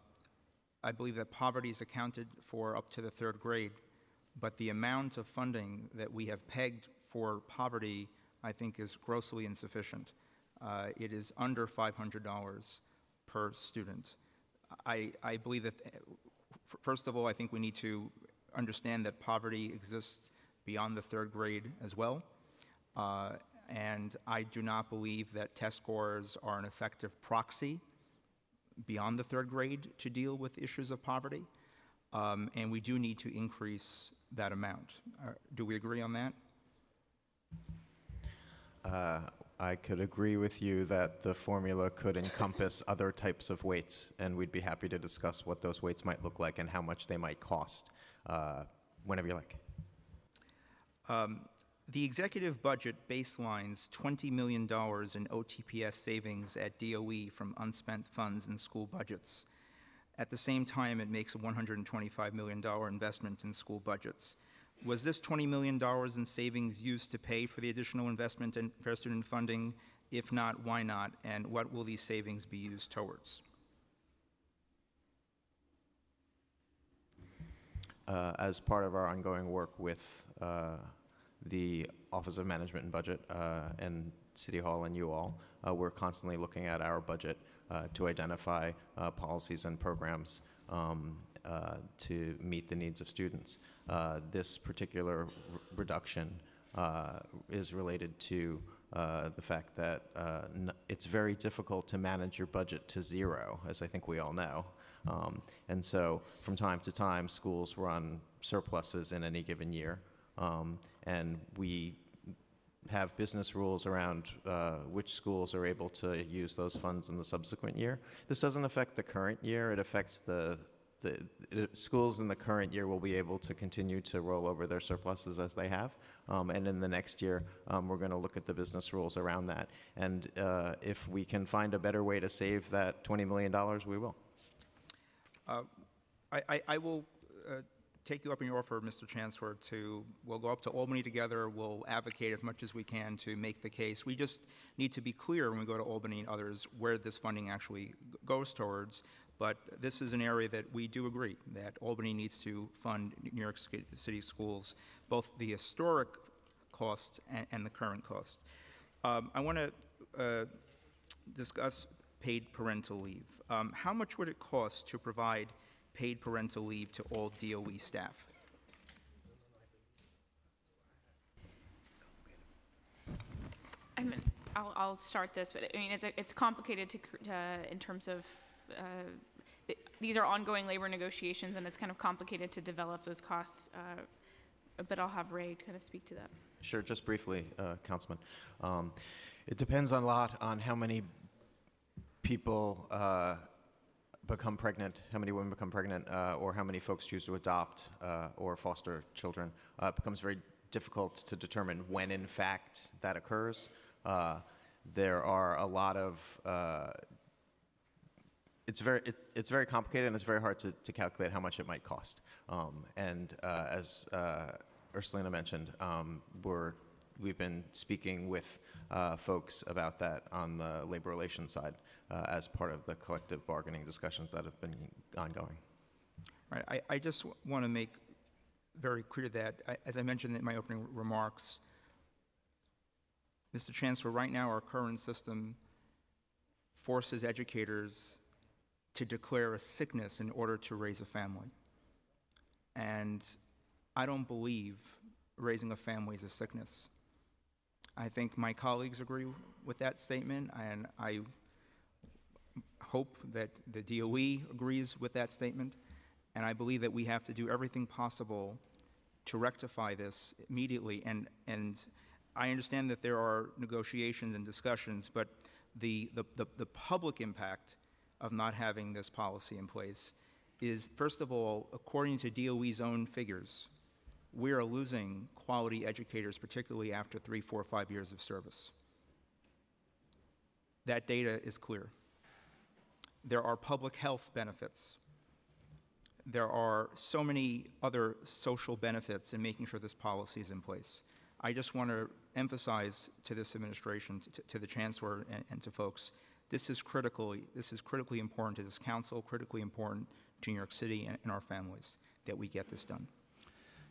I believe that poverty is accounted for up to the third grade, but the amount of funding that we have pegged for poverty, I think, is grossly insufficient. Uh, it is under $500 per student. I, I believe that, first of all, I think we need to understand that poverty exists beyond the third grade as well. Uh, and I do not believe that test scores are an effective proxy beyond the third grade to deal with issues of poverty. Um, and we do need to increase that amount. Uh, do we agree on that? Uh, I could agree with you that the formula could encompass other types of weights, and we'd be happy to discuss what those weights might look like and how much they might cost uh, whenever you like. The executive budget baselines $20 million in OTPS savings at DOE from unspent funds in school budgets. At the same time, it makes a $125 million investment in school budgets. Was this $20 million in savings used to pay for the additional investment in fair student funding? If not, why not? And what will these savings be used towards? uh, as part of our ongoing work with uh, the Office of Management and Budget uh, and City Hall and you all, uh, we're constantly looking at our budget uh, to identify uh, policies and programs um, uh, to meet the needs of students. Uh, this particular reduction uh, is related to uh, the fact that uh, it's very difficult to manage your budget to zero, as I think we all know. Um, and so, from time to time, schools run surpluses in any given year, um, and we have business rules around uh, which schools are able to use those funds in the subsequent year. This doesn't affect the current year; it affects the the it, schools in the current year will be able to continue to roll over their surpluses as they have. Um, and in the next year, um, we're going to look at the business rules around that. And uh, if we can find a better way to save that $20 million, we will. I, I, I will uh, take you up on your offer, Mr. Chancellor, to, we'll go up to Albany together, we'll advocate as much as we can to make the case. We just need to be clear when we go to Albany and others where this funding actually goes towards. But this is an area that we do agree, that Albany needs to fund New York City schools, both the historic cost and, and the current cost. Um, I want to uh, discuss paid parental leave. Um, how much would it cost to provide paid parental leave to all DOE staff? I mean, I'll, I'll start this, but I mean, it's, a- it's complicated to, uh, in terms of, th- these are ongoing labor negotiations, and it's kind of complicated to develop those costs. uh, But I'll have Ray kind of speak to that. Sure, just briefly, uh, Councilman. Um, It depends a lot on how many people uh, become pregnant, how many women become pregnant, uh, or how many folks choose to adopt uh, or foster children. Uh, It becomes very difficult to determine when, in fact, that occurs. Uh, There are a lot of uh, it's very it, it's very complicated and it's very hard to, to calculate how much it might cost. Um, and uh, as uh, Ursulina mentioned, um, we're we've been speaking with uh, folks about that on the labor relations side uh, as part of the collective bargaining discussions that have been ongoing. Right, I, I just want to make very clear that, I- as I mentioned in my opening remarks, Mr. Chancellor, right now, our current system forces educators to declare a sickness in order to raise a family. And I don't believe raising a family is a sickness. I think my colleagues agree with that statement, and I hope that the DOE agrees with that statement. And I believe that we have to do everything possible to rectify this immediately. And, and I understand that there are negotiations and discussions, but the, the, the, the public impact of not having this policy in place is, first of all, according to DOE's own figures, we are losing quality educators, particularly after three, four, five years of service. That data is clear. There are public health benefits. There are so many other social benefits in making sure this policy is in place. I just want to emphasize to this administration, to, to the chancellor, and, and to folks, this is critically, this is critically important to this council, critically important to New York City and, and our families that we get this done.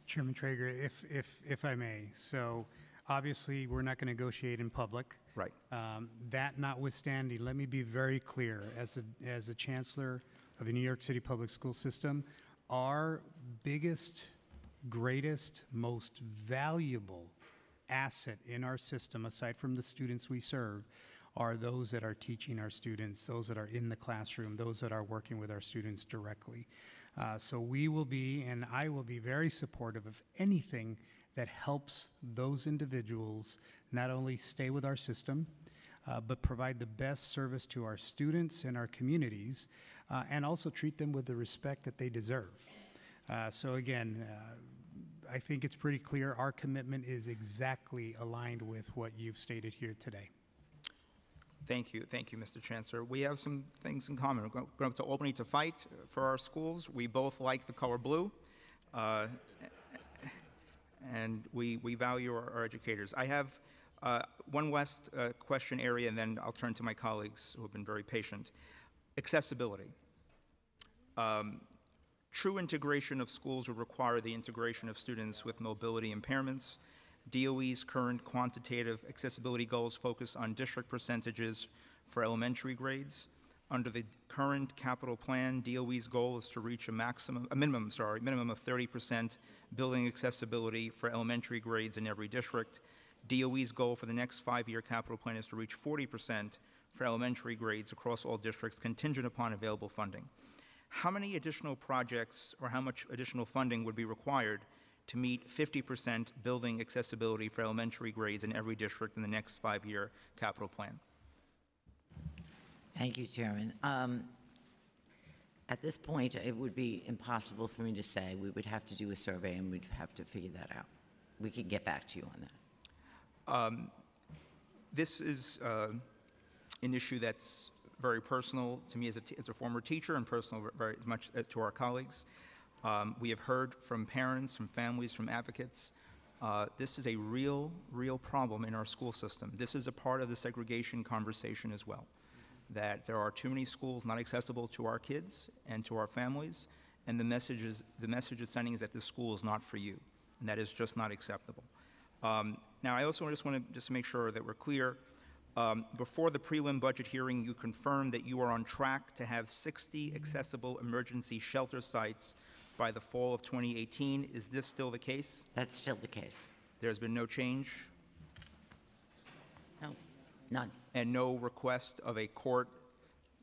Chairman Treyger, if, if, if I may, so obviously, we're not going to negotiate in public. Right. Um, That notwithstanding, let me be very clear, as a, as a chancellor of the New York City Public School System, our biggest, greatest, most valuable asset in our system, aside from the students we serve, are those that are teaching our students, those that are in the classroom, those that are working with our students directly. Uh, So we will be, and I will be very supportive of anything that helps those individuals not only stay with our system, uh, but provide the best service to our students and our communities, uh, and also treat them with the respect that they deserve. Uh, So again, uh, I think it's pretty clear, our commitment is exactly aligned with what you've stated here today. Thank you, thank you, Mr. Chancellor. We have some things in common. We're going to Albany to fight for our schools. We both like the color blue, uh, and we, we value our, our educators. I have uh, one last uh, question area, and then I'll turn to my colleagues who have been very patient. Accessibility. Um, True integration of schools would require the integration of students with mobility impairments. DOE's current quantitative accessibility goals focus on district percentages for elementary grades. Under the current capital plan, DOE's goal is to reach a maximum, a minimum, sorry, minimum of 30% building accessibility for elementary grades in every district. DOE's goal for the next five-year capital plan is to reach 40% for elementary grades across all districts contingent upon available funding. How many additional projects or how much additional funding would be required to meet 50% building accessibility for elementary grades in every district in the next five-year capital plan? Thank you, Chairman. Um, At this point, it would be impossible for me to say. We would have to do a survey, and we'd have to figure that out. We could get back to you on that. This is uh, an issue that's very personal to me as a, as a former teacher and personal very as much as to our colleagues. Um, We have heard from parents, from families, from advocates. Uh, This is a real, real problem in our school system. This is a part of the segregation conversation as well, that there are too many schools not accessible to our kids and to our families, and the message is, the message it's sending is that this school is not for you, and that is just not acceptable. Um, Now, I also just want to just make sure that we're clear. Um, Before the prelim budget hearing, you confirmed that you are on track to have 60 accessible emergency shelter sites by the fall of 2018. Is this still the case? That's still the case. There's been no change No, none. and no request of a court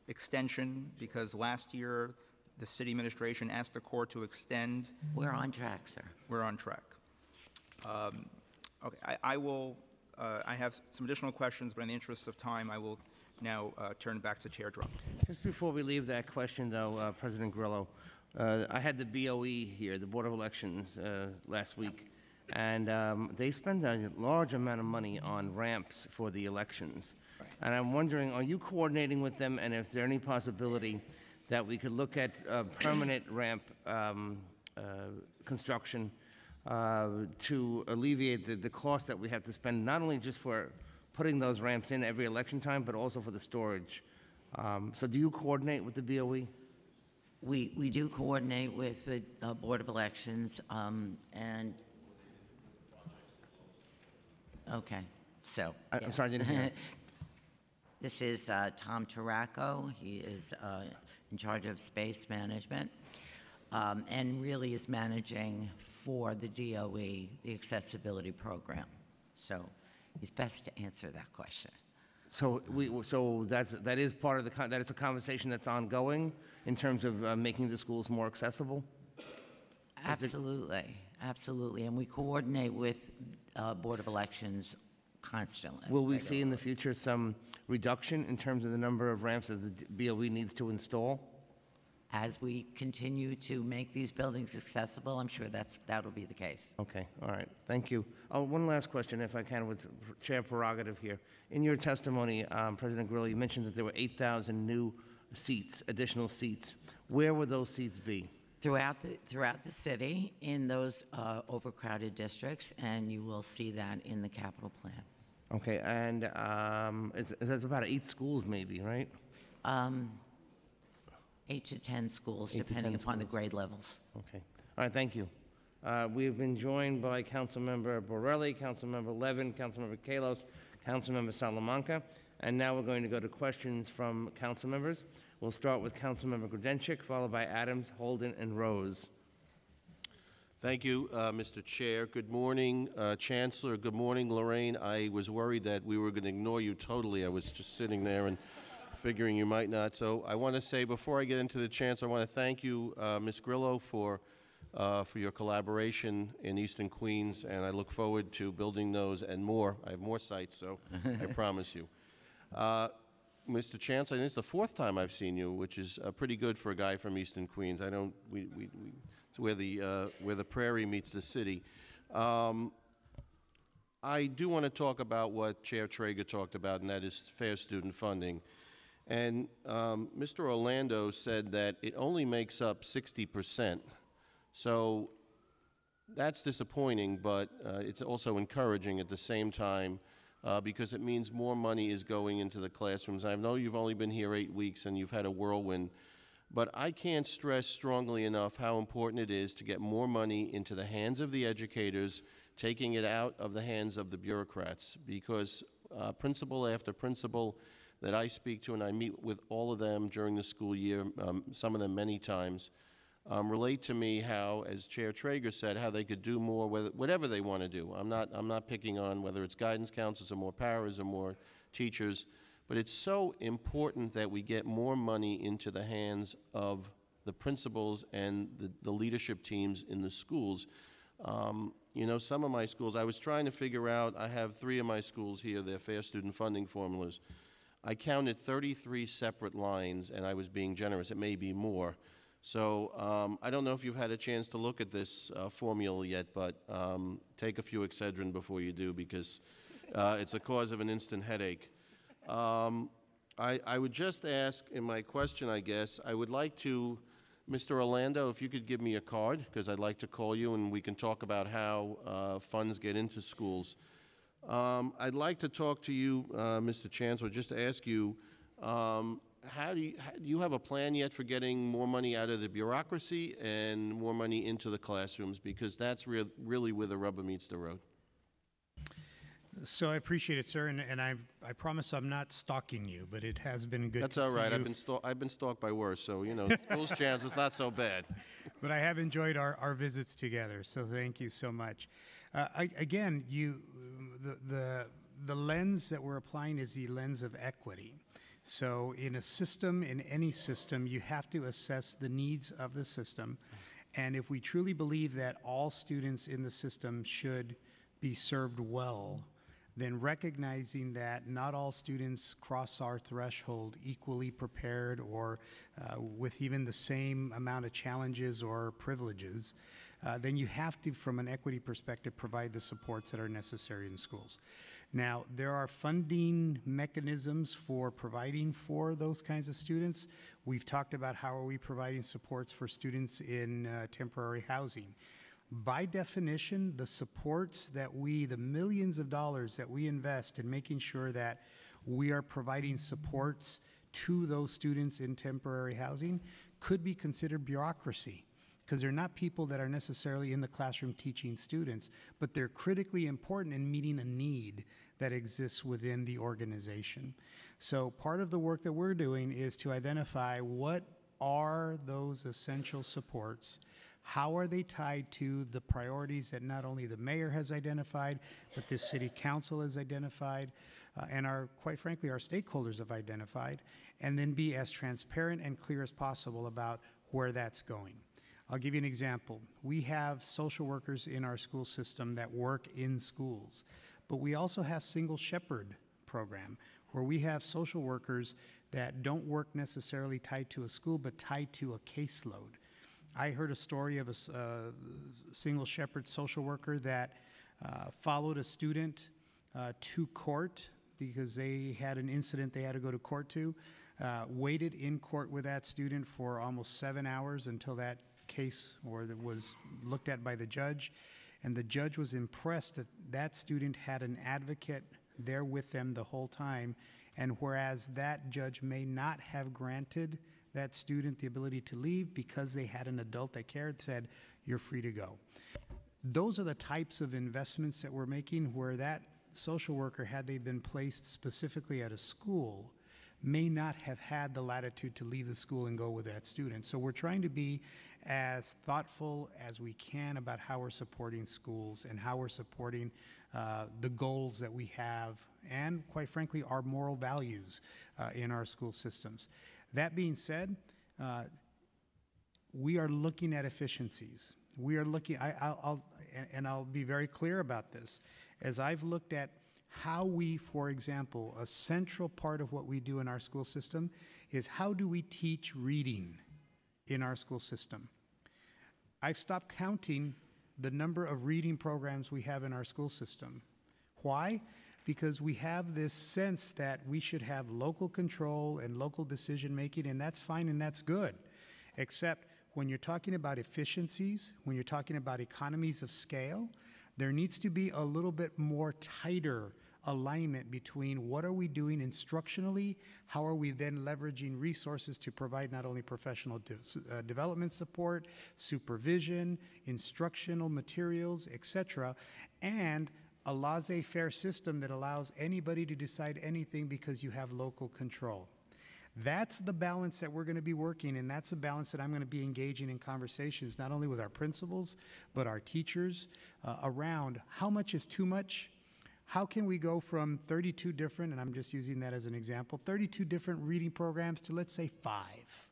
extension because last year, the city administration asked the court to extend We're on track, sir. We're on track. Um, Okay, I- I will, uh, I have some additional questions, but in the interest of time, I will now uh, turn back to Chair Dromm. Just before we leave that question, though, uh, President Grillo, uh, I had the BOE here, the Board of Elections, uh, last week, and um, they spend a large amount of money on ramps for the elections. And I'm wondering, are you coordinating with them, and is there any possibility that we could look at permanent ramp um, uh, construction uh, to alleviate the, the cost that we have to spend, not only just for putting those ramps in every election time, but also for the storage? Um, So do you coordinate with the? BOE? We, we do coordinate with the uh, Board of Elections, um, and, okay, so. I- I'm yes. sorry, I didn't hear. This is uh, Tom Taratko. He is uh, in charge of space management, um, and really is managing for the DOE, the accessibility program. So he's best to answer that question. So we, so that's, that is part of the, con- that is a conversation that's ongoing in terms of uh, making the schools more accessible? Absolutely, absolutely, and we coordinate with uh, Board of Elections constantly. Will we see in the future some reduction in terms of the number of ramps that the BOE needs to install? As we continue to make these buildings accessible, I'm sure that's, that'll be the case. Okay, all right, thank you. Oh, one last question, if I can, with Chair prerogative here. In your testimony, um, President Grillo, you mentioned that there were 8,000 new seats, additional seats. Where would those seats be? Throughout the, throughout the city, in those uh, overcrowded districts, and you will see that in the capital plan. Okay, and um, it's, that's about eight schools maybe, right? Um, Eight to 10 schools, Eight to depending 10 upon the grade levels. Okay. All right, thank you. Uh, We have been joined by Councilmember Borelli, Councilmember Levin, Councilmember Kallos, Councilmember Salamanca, and now we're going to go to questions from council members. We'll start with Councilmember Grodenchik, followed by Adams, Holden, and Rose. Thank you, uh, Mr. Chair. Good morning, uh, Chancellor. Good morning, Lorraine. I was worried that we were going to ignore you totally. I was just sitting there and figuring you might not. So I want to say, before I get into the Chancellor, I want to thank you, uh, Ms. Grillo, for, uh, for your collaboration in Eastern Queens, and I look forward to building those and more. I have more sites, so I promise you. Mr. Chancellor, I think it's the fourth time I've seen you, which is uh, pretty good for a guy from Eastern Queens. I don't, we, we, we it's where the, uh, where the prairie meets the city. Um, I do want to talk about what Chair Treyger talked about, and that is fair student funding. And um, Mr. Orlando said that it only makes up 60%. So that's disappointing, but uh, it's also encouraging at the same time uh, because it means more money is going into the classrooms. I know you've only been here eight weeks and you've had a whirlwind, but I can't stress strongly enough how important it is to get more money into the hands of the educators, taking it out of the hands of the bureaucrats, because uh, principal after principal that I speak to, and I meet with all of them during the school year, um, some of them many times, um, relate to me how, as Chair Treyger said, how they could do more, whether, whatever they want to do. I'm not, I'm not picking on whether it's guidance counselors or more powers or more teachers, but it's so important that we get more money into the hands of the principals and the, the leadership teams in the schools. Um, you know, some of my schools, I was trying to figure out, I have three of my schools here, they're fair student funding formulas. I counted 33 separate lines, and I was being generous. It may be more. So um, I don't know if you've had a chance to look at this uh, formula yet, but um, take a few Excedrin before you do because uh, it's a cause of an instant headache. Um, I, I would just ask, in my question, I guess, I would like to Mr. Orlando, if you could give me a card, because I'd like to call you and we can talk about how uh, funds get into schools. Um, I'd like to talk to you, uh, Mr. Chancellor, just to ask you, um, how do you, how- do you have a plan yet for getting more money out of the bureaucracy and more money into the classrooms? Because that's rea- really where the rubber meets the road. So I appreciate it, sir, and, and I, I promise I'm not stalking you, but it has been good That's to all see right, I've been I've been stalked by worse, so, you know, school's chance is not so bad. But I have enjoyed our, our visits together, so thank you so much. Uh, I, again, you, the, the, the lens that we're applying is the lens of equity. So in a system, in any system, you have to assess the needs of the system. And if we truly believe that all students in the system should be served well, then recognizing that not all students cross our threshold equally prepared or uh, with even the same amount of challenges or privileges, uh, then you have to, from an equity perspective, provide the supports that are necessary in schools. Now, there are funding mechanisms for providing for those kinds of students. We've talked about how are we providing supports for students in uh, temporary housing. By definition, the supports that we, the millions of dollars that we invest in making sure that we are providing supports to those students in temporary housing could be considered bureaucracy because they're not people that are necessarily in the classroom teaching students, but they're critically important in meeting a need that exists within the organization. So part of the work that we're doing is to identify what are those essential supports how are they tied to the priorities that not only the mayor has identified, but the city council has identified, uh, and our, quite frankly, our stakeholders have identified, and then be as transparent and clear as possible about where that's going. I'll give you an example. We have social workers in our school system that work in schools, but we also have single shepherd program where we have social workers that don't work necessarily tied to a school, but tied to a caseload. I heard a story of a uh, single shepherd social worker that uh, followed a student uh, to court because they had an incident they had to go to court to, uh, waited in court with that student for almost seven hours until that case or that was looked at by the judge. And the judge was impressed that that student had an advocate there with them the whole time. And whereas that judge may not have granted that student the ability to leave because they had an adult that cared, said, you're free to go. Those are the types of investments that we're making where that social worker, had they been placed specifically at a school, may not have had the latitude to leave the school and go with that student. So we're trying to be as thoughtful as we can about how we're supporting schools and how we're supporting uh, the goals that we have and, quite frankly, our moral values uh, in our school systems. That being said, uh, we are looking at efficiencies. We are looking, I, I'll, I'll, and, and I'll be very clear about this. As I've looked at how we, for example, a central part of what we do in our school system is how do we teach reading in our school system? I've stopped counting the number of reading programs we have in our school system. Why? Because we have this sense that we should have local control and local decision making, and that's fine and that's good. Except when you're talking about efficiencies, when you're talking about economies of scale, there needs to be a little bit more tighter alignment between what are we doing instructionally, how are we then leveraging resources to provide not only professional de- uh, development support, supervision, instructional materials, etc., and a laissez-faire system that allows anybody to decide anything because you have local control. That's the balance that we're going to be working, and that's the balance that I'm going to be engaging in conversations, not only with our principals, but our teachers, uh, around how much is too much. How can we go from 32 different, and I'm just using that as an example, 32 different reading programs to let's say five?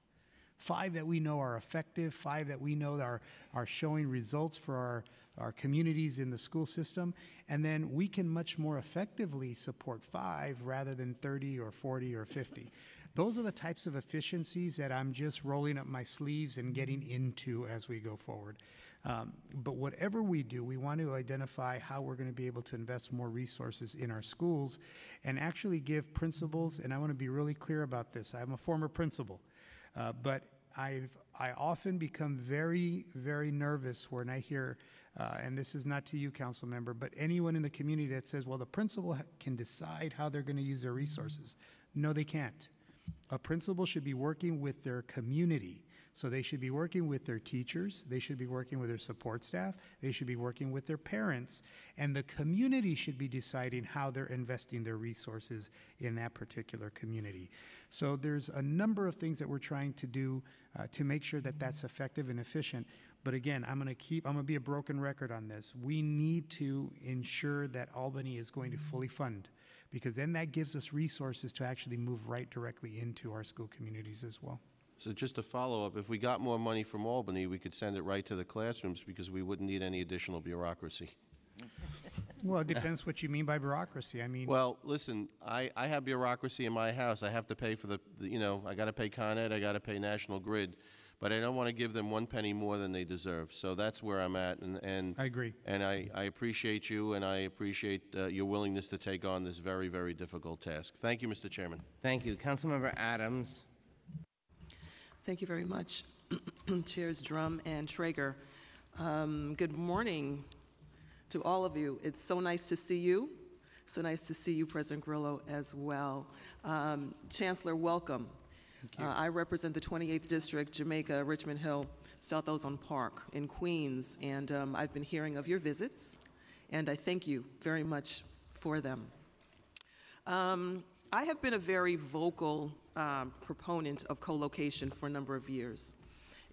Five that we know are effective, five that we know are, are showing results for our, our communities in the school system, and then we can much more effectively support five rather than 30 or 40 or 50. Those are the types of efficiencies that I'm just rolling up my sleeves and getting into as we go forward. Um, but whatever we do, we want to identify how we're going to be able to invest more resources in our schools and actually give principals, and I want to be really clear about this. I'm a former principal, uh, but I've I often become very, very nervous when I hear, uh, and this is not to you, council member, but anyone in the community that says, well, the principal can decide how they're going to use their resources. No, they can't. A principal should be working with their community. So they should be working with their teachers, they should be working with their support staff, they should be working with their parents, and the community should be deciding how they're investing their resources in that particular community. So there's a number of things that we're trying to do uh, to make sure that that's effective and efficient. But again, I'm going to keep, I'm going to be a broken record on this. We need to ensure that Albany is going to fully fund because then that gives us resources to actually move right directly into our school communities as well. So just to follow up, if we got more money from Albany, we could send it right to the classrooms because we wouldn't need any additional bureaucracy. Well, it depends what you mean by bureaucracy. I mean, Well, listen, I, I have bureaucracy in my house. I have to pay for the, the- you know, I got to pay Con Ed, I got to pay National Grid, but I don't want to give them one penny more than they deserve. So that's where I'm at, and, and. I agree. And I, I appreciate you, and I appreciate uh, your willingness to take on this very, very difficult task. Thank you, Mr. Chairman. Thank you. Councilmember Adams. Thank you very much, Chairs Dromm and Treyger. Um, Good morning to all of you. It's so nice to see you. So nice to see you, President Grillo, as well. Um, Chancellor, welcome. Uh, I represent the 28th District, Jamaica, Richmond Hill, South Ozone Park in Queens, and um, I've been hearing of your visits, and I thank you very much for them. Um, I have been a very vocal um, proponent of co-location for a number of years.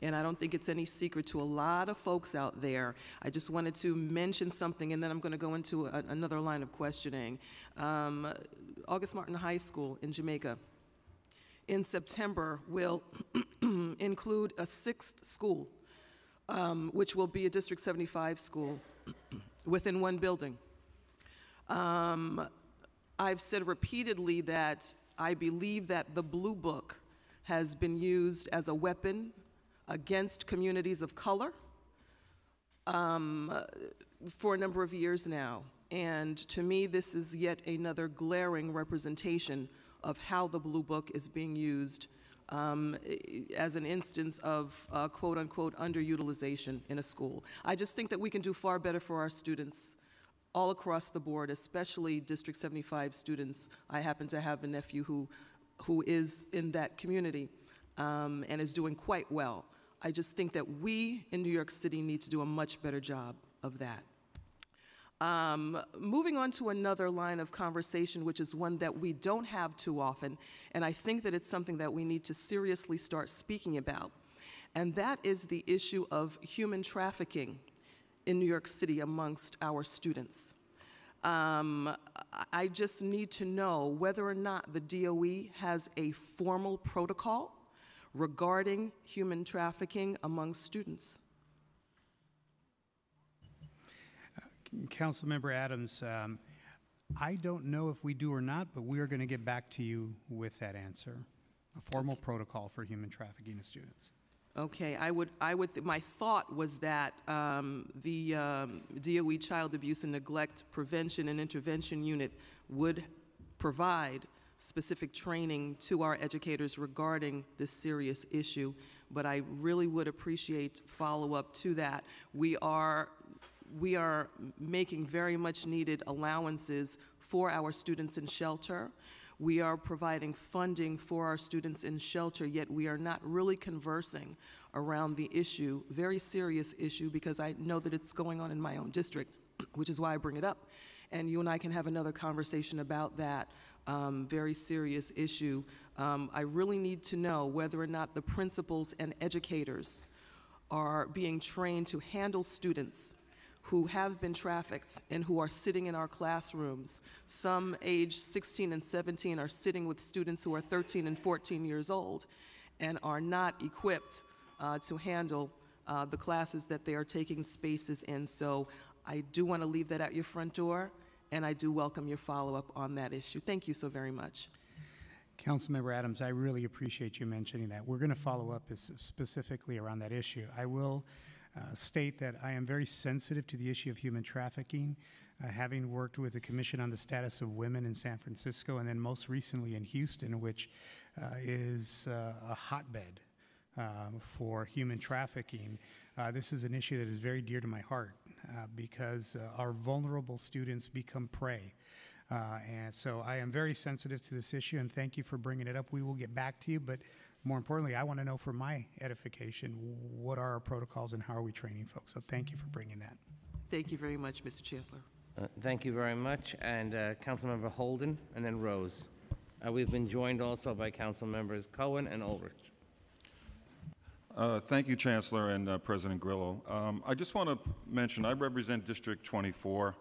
And I don't think it's any secret to a lot of folks out there. I just wanted to mention something, and then I'm going to go into a, another line of questioning. Um, August Martin High School in Jamaica in September will include a sixth school, um, which will be a District 75 school within one building. Um, I've said repeatedly that I believe that the Blue Book has been used as a weapon against communities of color um, for a number of years now. And to me, this is yet another glaring representation of how the Blue Book is being used um, as an instance of uh, quote unquote underutilization in a school. I just think that we can do far better for our students all across the board, especially District 75 students. I happen to have a nephew who, who is in that community um, and is doing quite well. I just think that we in New York City need to do a much better job of that. Um, moving on to another line of conversation, which is one that we don't have too often, and I think that it's something that we need to seriously start speaking about, and that is the issue of human trafficking in New York City amongst our students. Um, I- just need to know whether or not the DOE has a formal protocol regarding human trafficking among students. Councilmember Adams, um, I don't know if we do or not, but we are going to get back to you with that answer. A formal protocol for human trafficking of students. Okay, I would, I would, my thought was that um, the um, DOE Child Abuse and Neglect Prevention and Intervention Unit would provide specific training to our educators regarding this serious issue, but I really would appreciate follow-up to that. We are, we are making very much needed allowances for our students in shelter. We are providing funding for our students in shelter, yet we are not really conversing around the issue, very serious issue, because I know that it's going on in my own district, which is why I bring it up. And you and I can have another conversation about that um, very serious issue. Um, I really need to know whether or not the principals and educators are being trained to handle students who have been trafficked and who are sitting in our classrooms. Some age 16 and 17 are sitting with students who are 13 and 14 years old and are not equipped uh, to handle uh, the classes that they are taking spaces in. So I do want to leave that at your front door, and I do welcome your follow-up on that issue. Thank you so very much. Councilmember Adams, I really appreciate you mentioning that. We're going to follow up specifically around that issue. I will uh, state that I am very sensitive to the issue of human trafficking, uh, having worked with the Commission on the Status of Women in San Francisco, and then most recently in Houston, which uh, is uh, a hotbed um, for human trafficking. Uh, this is an issue that is very dear to my heart uh, because uh, our vulnerable students become prey. Uh, and so I am very sensitive to this issue, and thank you for bringing it up. We will get back to you, but more importantly, I want to know for my edification what are our protocols and how are we training folks. So thank you for bringing that. Thank you very much, Mr. Chancellor. Uh, Thank you very much. And uh, Councilmember Holden, and then Rose. Uh, We've been joined also by Council Members Cohen and Ulrich. Uh, Thank you, Chancellor and uh, President Grillo. Um, I just want to mention, I represent District 24,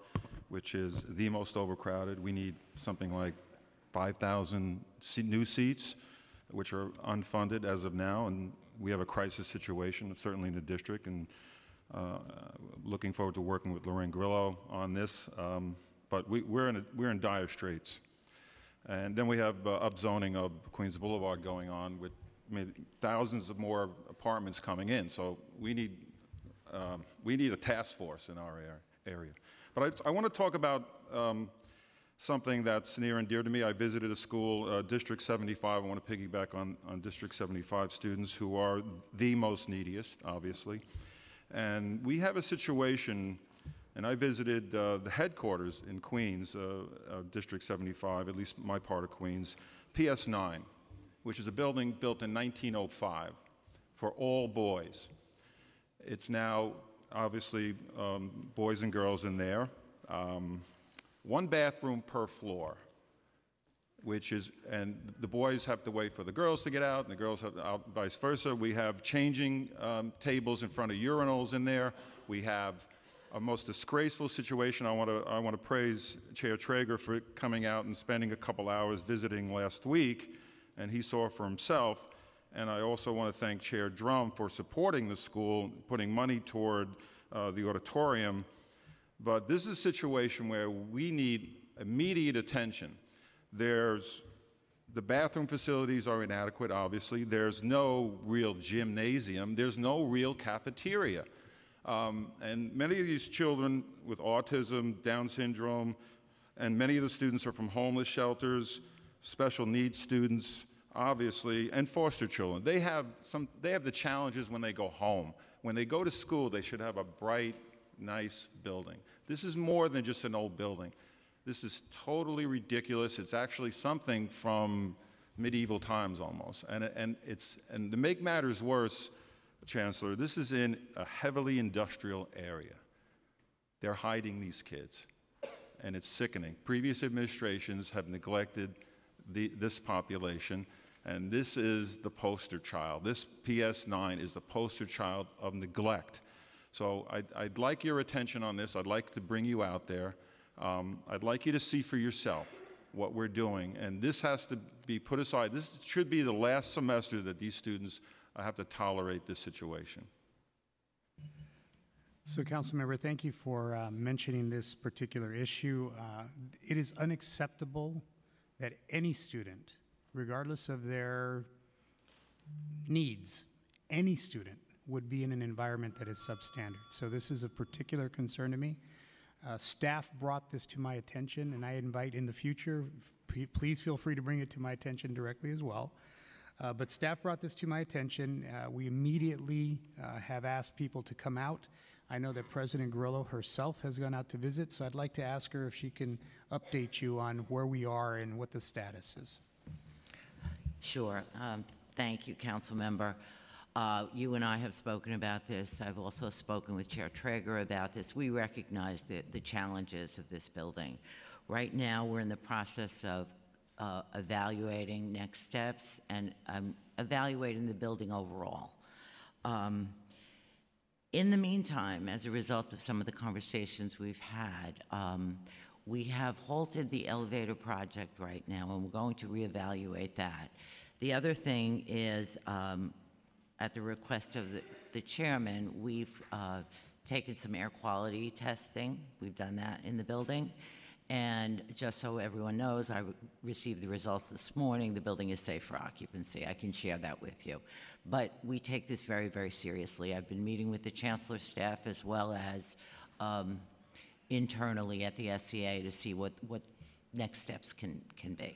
which is the most overcrowded. We need something like 5,000 se- new seats, which are unfunded as of now, and we have a crisis situation, certainly in the district, and uh, looking forward to working with Lorraine Grillo on this. Um, But we- we're in, a- we're in dire straits. And then we have uh, upzoning of Queens Boulevard going on with thousands of more apartments coming in. So we need, um, we need a task force in our area. But I, I want to talk about um, something that's near and dear to me. I visited a school, uh, District 75. I want to piggyback on, on District 75 students who are the most neediest, obviously. And we have a situation, and I visited uh, the headquarters in Queens, uh, District 75, at least my part of Queens, PS 9, which is a building built in 1905 for all boys. It's now obviously um, boys and girls in there. Um, one bathroom per floor, which is, and the boys have to wait for the girls to get out, and the girls have out, vice versa. We have changing um, tables in front of urinals in there. We have a most disgraceful situation. I want to I want to praise Chair Treyger for coming out and spending a couple hours visiting last week, and he saw for himself. And I also want to thank Chair Dromm for supporting the school, putting money toward uh, the auditorium. But this is a situation where we need immediate attention. There's the bathroom facilities are inadequate, obviously. There's no real gymnasium. There's no real cafeteria. Um, and many of these children with autism, Down syndrome, and many of the students are from homeless shelters, special needs students, obviously, and foster children. They have, some, they have the challenges when they go home. When they go to school, they should have a bright, nice building. This is more than just an old building. This is totally ridiculous. It's actually something from medieval times almost. And, and, it's, and to make matters worse, Chancellor, this is in a heavily industrial area. They're hiding these kids, and it's sickening. Previous administrations have neglected the, this population, and this is the poster child. This PS9 is the poster child of neglect. So I'd, I'd like your attention on this. I'd like to bring you out there. Um, I'd like you to see for yourself what we're doing, and this has to be put aside. This should be the last semester that these students have to tolerate this situation. So, Councilmember, thank you for uh, mentioning this particular issue. Uh, It is unacceptable that any student, regardless of their needs, any student would be in an environment that is substandard. So this is a particular concern to me. Uh, Staff brought this to my attention, and I invite in the future, please feel free to bring it to my attention directly as well. Uh, But staff brought this to my attention. Uh, We immediately uh, have asked people to come out. I know that President Grillo herself has gone out to visit, so I'd like to ask her if she can update you on where we are and what the status is. Sure. Um, Thank you, council member. Uh, You and I have spoken about this. I've also spoken with Chair Treyger about this. We recognize the, the challenges of this building. Right now, we're in the process of uh, evaluating next steps and um, evaluating the building overall. Um, in the meantime, as a result of some of the conversations we've had, um, we have halted the elevator project right now, and we're going to reevaluate that. The other thing is, um, at the request of the, the chairman, we've uh, taken some air quality testing. We've done that in the building. And just so everyone knows, I received the results this morning. The building is safe for occupancy. I can share that with you. But we take this very, very seriously. I've been meeting with the chancellor's staff as well as um, internally at the SCA to see what, what next steps can, can be.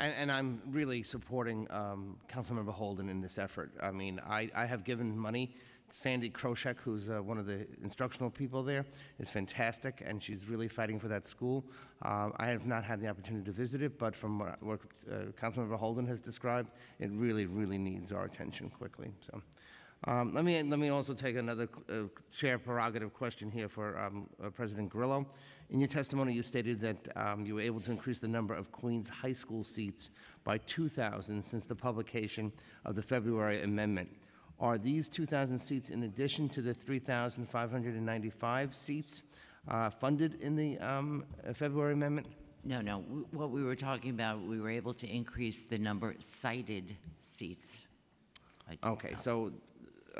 And, and I'm really supporting um, Councilmember Holden in this effort. I mean, I, I have given money. To Sandy Kroshek, who's uh, one of the instructional people there, is fantastic, and she's really fighting for that school. Uh, I have not had the opportunity to visit it, but from what, what uh, Councilmember Holden has described, it really, really needs our attention quickly. So, um, let me let me also take another uh, chair prerogative question here for um, uh, President Grillo. In your testimony, you stated that um, you were able to increase the number of Queens High School seats by 2,000 since the publication of the February amendment. Are these 2,000 seats in addition to the 3,595 seats uh, funded in the um, uh, February amendment? No, no, w- what we were talking about, we were able to increase the number sited seats. by Okay, 2,000. so,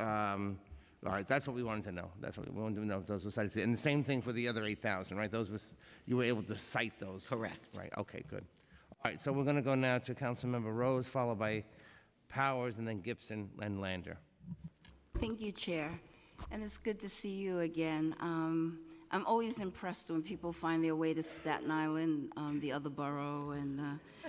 um, all right, that's what we wanted to know. That's what we wanted to know, if those were sited. And the same thing for the other 8,000, right? Those was, you were able to site those? Correct. Right, okay, good. All right, so we're going to go now to Councilmember Rose, followed by Powers, and then Gibson and Lander. Thank you, Chair. And it's good to see you again. Um, I'm always impressed when people find their way to Staten Island, um, the other borough, and uh,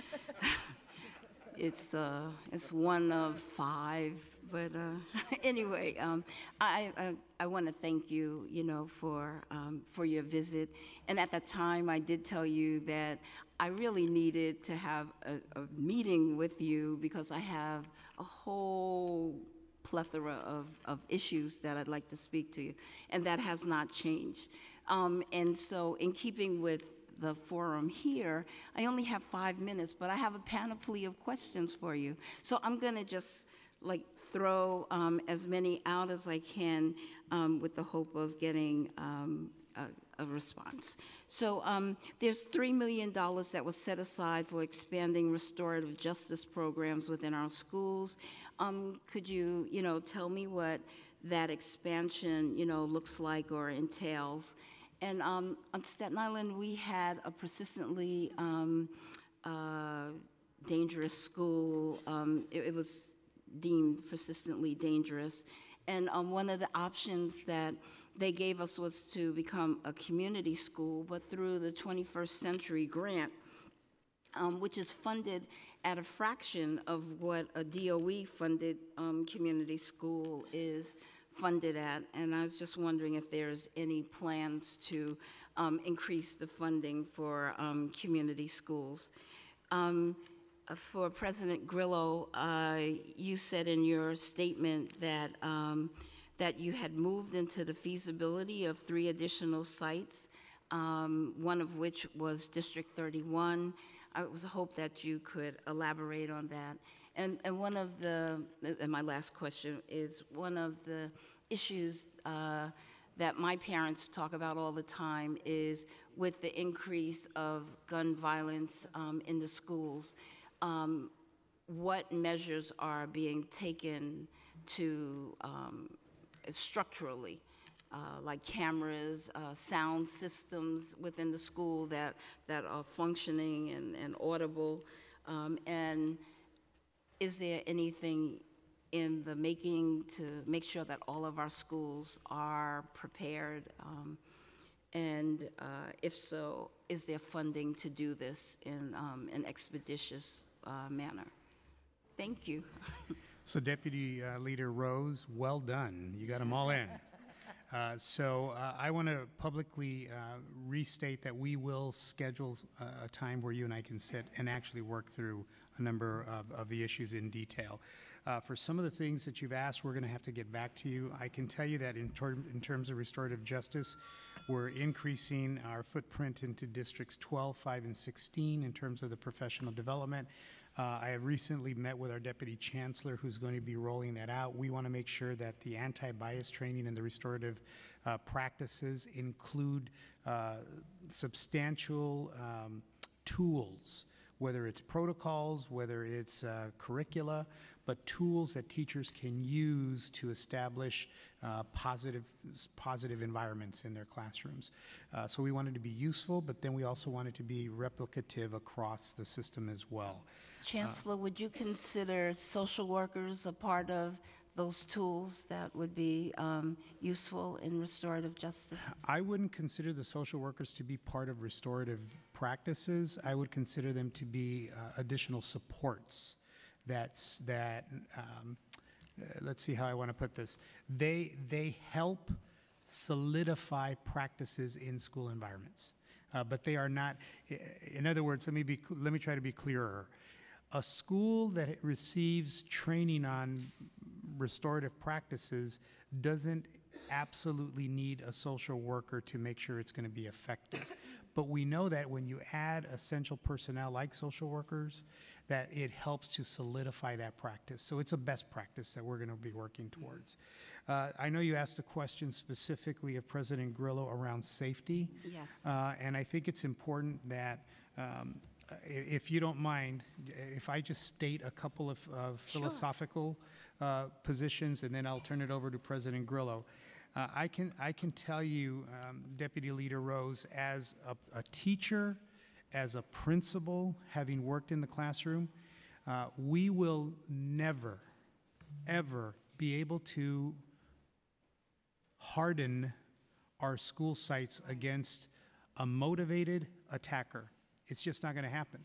it's uh, it's one of five. But uh, anyway, um, I I, I want to thank you, you know, for um, for your visit. And at that time, I did tell you that I really needed to have a, a meeting with you because I have a whole plethora of, of issues that I'd like to speak to you, and that has not changed. Um, and so, in keeping with the forum here, I only have five minutes, but I have a panoply of questions for you. So I'm going to just like throw um, as many out as I can um, with the hope of getting um, a, a response. So um, there's $3 million that was set aside for expanding restorative justice programs within our schools. Um, could you, you know, tell me what that expansion, you know, looks like or entails? And um, on Staten Island, we had a persistently um, uh, dangerous school. Um, it, it was deemed persistently dangerous. And um, one of the options that they gave us was to become a community school, but through the 21st Century Grant, um, which is funded at a fraction of what a DOE funded um, community school is funded at. And I was just wondering if there's any plans to um, increase the funding for um, community schools. Um, uh, for President Grillo, uh, you said in your statement that um, that you had moved into the feasibility of three additional sites, um, one of which was District 31. I was hope that you could elaborate on that. And, and one of the, and my last question is one of the issues uh, that my parents talk about all the time is with the increase of gun violence um, in the schools, um, what measures are being taken to um, structurally, uh, like cameras, uh, sound systems within the school that, that are functioning and, and audible? Um, and is there anything in the making to make sure that all of our schools are prepared? Um, and uh, if so, is there funding to do this in um, an expeditious uh, manner? Thank you. So Deputy uh, Leader Rose, well done. You got them all in. Uh, So uh, I want to publicly uh, restate that we will schedule uh, a time where you and I can sit and actually work through a number of, of the issues in detail. Uh, For some of the things that you've asked, we're going to have to get back to you. I can tell you that in, term, in terms of restorative justice, we're increasing our footprint into districts 12, 5, and 16 in terms of the professional development. Uh, I have recently met with our deputy chancellor who's going to be rolling that out. We want to make sure that the anti-bias training and the restorative uh, practices include uh, substantial um, tools, whether it's protocols, whether it's uh, curricula, but tools that teachers can use to establish uh, positive, positive environments in their classrooms. Uh, so we wanted to be useful, but then we also wanted to be replicative across the system as well. Chancellor, would you consider social workers a part of those tools that would be um, useful in restorative justice? I wouldn't consider the social workers to be part of restorative practices. I would consider them to be uh, additional supports. That's that. Um, uh, let's see how I want to put this. They they help solidify practices in school environments, uh, but they are not. In other words, let me be let me try to be clearer. A school that receives training on restorative practices doesn't absolutely need a social worker to make sure it's going to be effective. But we know that when you add essential personnel like social workers, that it helps to solidify that practice. So it's a best practice that we're going to be working towards. Uh, I know you asked a question specifically of President Grillo around safety. Yes. Uh, and I think it's important that, um, if you don't mind, if I just state a couple of, of philosophical uh, positions, and then I'll turn it over to President Grillo. Uh, I can, I can tell you, um, Deputy Leader Rose, as a, a teacher, as a principal, having worked in the classroom, uh, we will never, ever be able to harden our school sites against a motivated attacker. It's just not going to happen.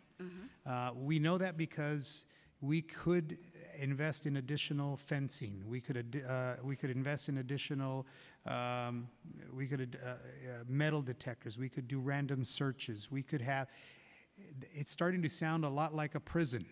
Uh, we know that because we could invest in additional fencing. We could uh, we could invest in additional um, we could ad- uh, uh, metal detectors. We could do random searches. We could have. It's starting to sound a lot like a prison.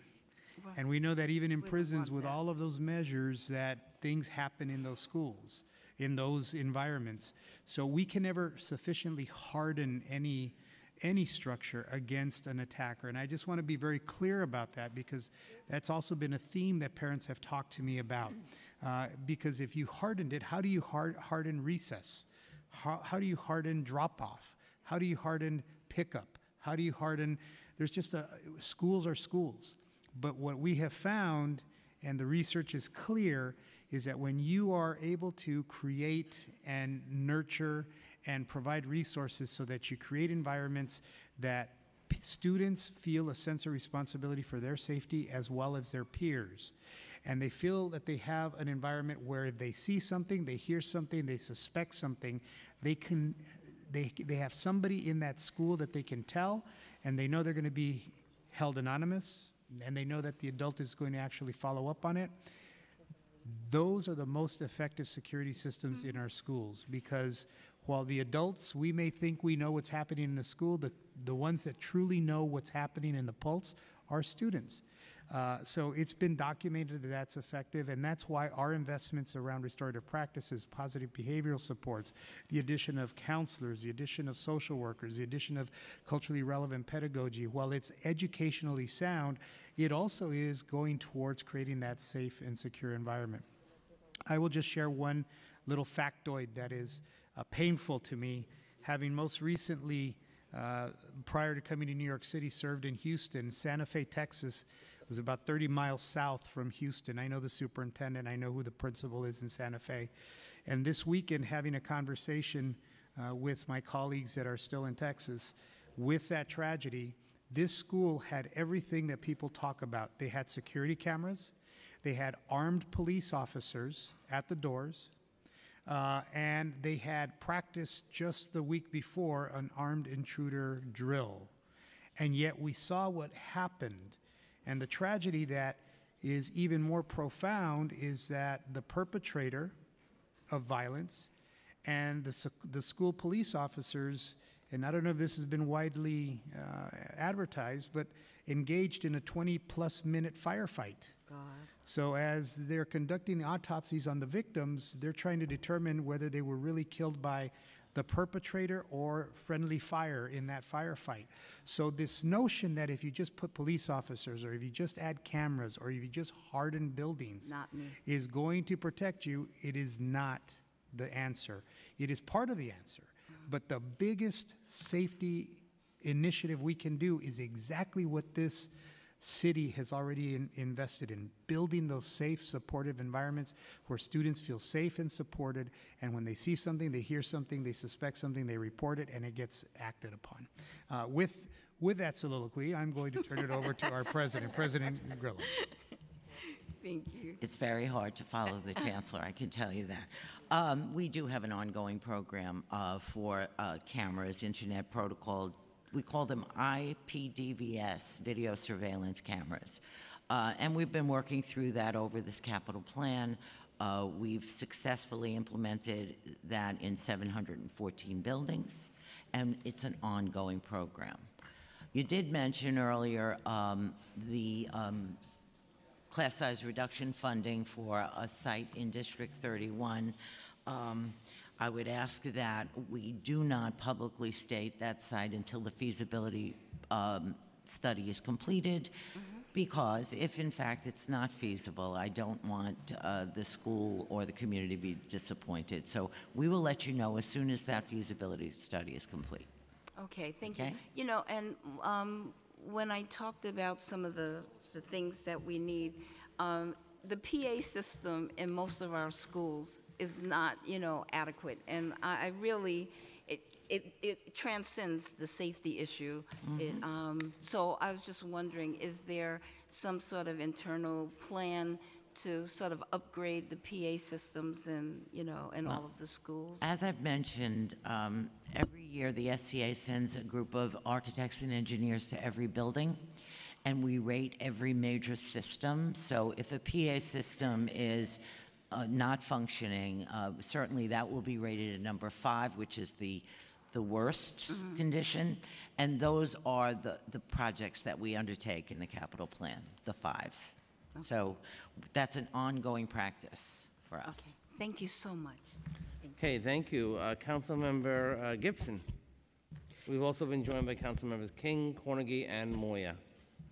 And we know that even in We prisons, with that. all of those measures, that things happen in those schools, in those environments. So we can never sufficiently harden any, any structure against an attacker. And I just want to be very clear about that because that's also been a theme that parents have talked to me about. Uh, because if you hardened it, how do you hard, harden recess? How, how do you harden drop off? How do you harden pickup? How do you harden? There's just a, schools are schools. But what we have found, and the research is clear, is that when you are able to create and nurture and provide resources so that you create environments that p- students feel a sense of responsibility for their safety as well as their peers. And they feel that they have an environment where if they see something, they hear something, they suspect something, they can, they, they have somebody in that school that they can tell, and they know they're going to be held anonymous, and they know that the adult is going to actually follow up on it. Those are the most effective security systems hmm. in our schools because while the adults, we may think we know what's happening in the school, the, the ones that truly know what's happening in the pulse are students. Uh, so it's been documented that that's effective, and that's why our investments around restorative practices, positive behavioral supports, the addition of counselors, the addition of social workers, the addition of culturally relevant pedagogy, while it's educationally sound, it also is going towards creating that safe and secure environment. I will just share one little factoid that is uh, painful to me. Having most recently, uh, prior to coming to New York City, served in Houston, Santa Fe, Texas was about 30 miles south from Houston. I know the superintendent, I know who the principal is in Santa Fe. And this weekend, having a conversation uh, with my colleagues that are still in Texas, with that tragedy, this school had everything that people talk about. They had security cameras, they had armed police officers at the doors, uh, and they had practiced just the week before an armed intruder drill. And yet we saw what happened. And the tragedy that is even more profound is that the perpetrator of violence and the, the school police officers, and I don't know if this has been widely uh, advertised, but engaged in a 20 plus minute firefight. God. So as they're conducting autopsies on the victims, they're trying to determine whether they were really killed by the perpetrator or friendly fire in that firefight. So this notion that if you just put police officers or if you just add cameras or if you just harden buildings is going to protect you, it is not the answer. It is part of the answer. But the biggest safety initiative we can do is exactly what this city has already in- invested in building those safe, supportive environments where students feel safe and supported. And when they see something, they hear something, they suspect something, they report it, and it gets acted upon. Uh, with, with that soliloquy, I'm going to turn it over to our president, President Grillo. Thank you. It's very hard to follow the chancellor, I can tell you that. Um, We do have an ongoing program uh, for uh, cameras, internet protocol, we call them IPDVS, video surveillance cameras. Uh, And we've been working through that over this capital plan. Uh, We've successfully implemented that in 714 buildings, and it's an ongoing program. You did mention earlier um, the um, class size reduction funding for a site in District 31. Um, I would ask that we do not publicly state that site until the feasibility um, study is completed, because if in fact it's not feasible, I don't want uh, the school or the community to be disappointed. So we will let you know as soon as that feasibility study is complete. Okay, thank you. Okay. You know, and um, when I talked about some of the, the things that we need, um, the PA system in most of our schools is not, you know, adequate. And I, I really, it, it, it transcends the safety issue. It, um, so I was just wondering, is there some sort of internal plan to sort of upgrade the PA systems and you know, in all of the schools? As I've mentioned, um, every year, the SCA sends a group of architects and engineers to every building, and we rate every major system. So if a PA system is uh, not functioning, uh, certainly that will be rated a number five, which is the, the worst condition. And those are the, the projects that we undertake in the capital plan, the fives. So that's an ongoing practice for us. Okay, thank you so much. Okay, thank you. Uh, Councilmember uh, Gibson. We've also been joined by Councilmembers King, Cornegy, and Moya.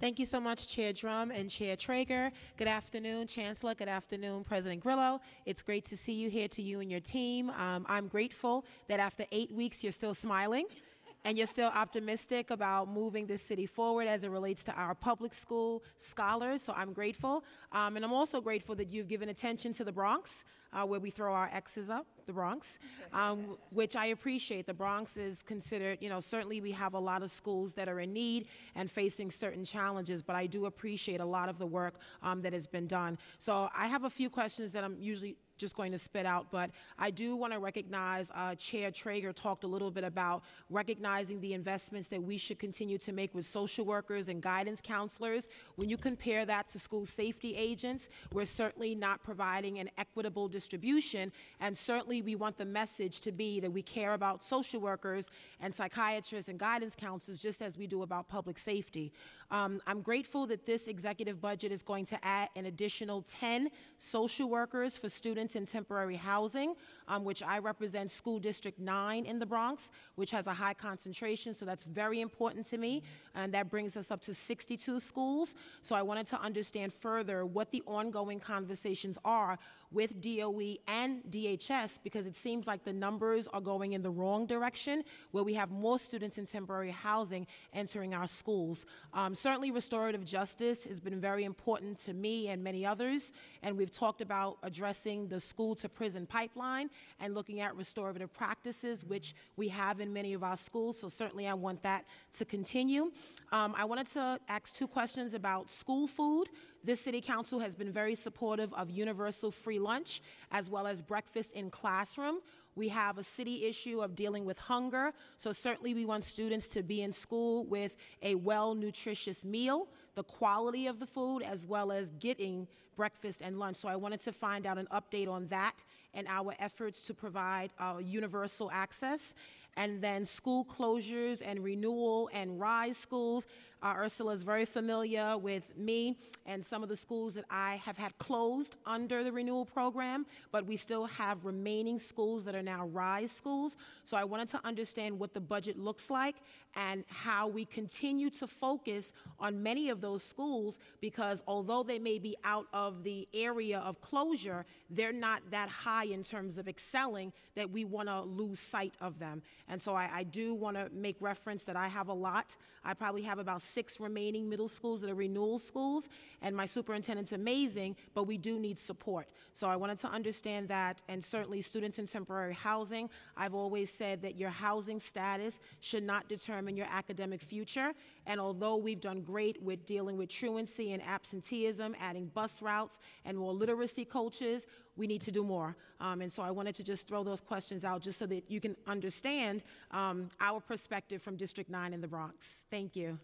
Thank you so much, Chair Dromm and Chair Treyger. Good afternoon, Chancellor. Good afternoon, President Grillo. It's great to see you here, to you and your team. Um, I'm grateful that after eight weeks, you're still smiling and you're still optimistic about moving this city forward as it relates to our public school scholars. So I'm grateful. Um, and I'm also grateful that you've given attention to the Bronx, uh, where we throw our X's up, the Bronx, um, which I appreciate. The Bronx is considered, you know, certainly we have a lot of schools that are in need and facing certain challenges, but I do appreciate a lot of the work um, that has been done. So I have a few questions that I'm usually just going to spit out, but I do want to recognize uh, Chair Treyger talked a little bit about recognizing the investments that we should continue to make with social workers and guidance counselors. When you compare that to school safety agents, we're certainly not providing an equitable distribution, and certainly we want the message to be that we care about social workers and psychiatrists and guidance counselors just as we do about public safety. Um, I'm grateful that this executive budget is going to add an additional 10 social workers for students in temporary housing, um, which I represent School District 9 in the Bronx, which has a high concentration, so that's very important to me. And that brings us up to 62 schools. So I wanted to understand further what the ongoing conversations are with DOE and DHS because it seems like the numbers are going in the wrong direction where we have more students in temporary housing entering our schools. Um, certainly, restorative justice has been very important to me and many others, and we've talked about addressing the school to prison pipeline and looking at restorative practices, which we have in many of our schools. So, certainly, I want that to continue. Um, I wanted to ask two questions about school food. This city council has been very supportive of universal free lunch as well as breakfast in classroom. We have a city issue of dealing with hunger, so certainly we want students to be in school with a well nutritious meal, the quality of the food, as well as getting breakfast and lunch. So I wanted to find out an update on that and our efforts to provide uh, universal access. And then school closures and renewal and RISE schools. Uh, Ursula is very familiar with me and some of the schools that I have had closed under the renewal program, but we still have remaining schools that are now RISE schools. So I wanted to understand what the budget looks like and how we continue to focus on many of those schools because although they may be out of the area of closure, they're not that high in terms of excelling that we want to lose sight of them. And so I, I do want to make reference that I have a lot. I probably have about six remaining middle schools that are renewal schools, and my superintendent's amazing, but we do need support. So I wanted to understand that, and certainly students in temporary housing, I've always said that your housing status should not determine your academic future. And although we've done great with dealing with truancy and absenteeism, adding bus routes and more literacy coaches, we need to do more. Um, and so I wanted to just throw those questions out just so that you can understand um, our perspective from District 9 in the Bronx. Thank you.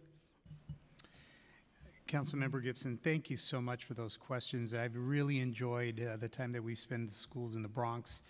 Councilmember Gibson, thank you so much for those questions. I've really enjoyed uh, the time that we've spent in the schools in the Bronx.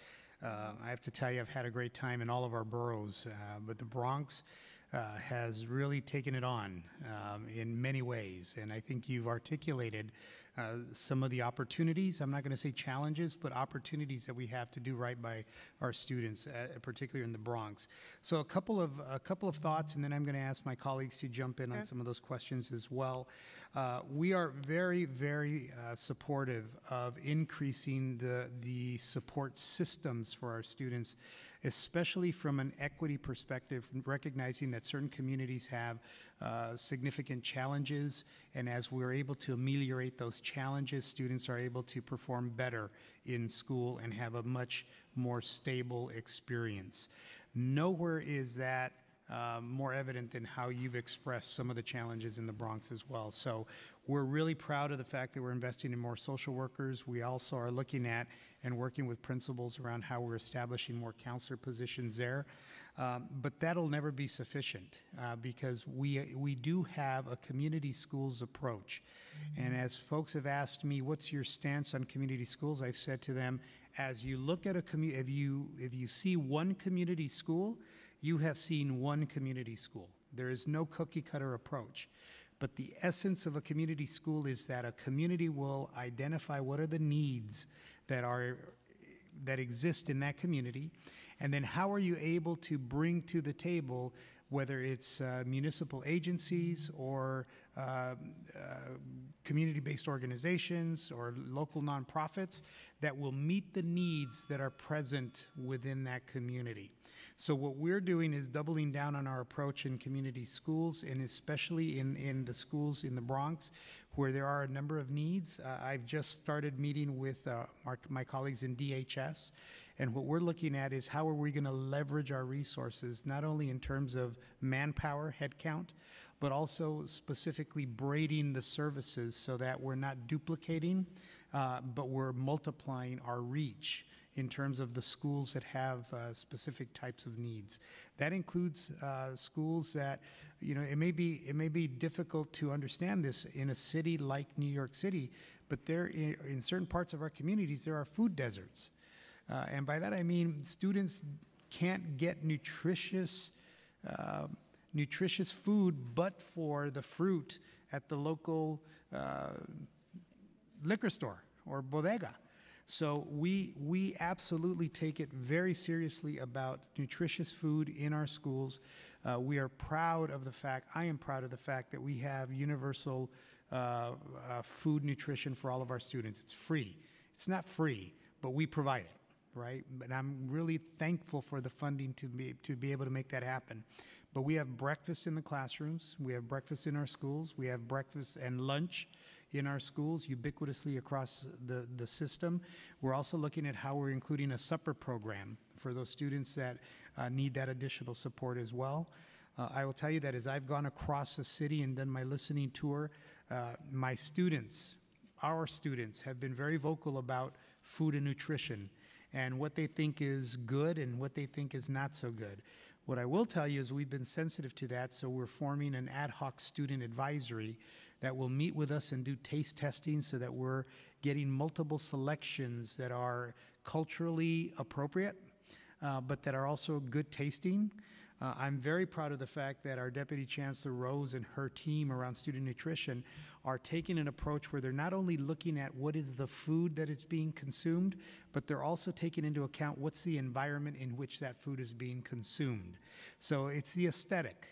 Uh, I have to tell you, I've had a great time in all of our boroughs, uh, but the Bronx uh, has really taken it on um, in many ways. And I think you've articulated uh, some of the opportunities, I'm not going to say challenges, but opportunities that we have to do right by our students, uh, particularly in the Bronx. So a couple of, a couple of thoughts, and then I'm going to ask my colleagues to jump in on some of those questions as well. Uh, We are very, very uh, supportive of increasing the, the support systems for our students, especially from an equity perspective, recognizing that certain communities have uh, significant challenges, and as we're able to ameliorate those challenges, students are able to perform better in school and have a much more stable experience. Nowhere is that um, more evident than how you've expressed some of the challenges in the Bronx as well. So we're really proud of the fact that we're investing in more social workers. We also are looking at and working with principals around how we're establishing more counselor positions there. Um, but that'll never be sufficient uh, because we, we do have a community schools approach. And as folks have asked me, what's your stance on community schools? I've said to them, as you look at a commu, if you, if you see one community school, you have seen one community school. There is no cookie cutter approach. But the essence of a community school is that a community will identify what are the needs that are that exist in that community, and then how are you able to bring to the table, whether it's uh, municipal agencies or uh, uh, community-based organizations or local nonprofits that will meet the needs that are present within that community. So what we're doing is doubling down on our approach in community schools and especially in, in the schools in the Bronx where there are a number of needs. Uh, I've just started meeting with uh, our, my colleagues in DHS and what we're looking at is how are we going to leverage our resources, not only in terms of manpower, headcount, but also specifically braiding the services so that we're not duplicating, uh, but we're multiplying our reach in terms of the schools that have uh, specific types of needs. That includes uh, schools that, you know, it may be it may be difficult to understand this in a city like New York City, but there in, in certain parts of our communities there are food deserts, uh, and by that I mean students can't get nutritious. Uh, nutritious food but for the fruit at the local uh, liquor store or bodega. So we, we absolutely take it very seriously about nutritious food in our schools. Uh, we are proud of the fact, I am proud of the fact that we have universal uh, uh, food nutrition for all of our students. It's free. It's not free, but we provide it, right? And I'm really thankful for the funding to be, to be able to make that happen. But we have breakfast in the classrooms, we have breakfast in our schools, we have breakfast and lunch in our schools ubiquitously across the, the system. We're also looking at how we're including a supper program for those students that uh, need that additional support as well. Uh, I will tell you that as I've gone across the city and done my listening tour, uh, my students, our students, have been very vocal about food and nutrition and what they think is good and what they think is not so good. What I will tell you is we've been sensitive to that, so we're forming an ad hoc student advisory that will meet with us and do taste testing so that we're getting multiple selections that are culturally appropriate, uh, but that are also good tasting. Uh, I'm very proud of the fact that our Deputy Chancellor Rose and her team around student nutrition are taking an approach where they're not only looking at what is the food that is being consumed, but they're also taking into account what's the environment in which that food is being consumed. So it's the aesthetic.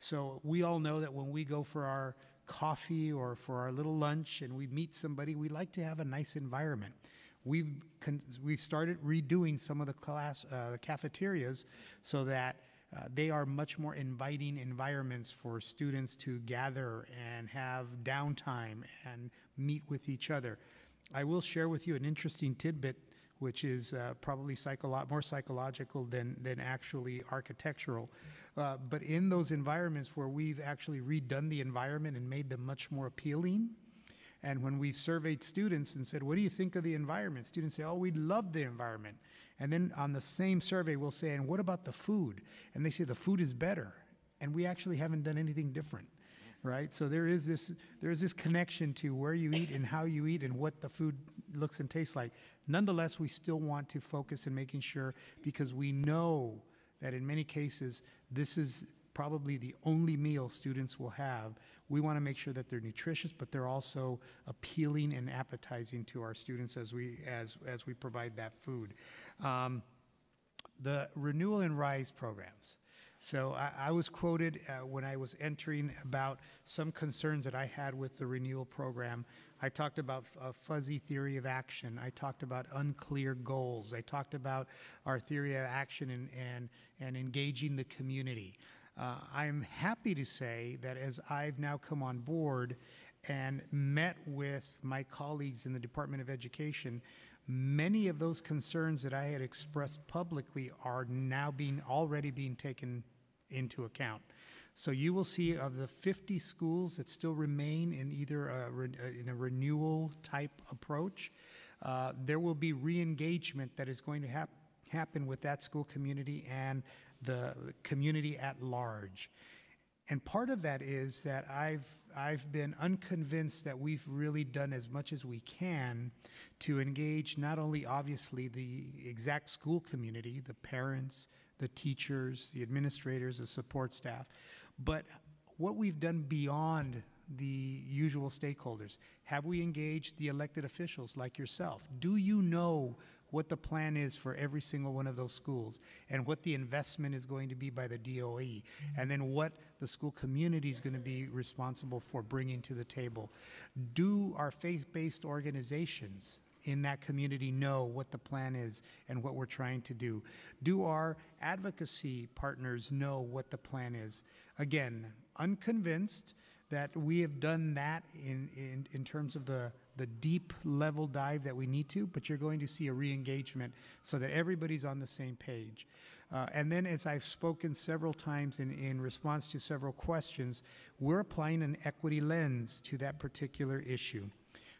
So we all know that when we go for our coffee or for our little lunch and we meet somebody, we like to have a nice environment. We've, we've started redoing some of the class uh, cafeterias so that uh, they are much more inviting environments for students to gather and have downtime and meet with each other. I will share with you an interesting tidbit, which is uh, probably psycholo- more psychological than, than actually architectural. Uh, but in those environments where we've actually redone the environment and made them much more appealing, and when we've surveyed students and said, What do you think of the environment? Students say, Oh, we love the environment. And then on the same survey, we'll say, And what about the food? And they say, The food is better. And we actually haven't done anything different. Right? So there is this there is this connection to where you eat and how you eat and what the food looks and tastes like. Nonetheless, we still want to focus in making sure because we know that in many cases this is probably the only meal students will have. We want to make sure that they're nutritious, but they're also appealing and appetizing to our students as we as as we provide that food. Um, the renewal and rise programs. So I, I was quoted uh, when I was entering about some concerns that I had with the renewal program. I talked about a fuzzy theory of action. I talked about unclear goals. I talked about our theory of action and, and, and engaging the community. Uh, I'm happy to say that as I've now come on board and met with my colleagues in the Department of Education, many of those concerns that I had expressed publicly are now being already being taken into account. So you will see of the 50 schools that still remain in either a, uh, in a renewal type approach, uh, there will be re-engagement that is going to hap- happen with that school community and the community at large. And part of that is that I've, I've been unconvinced that we've really done as much as we can to engage not only obviously the exact school community, the parents, the teachers, the administrators, the support staff, but what we've done beyond the usual stakeholders. Have we engaged the elected officials like yourself? Do you know what the plan is for every single one of those schools and what the investment is going to be by the DOE, and then what the school community is going to be responsible for bringing to the table. Do our faith-based organizations in that community know what the plan is and what we're trying to do? Do our advocacy partners know what the plan is? Again, unconvinced that we have done that in, in, in terms of the, the deep level dive that we need to, but you're going to see a re-engagement so that everybody's on the same page. Uh, and then, as I've spoken several times in, in response to several questions, we're applying an equity lens to that particular issue.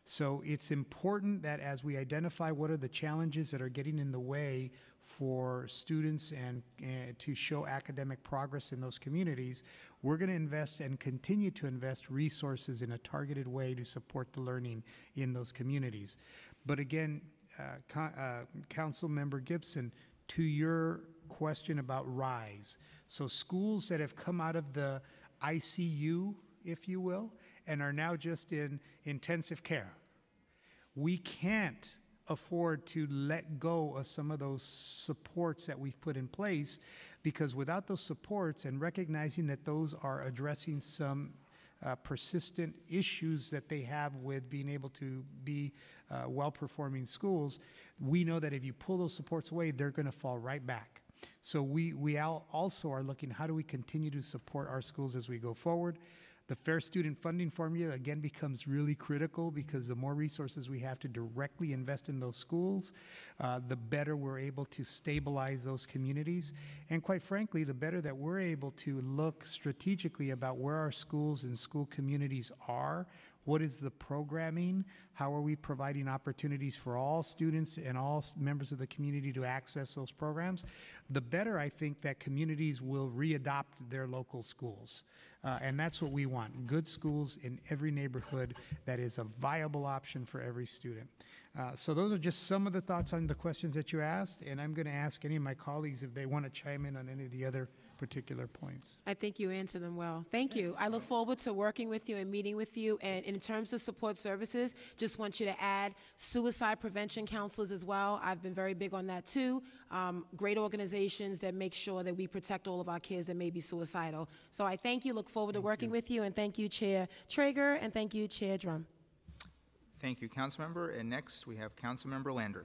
So it's important that as we identify what are the challenges that are getting in the way for students and uh, to show academic progress in those communities, we're going to invest and continue to invest resources in a targeted way to support the learning in those communities. But again, uh, uh, Council Member Gibson, to your question about RISE, so schools that have come out of the ICU, if you will, and are now just in intensive care. We can't afford to let go of some of those supports that we've put in place because without those supports and recognizing that those are addressing some uh, persistent issues that they have with being able to be uh, well performing schools, we know that if you pull those supports away, they're going to fall right back. So we, we al- also are looking how do we continue to support our schools as we go forward. The Fair Student Funding Formula again becomes really critical because the more resources we have to directly invest in those schools, uh, the better we're able to stabilize those communities. And quite frankly, the better that we're able to look strategically about where our schools and school communities are, what is the programming, how are we providing opportunities for all students and all members of the community to access those programs, the better I think that communities will readopt their local schools. Uh, and that's what we want good schools in every neighborhood that is a viable option for every student. Uh, so, those are just some of the thoughts on the questions that you asked. And I'm going to ask any of my colleagues if they want to chime in on any of the other particular points. I think you answered them well. Thank you. I look forward to working with you and meeting with you. And in terms of support services, just want you to add suicide prevention counselors as well. I've been very big on that too. Um, great organizations that make sure that we protect all of our kids that may be suicidal. So I thank you, look forward to working with you, and thank you, Chair Treyger, and thank you, Chair Dromm. Thank you, Councilmember. And next, we have Councilmember Lander.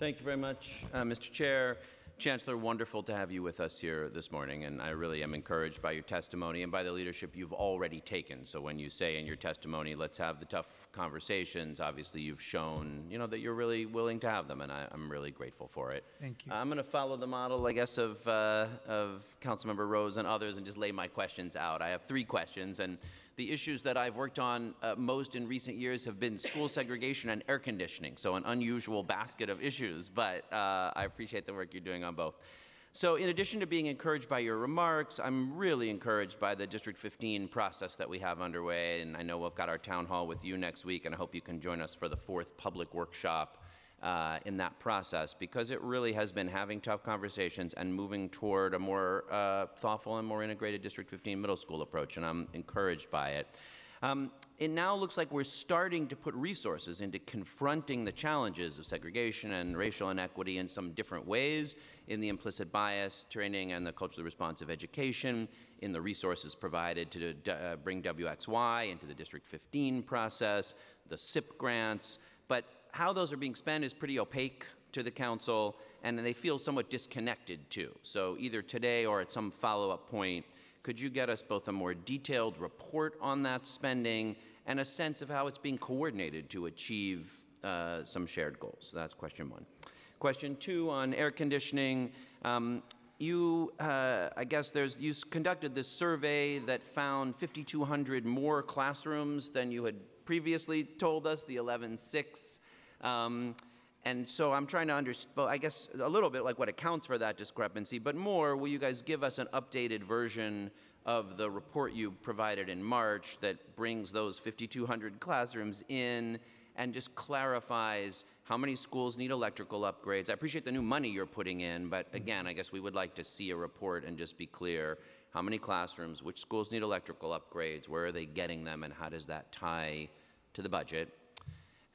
Thank you very much, uh, Mr. Chair. Chancellor, wonderful to have you with us here this morning, and I really am encouraged by your testimony and by the leadership you've already taken. So when you say in your testimony, let's have the tough conversations, obviously you've shown, you know, that you're really willing to have them, and I, I'm really grateful for it. Thank you. I'm going to follow the model, I guess, of, uh, of Councilmember Rose and others and just lay my questions out. I have three questions, and the issues that I've worked on uh, most in recent years have been school segregation and air conditioning, so an unusual basket of issues, but uh, I appreciate the work you're doing on both. So, in addition to being encouraged by your remarks, I'm really encouraged by the District 15 process that we have underway. And I know we've got our town hall with you next week, and I hope you can join us for the fourth public workshop uh, in that process because it really has been having tough conversations and moving toward a more uh, thoughtful and more integrated District 15 middle school approach. And I'm encouraged by it. Um, it now looks like we're starting to put resources into confronting the challenges of segregation and racial inequity in some different ways in the implicit bias training and the culturally responsive education, in the resources provided to uh, bring WXY into the District 15 process, the SIP grants. But how those are being spent is pretty opaque to the council, and they feel somewhat disconnected too. So either today or at some follow up point, could you get us both a more detailed report on that spending and a sense of how it's being coordinated to achieve uh, some shared goals? So that's question one. Question two on air conditioning. Um, you, uh, I guess there's, you conducted this survey that found 5,200 more classrooms than you had previously told us, the 11.6. Um, and so I'm trying to understand, I guess a little bit like what accounts for that discrepancy, but more, will you guys give us an updated version of the report you provided in March that brings those 5,200 classrooms in and just clarifies how many schools need electrical upgrades? I appreciate the new money you're putting in, but again, I guess we would like to see a report and just be clear how many classrooms, which schools need electrical upgrades, where are they getting them, and how does that tie to the budget?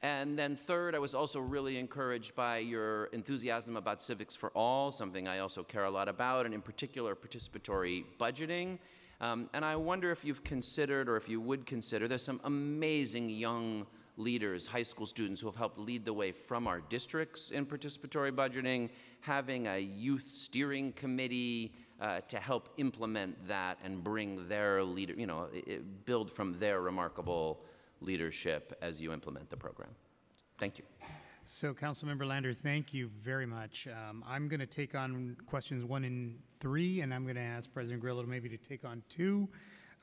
And then third, I was also really encouraged by your enthusiasm about Civics for All, something I also care a lot about, and in particular, participatory budgeting. Um, and I wonder if you've considered, or if you would consider, there's some amazing young leaders, high school students who have helped lead the way from our districts in participatory budgeting, having a youth steering committee uh, to help implement that and bring their leader, you know, build from their remarkable leadership as you implement the program. Thank you. So, Councilmember Lander, thank you very much. Um, I'm going to take on questions one and three, and I'm going to ask President Grillo maybe to take on two.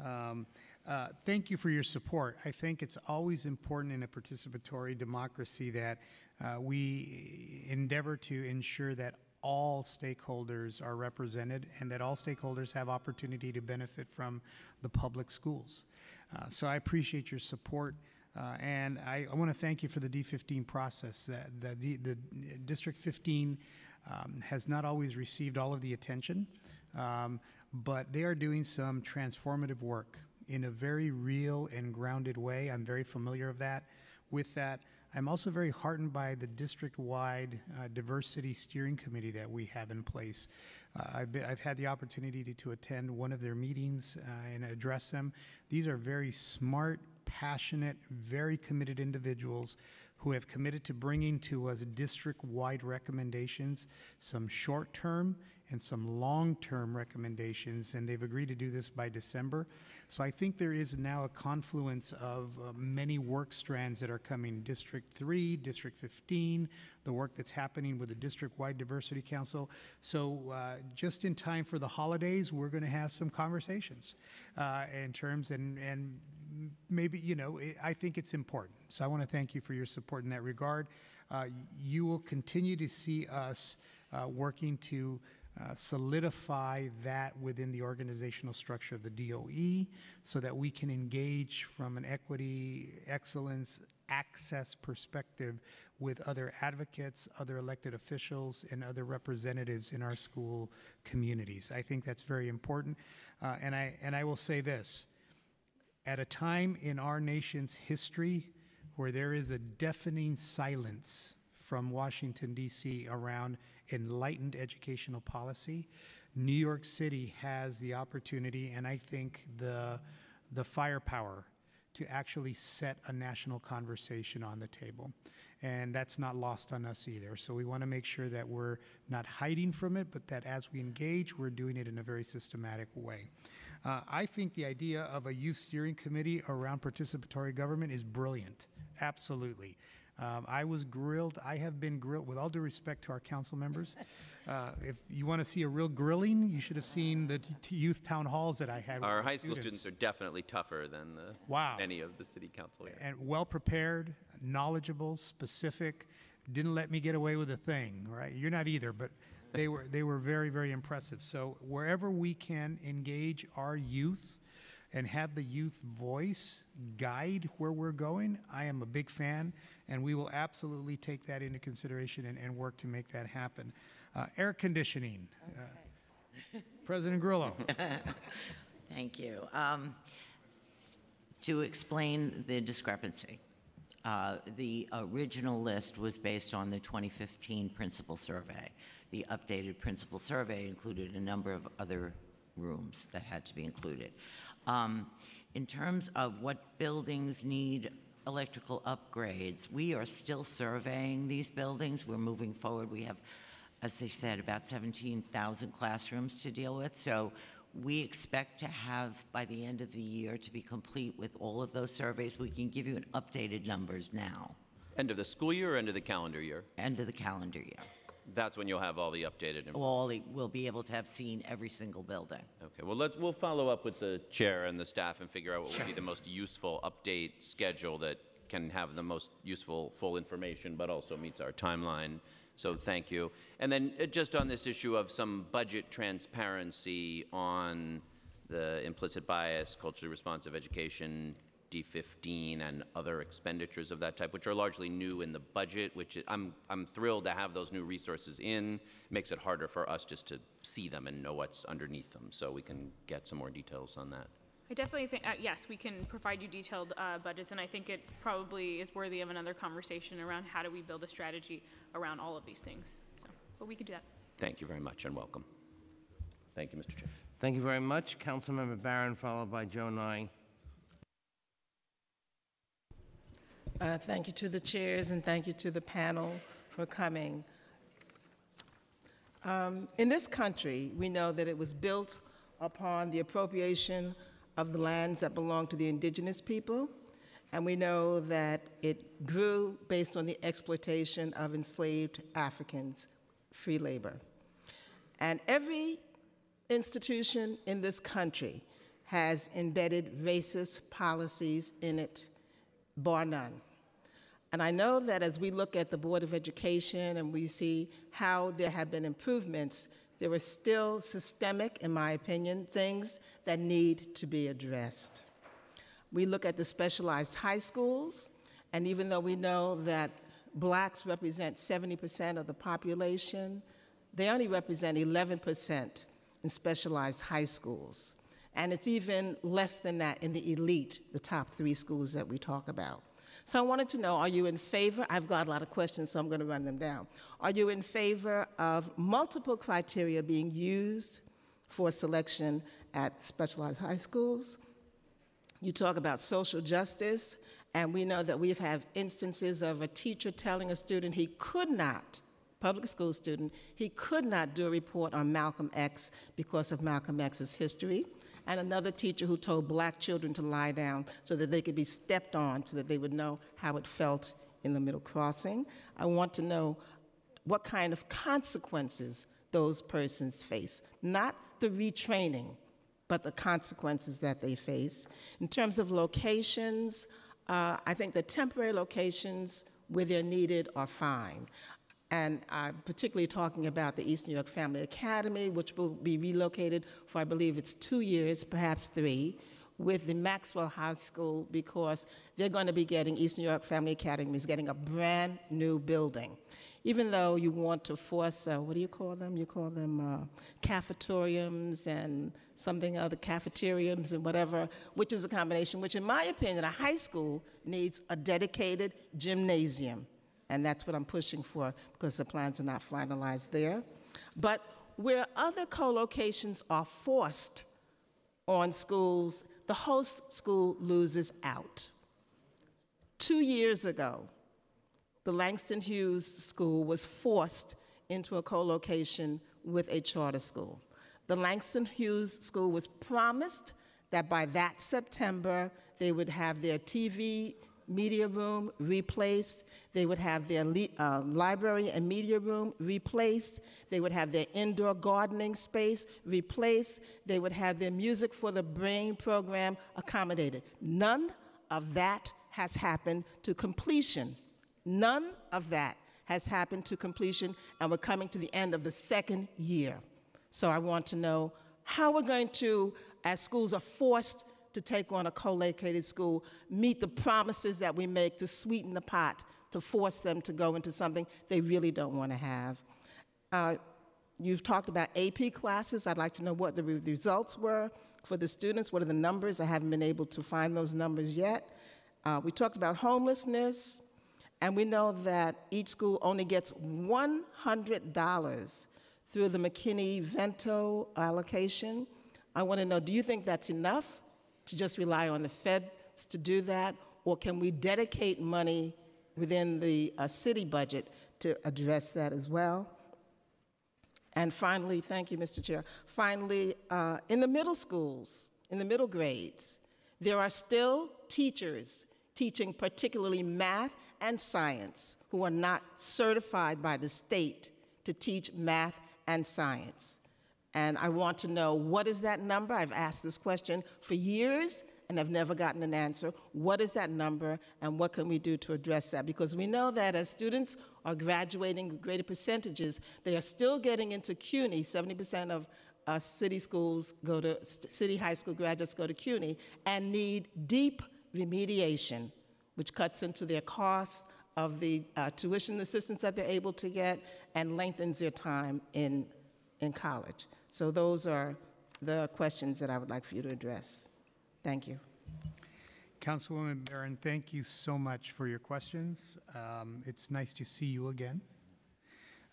Um, uh, thank you for your support. I think it's always important in a participatory democracy that uh, we endeavor to ensure that all stakeholders are represented and that all stakeholders have opportunity to benefit from the public schools. Uh, so I appreciate your support. Uh, and I, I want to thank you for the D15 process. The, the, the District 15 um, has not always received all of the attention, um, but they are doing some transformative work in a very real and grounded way. I'm very familiar of that. With that, I'm also very heartened by the district-wide uh, diversity steering committee that we have in place. Uh, I've, been, I've, had the opportunity to, to, attend one of their meetings uh, and address them. These are very smart, passionate, very committed individuals who have committed to bringing to us district-wide recommendations, some short-term and some long-term recommendations, and they've agreed to do this by December. So I think there is now a confluence of uh, many work strands that are coming. District 3, District 15, the work that's happening with the district-wide diversity council. So uh, just in time for the holidays, we're going to have some conversations uh, in terms and and maybe you know I think it's important. So I want to thank you for your support in that regard. Uh, you will continue to see us uh, working to uh, solidify that within the organizational structure of the DOE so that we can engage from an equity, excellence, access perspective with other advocates, other elected officials, and other representatives in our school communities. I think that's very important. Uh, and, I, and I will say this at a time in our nation's history where there is a deafening silence from Washington, D.C. around enlightened educational policy. New York City has the opportunity and I think the, the firepower to actually set a national conversation on the table. and that's not lost on us either. So we want to make sure that we're not hiding from it, but that as we engage, we're doing it in a very systematic way. Uh, I think the idea of a youth steering committee around participatory government is brilliant. Absolutely. Um, I was grilled. I have been grilled, with all due respect to our council members. Uh, if you want to see a real grilling, you should have seen the t- youth town halls that I had. with Our high school students are definitely tougher than the, Wow. any of the city council here. and well prepared, knowledgeable, specific. Didn't let me get away with a thing, right? You're not either, but they were they were very very impressive. So wherever we can engage our youth and have the youth voice guide where we're going, I am a big fan, and we will absolutely take that into consideration and, and work to make that happen. Uh, air conditioning. Uh, President Grillo. Thank you. Um, To explain the discrepancy, uh, the original list was based on the 2015 principal survey. The updated principal survey included a number of other rooms that had to be included. Um, In terms of what buildings need electrical upgrades, we are still surveying these buildings. We're moving forward. We have, as they said, about 17,000 classrooms to deal with. So we expect to have, by the end of the year, to be complete with all of those surveys. We can give you an updated numbers now, End of the school year or end of the calendar year? end of the calendar year. That's when you'll have all the updated information. All, we'll be able to have seen every single building. Okay, well, let's, we'll follow up with the chair and the staff and figure out what would be the most useful update schedule that can have the most useful, full information, but also meets our timeline. So thank you. And then uh, just on this issue of some budget transparency on the implicit bias, culturally responsive education, D15, and other expenditures of that type, which are largely new in the budget, which is, I'm, I'm thrilled to have those new resources in. Makes it harder for us just to see them and know what's underneath them, so we can get some more details on that. I definitely think, uh, yes, we can provide you detailed uh, budgets, and I think it probably is worthy of another conversation around how do we build a strategy around all of these things. So, but we could do that. Thank you very much and welcome. Thank you, Mr. Chair. Thank you very much. Councilmember Barron, followed by Gjonaj. Uh, Thank you to the chairs and thank you to the panel for coming. Um, In this country, we know that it was built upon the appropriation of the lands that belong to the indigenous people, and we know that it grew based on the exploitation of enslaved Africans, free labor. And every institution in this country has embedded racist policies in it, bar none. And I know that as we look at the Board of Education and we see how there have been improvements, there are still systemic, in my opinion, things that need to be addressed. We look at the specialized high schools, and even though we know that blacks represent 70% of the population, they only represent 11% in specialized high schools. And it's even less than that in the elite, the top three schools that we talk about. So I wanted to know, are you in favor? I've got a lot of questions, so I'm going to run them down. Are you in favor of multiple criteria being used for selection at specialized high schools? You talk about social justice, and we know that we've had instances of a teacher telling a student he could not, public school student, he could not do a report on Malcolm X because of Malcolm X's history, and another teacher who told black children to lie down so that they could be stepped on so that they would know how it felt in the middle crossing. I want to know what kind of consequences those persons face, not the retraining, but the consequences that they face. In terms of locations, uh, I think the temporary locations where they're needed are fine. And I'm particularly talking about the East New York Family Academy, which will be relocated for, I believe it's two years, perhaps three, with the Maxwell High School, because they're going to be getting, East New York Family Academy is getting a brand new building. Even though you want to force, uh, what do you call them? You call them uh, cafetoriums and something other, cafeteriums and whatever, which is a combination, which in my opinion, a high school needs a dedicated gymnasium. And that's what I'm pushing for because the plans are not finalized there. But where other co-locations are forced on schools, the host school loses out. Two years ago, the Langston Hughes School was forced into a co-location with a charter school. The Langston Hughes School was promised that by that September, they would have their TV media room replaced, they would have their uh, library and media room replaced, they would have their indoor gardening space replaced, they would have their music for the brain program accommodated. None of that has happened to completion. None of that has happened to completion, and we're coming to the end of the second year. So I want to know how we're going to, as schools are forced to take on a co-located school, meet the promises that we make to sweeten the pot, to force them to go into something they really don't want to have. Uh, you've talked about AP classes. I'd like to know what the re- results were for the students. What are the numbers? I haven't been able to find those numbers yet. Uh, we talked about homelessness, and we know that each school only gets $100 through the McKinney-Vento allocation. I want to know, do you think that's enough to just rely on the feds to do that, or can we dedicate money within the uh, city budget to address that as well? And finally, thank you, Mr. Chair. Finally, uh, in the middle schools, in the middle grades, there are still teachers teaching particularly math and science who are not certified by the state to teach math and science. And I want to know what is that number? I've asked this question for years and I've never gotten an answer. What is that number and what can we do to address that? Because we know that as students are graduating greater percentages, they are still getting into CUNY. 70% of uh, city schools go to, city high school graduates go to CUNY and need deep remediation, which cuts into their costs of the uh, tuition assistance that they're able to get and lengthens their time in, in college. So those are the questions that I would like for you to address. Thank you. Councilwoman Barron, thank you so much for your questions. Um, It's nice to see you again.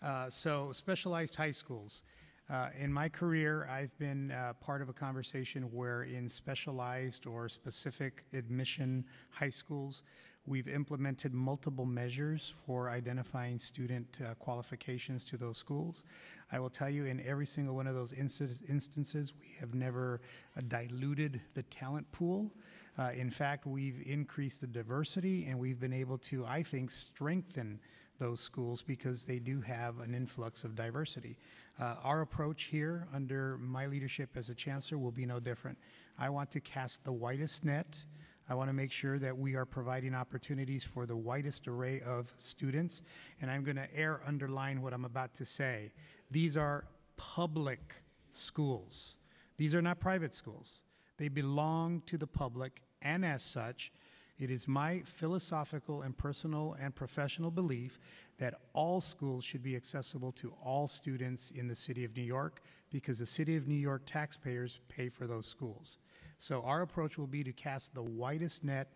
Uh, So, specialized high schools. Uh, In my career, I've been uh, part of a conversation where in specialized or specific admission high schools, we've implemented multiple measures for identifying student uh, qualifications to those schools. I will tell you, in every single one of those instances, we have never uh, diluted the talent pool. Uh, in fact, we've increased the diversity and we've been able to, I think, strengthen those schools because they do have an influx of diversity. Uh, our approach here, under my leadership as a chancellor, will be no different. I want to cast the widest net. I want to make sure that we are providing opportunities for the widest array of students. And I'm going to air underline what I'm about to say. These are public schools. These are not private schools. They belong to the public, and as such, it is my philosophical and personal and professional belief that all schools should be accessible to all students in the city of New York because the city of New York taxpayers pay for those schools. So our approach will be to cast the widest net,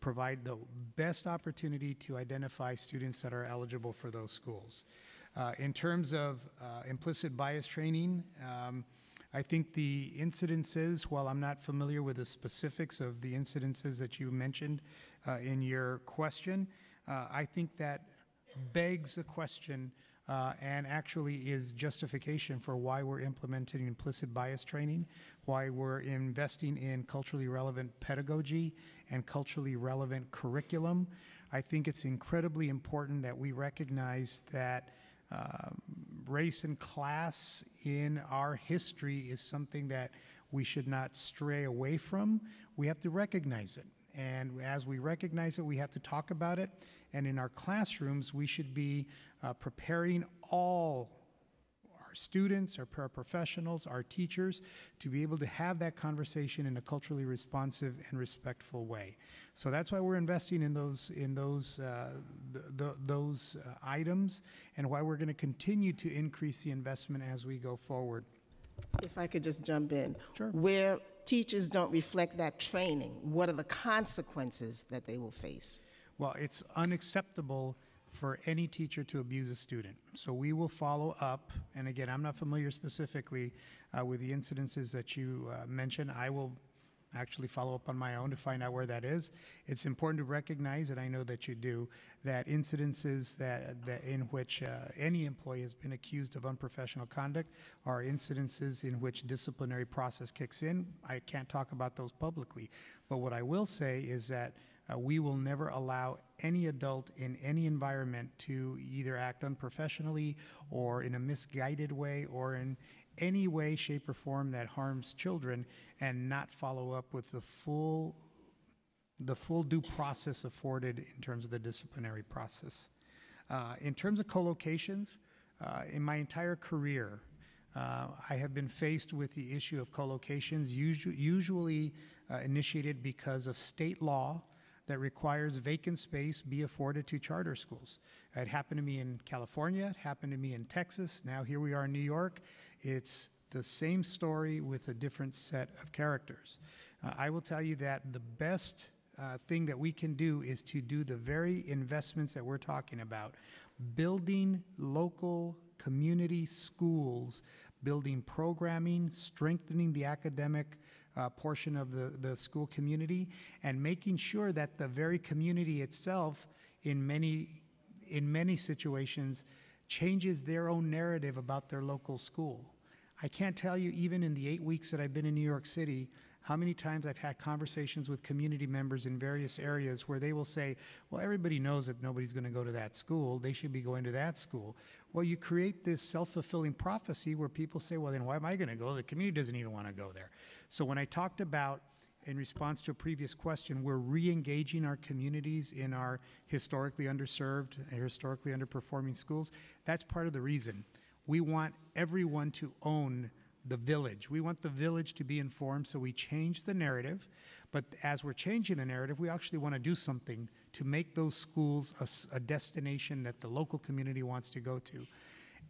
provide the best opportunity to identify students that are eligible for those schools. Uh, in terms of uh, implicit bias training, um, I think the incidences, while I'm not familiar with the specifics of the incidences that you mentioned uh, in your question, uh, I think that begs the question uh, and actually is justification for why we're implementing implicit bias training, why we're investing in culturally relevant pedagogy and culturally relevant curriculum. I think it's incredibly important that we recognize that um, race and class in our history is something that we should not stray away from. We have to recognize it. And as we recognize it, we have to talk about it. And in our classrooms, we should be uh, preparing all our students, our paraprofessionals, our teachers to be able to have that conversation in a culturally responsive and respectful way. So that's why we're investing in those in those uh, th- th- those uh, items, and why we're going to continue to increase the investment as we go forward. If I could just jump in. Sure. Where teachers don't reflect that training, what are the consequences that they will face? Well, it's unacceptable for any teacher to abuse a student. So we will follow up, and again, I'm not familiar specifically uh, with the incidences that you uh, mentioned. I will actually follow up on my own to find out where that is. It's important to recognize, and I know that you do, that incidences that, that in which uh, any employee has been accused of unprofessional conduct are incidences in which disciplinary process kicks in. I can't talk about those publicly, but what I will say is that uh, we will never allow any adult in any environment to either act unprofessionally or in a misguided way or in any way, shape, or form that harms children and not follow up with the full the full due process afforded in terms of the disciplinary process. Uh, in terms of co-locations, uh, in my entire career, uh, I have been faced with the issue of co-locations, usu- usually uh, initiated because of state law that requires vacant space be afforded to charter schools. It happened to me in California, it happened to me in Texas, now here we are in New York. It's the same story with a different set of characters. Uh, I will tell you that the best uh, thing that we can do is to do the very investments that we're talking about building local community schools, building programming, strengthening the academic uh, portion of the, the school community, and making sure that the very community itself, in many, in many situations, changes their own narrative about their local school. I can't tell you, even in the eight weeks that I've been in New York City, how many times I've had conversations with community members in various areas where they will say, well, everybody knows that nobody's going to go to that school. They should be going to that school. Well, you create this self fulfilling prophecy where people say, well, then why am I going to go? The community doesn't even want to go there. So when I talked about, in response to a previous question, we're re engaging our communities in our historically underserved, historically underperforming schools, that's part of the reason. We want everyone to own the village. We want the village to be informed, so we change the narrative. But as we're changing the narrative, we actually want to do something to make those schools a, a destination that the local community wants to go to.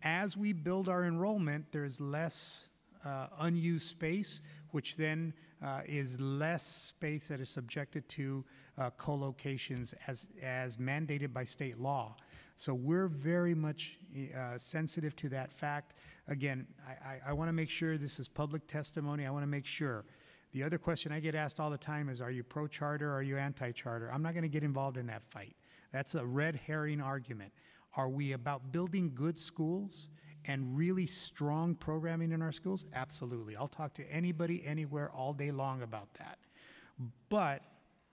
As we build our enrollment, there's less uh, unused space, which then uh, is less space that is subjected to uh, co-locations as, as mandated by state law. So we're very much uh, sensitive to that fact. Again, I, I, I want to make sure this is public testimony. I want to make sure. The other question I get asked all the time is, are you pro-charter or are you anti-charter? I'm not going to get involved in that fight. That's a red herring argument. Are we about building good schools and really strong programming in our schools? Absolutely. I'll talk to anybody, anywhere, all day long about that. But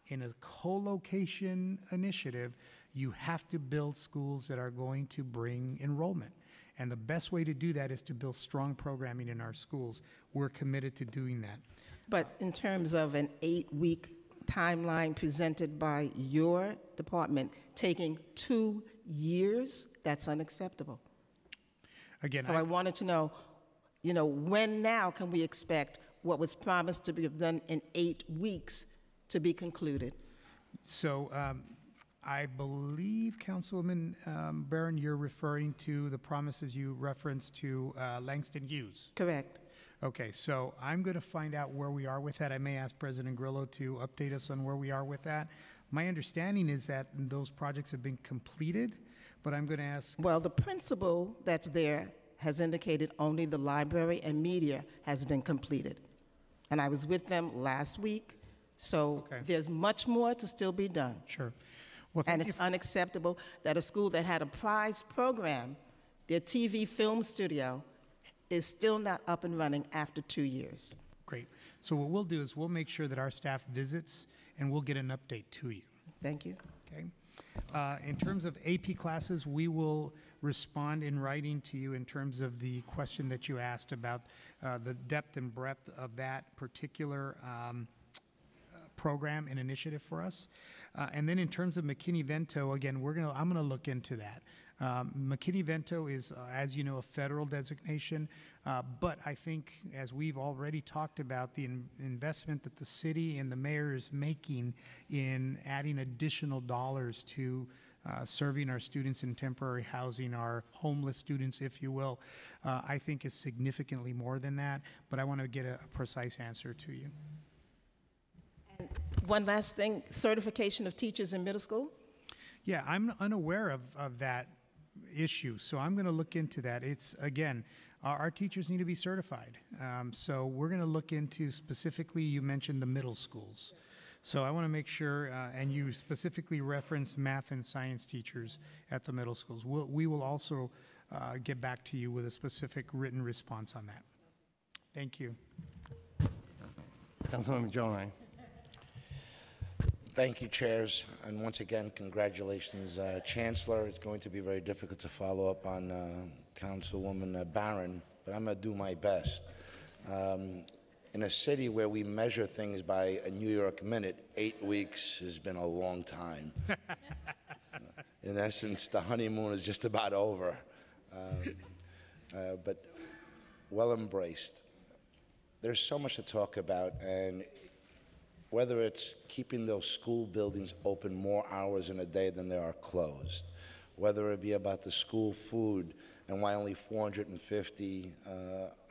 in a co-location initiative, you have to build schools that are going to bring enrollment. And the best way to do that is to build strong programming in our schools. We're committed to doing that. But in terms of an eight-week timeline presented by your department taking two years, that's unacceptable. Again, So I- I wanted to know, you know, when now can we expect what was promised to be done in eight weeks to be concluded? So um, I believe, Councilwoman um, Barron, you're referring to the promises you referenced to uh, Langston Hughes. Correct. Okay, so I'm going to find out where we are with that. I may ask President Grillo to update us on where we are with that. My understanding is that those projects have been completed, but I'm going to ask, Well, the principal that's there has indicated only the library and media has been completed. And I was with them last week, so Okay. there's much more to still be done. sure. Well, And it's unacceptable that a school that had a prize program, their TV film studio, is still not up and running after two years. Great. So what we'll do is we'll make sure that our staff visits and we'll get an update to you. Thank you. Okay. Uh, In terms of AP classes, we will respond in writing to you in terms of the question that you asked about uh, the depth and breadth of that particular um, program and initiative for us. Uh, And then in terms of McKinney-Vento, again, we're to, I'm going to look into that. Um, McKinney-Vento is, uh, as you know, a federal designation, uh, but I think, as we've already talked about, the in- investment that the city and the mayor is making in adding additional dollars to uh, serving our students in temporary housing, our homeless students, if you will, uh, I think is significantly more than that, but I want to get a a precise answer to you. One last thing, certification of teachers in middle school? Yeah, I'm unaware of, of that issue, so I'm going to look into that. It's, again, our, our teachers need to be certified. Um, so we're going to look into specifically, you mentioned the middle schools. So I want to make sure, uh, and you specifically referenced math and science teachers at the middle schools. We'll, we will also uh, get back to you with a specific written response on that. Thank you. Councilmember Gjonaj. Thank you, chairs, and once again, congratulations, uh, Chancellor. It's going to be very difficult to follow up on uh, Councilwoman uh, Barron, but I'm going to do my best. Um, in a city where we measure things by a New York minute, eight weeks has been a long time. in essence, the honeymoon is just about over, um, uh, but well embraced. There's so much to talk about, and whether it's keeping those school buildings open more hours in a day than they are closed, whether it be about the school food and why only 450 uh,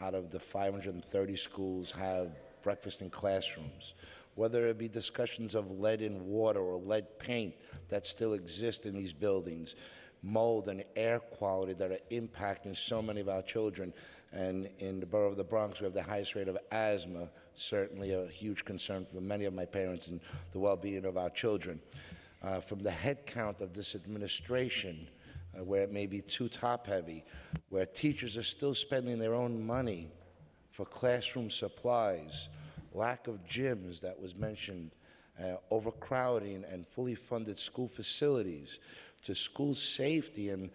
out of the 530 schools have breakfast in classrooms, whether it be discussions of lead in water or lead paint that still exist in these buildings, mold and air quality that are impacting so many of our children. And in the borough of the Bronx, we have the highest rate of asthma, certainly a huge concern for many of my parents and the well-being of our children. Uh, from the headcount of this administration, uh, where it may be too top-heavy, where teachers are still spending their own money for classroom supplies, lack of gyms that was mentioned, uh, overcrowding and fully funded school facilities, to school safety, and,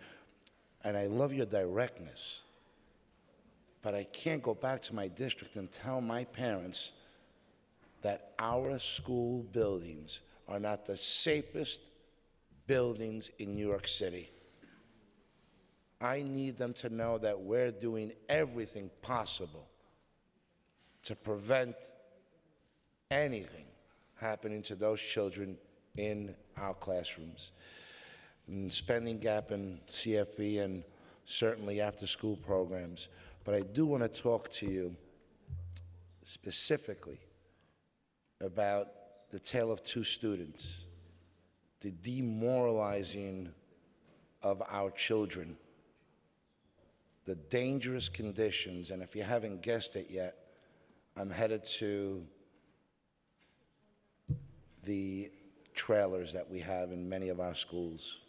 and I love your directness but I can't go back to my district and tell my parents that our school buildings are not the safest buildings in New York City. I need them to know that we're doing everything possible to prevent anything happening to those children in our classrooms. And spending gap in CFP and certainly after school programs. But I do want to talk to you specifically about the tale of two students, the demoralizing of our children, the dangerous conditions, and if you haven't guessed it yet, I'm headed to the trailers that we have in many of our schools.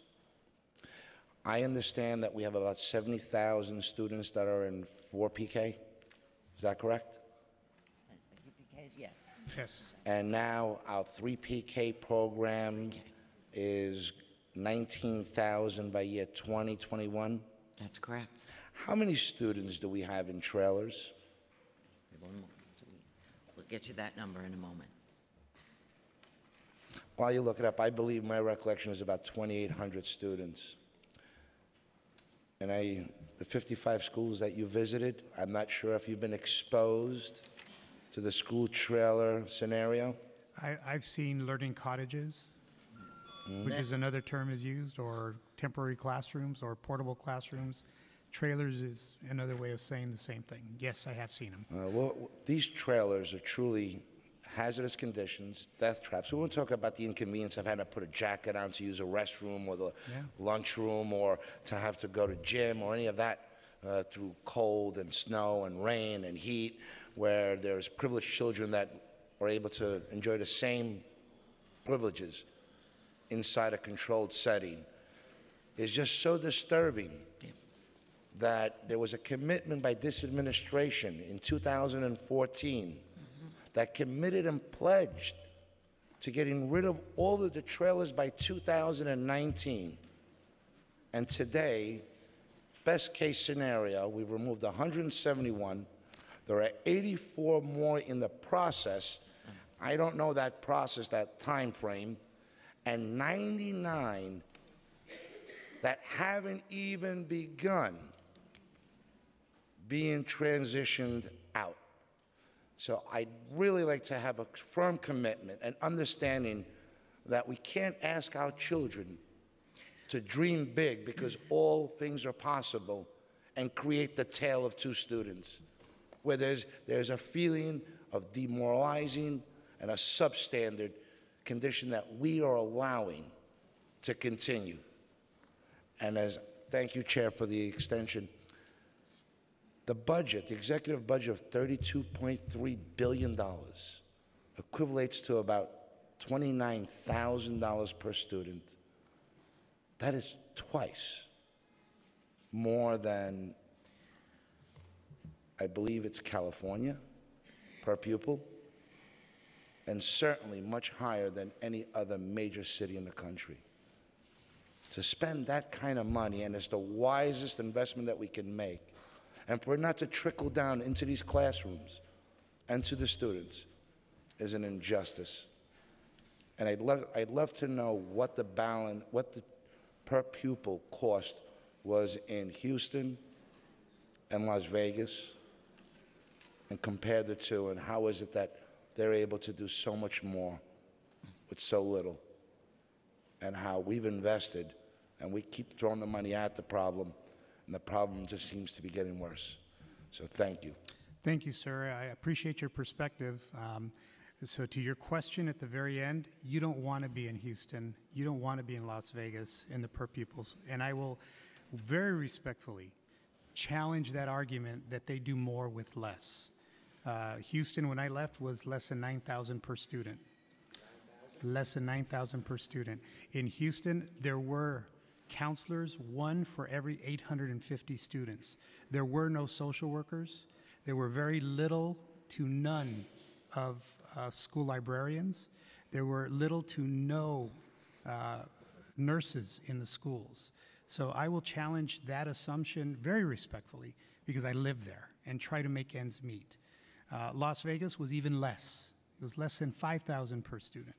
I understand that we have about 70,000 students that are in 4PK. Is that correct? Yes. Yes. And now our 3PK program is 19,000 by year 2021. That's correct. How many students do we have in trailers? We'll get you that number in a moment. While you look it up, I believe my recollection is about 2,800 students. And I, the 55 schools that you visited, I'm not sure if you've been exposed to the school trailer scenario. I, I've seen learning cottages, which is another term is used, or temporary classrooms or portable classrooms. Trailers is another way of saying the same thing. Yes, I have seen them. Uh, well, these trailers are truly hazardous conditions, death traps. We won't talk about the inconvenience of having to put a jacket on to use a restroom or the Yeah. lunchroom or to have to go to gym or any of that uh, through cold and snow and rain and heat, where there's privileged children that are able to enjoy the same privileges inside a controlled setting is just so disturbing that there was a commitment by this administration in 2014 that committed and pledged to getting rid of all of the trailers by 2019. And today, best case scenario, we've removed 171. There are 84 more in the process. I don't know that process, that time frame, and 99 that haven't even begun being transitioned out. So I'd really like to have a firm commitment and understanding that we can't ask our children to dream big because all things are possible and create the tale of two students where there's, there's a feeling of demoralizing and a substandard condition that we are allowing to continue. And as, thank you, Chair, for the extension. The budget, the executive budget of $32.3 billion equivalates to about $29,000 per student. That is twice more than, I believe it's California per pupil, and certainly much higher than any other major city in the country. To spend that kind of money, and it's the wisest investment that we can make, and for it not to trickle down into these classrooms and to the students, is an injustice. And I'd love, I'd love to know what the balance, what the per pupil cost was in Houston and Las Vegas, and compare the two, and how is it that they're able to do so much more with so little? And how we've invested, and we keep throwing the money at the problem, and the problem just seems to be getting worse. So thank you. Thank you, sir. I appreciate your perspective. Um, so, to your question at the very end, you don't want to be in Houston. You don't want to be in Las Vegas in the per pupils. And I will very respectfully challenge that argument that they do more with less. Uh, Houston, when I left, was less than 9,000 per student. Less than 9,000 per student. In Houston, there were counselors, one for every 850 students. There were no social workers. There were very little to none of uh, school librarians. There were little to no uh, nurses in the schools. So I will challenge that assumption very respectfully because I live there and try to make ends meet. Uh, Las Vegas was even less. It was less than 5,000 per student.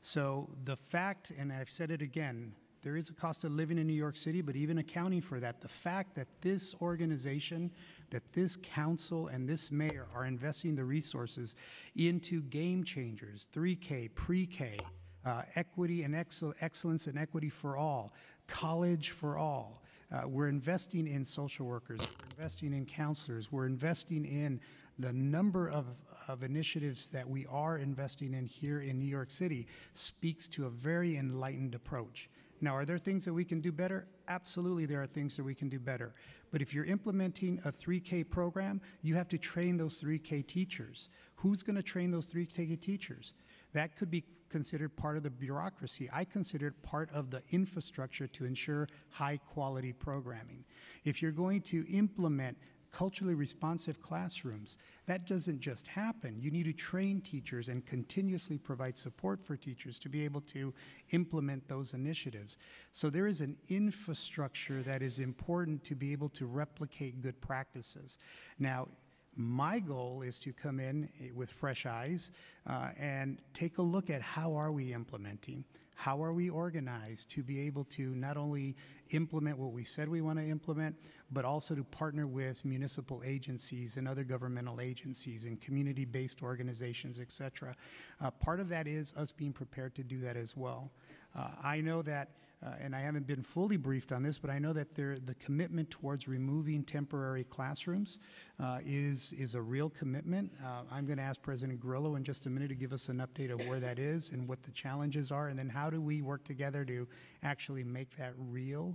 So the fact, and I've said it again, there is a cost of living in New York City, but even accounting for that, the fact that this organization, that this council and this mayor are investing the resources into game changers, 3K, pre-K, uh, equity and excel- excellence and equity for all, college for all. Uh, we're investing in social workers, we're investing in counselors, we're investing in the number of, of initiatives that we are investing in here in New York City speaks to a very enlightened approach. Now, are there things that we can do better? Absolutely, there are things that we can do better. But if you're implementing a 3K program, you have to train those 3K teachers. Who's going to train those 3K teachers? That could be considered part of the bureaucracy. I consider it part of the infrastructure to ensure high quality programming. If you're going to implement culturally responsive classrooms. That doesn't just happen. You need to train teachers and continuously provide support for teachers to be able to implement those initiatives. So there is an infrastructure that is important to be able to replicate good practices. Now, my goal is to come in with fresh eyes uh, and take a look at how are we implementing how are we organized to be able to not only implement what we said we want to implement, but also to partner with municipal agencies and other governmental agencies and community-based organizations, et cetera. Uh, part of that is us being prepared to do that as well. Uh, I know that uh, and I haven't been fully briefed on this, but I know that there, the commitment towards removing temporary classrooms uh, is, is a real commitment. Uh, I'm going to ask President Grillo in just a minute to give us an update of where that is and what the challenges are, and then how do we work together to actually make that real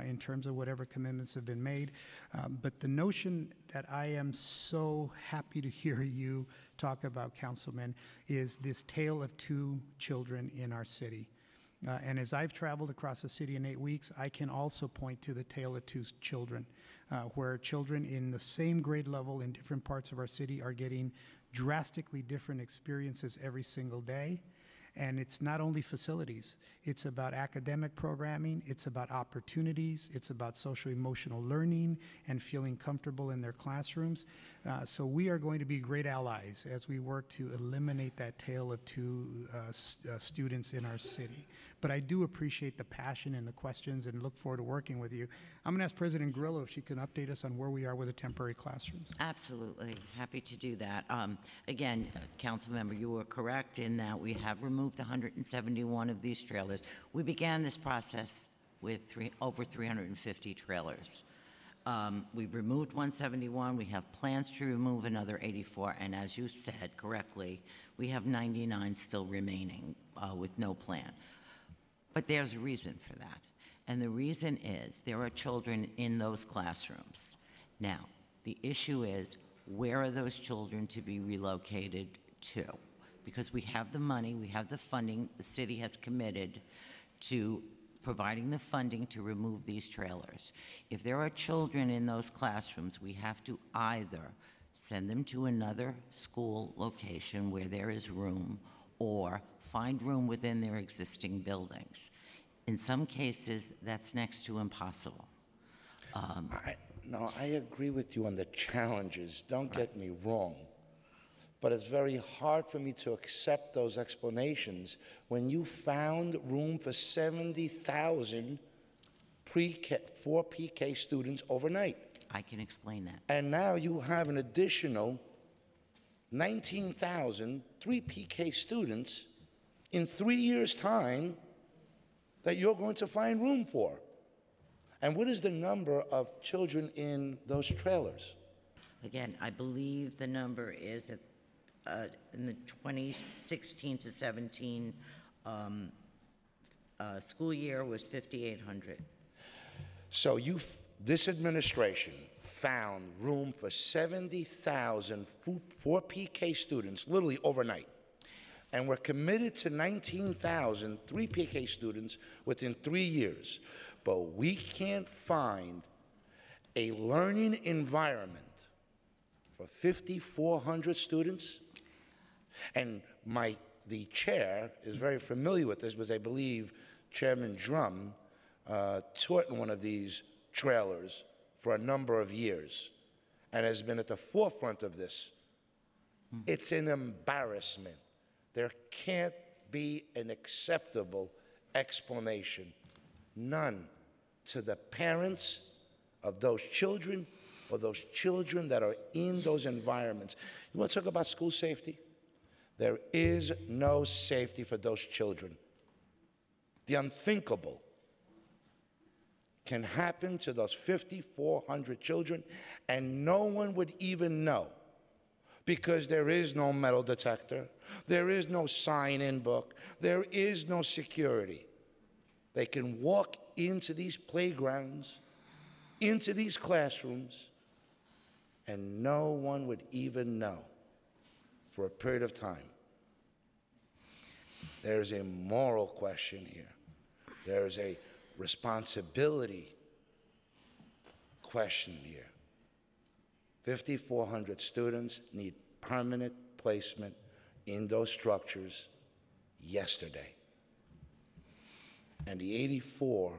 in terms of whatever commitments have been made. Um, but the notion that I am so happy to hear you talk about, Councilman, is this tale of two children in our city. Uh, and as I've traveled across the city in eight weeks, I can also point to the tale of two children, uh, where children in the same grade level in different parts of our city are getting drastically different experiences every single day. And it's not only facilities, it's about academic programming, it's about opportunities, it's about social emotional learning and feeling comfortable in their classrooms. Uh, so we are going to be great allies as we work to eliminate that tale of two uh, uh, students in our city. But I do appreciate the passion and the questions and look forward to working with you. I'm going to ask President Grillo if she can update us on where we are with the temporary classrooms. Absolutely. Happy to do that. Um, again, uh, council member, you were correct in that we have removed 171 of these trailers. We began this process with three, over 350 trailers. Um, we've removed 171. We have plans to remove another 84. And as you said correctly, we have 99 still remaining uh, with no plan. But there's a reason for that. And the reason is there are children in those classrooms. Now, The issue is, where are those children to be relocated to? Because we have the money, we have the funding, the city has committed to providing the funding to remove these trailers. If there are children in those classrooms, we have to either send them to another school location where there is room, or find room within their existing buildings. In some cases, that's next to impossible. Um, I, no, I agree with you on the challenges. Don't get me wrong. But it's very hard for me to accept those explanations when you found room for 70,000 pre-K, four PK students overnight. I can explain that. And now you have an additional 19,000 three PK students in three years' time that you're going to find room for. And what is the number of children in those trailers? Again, I believe the number is at, uh, in the 2016 to 17 um, uh, school year was 5,800. So you, this administration found room for 70,000 four PK students literally overnight. And we're committed to 19,000 three PK students within three years. But we can't find a learning environment for 5,400 students. And my, the chair is very familiar with this because I believe Chairman Dromm uh, taught in one of these trailers for a number of years and has been at the forefront of this. It's an embarrassment. There can't be an acceptable explanation. None to the parents of those children or those children that are in those environments. You want to talk about school safety? There is no safety for those children. The unthinkable can happen to those 5,400 children, and no one would even know because there is no metal detector, there is no sign in book, there is no security. They can walk into these playgrounds, into these classrooms, and no one would even know for a period of time. There's a moral question here. There's a responsibility question here. 5,400 students need permanent placement in those structures yesterday. And the 84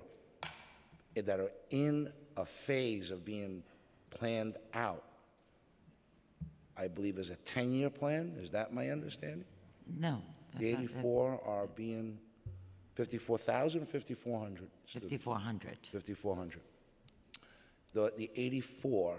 that are in a phase of being planned out, I believe is a 10-year plan. Is that my understanding? No. The not 84 are being 54,000 or 5,400? 5,400. 5,400. The, the 84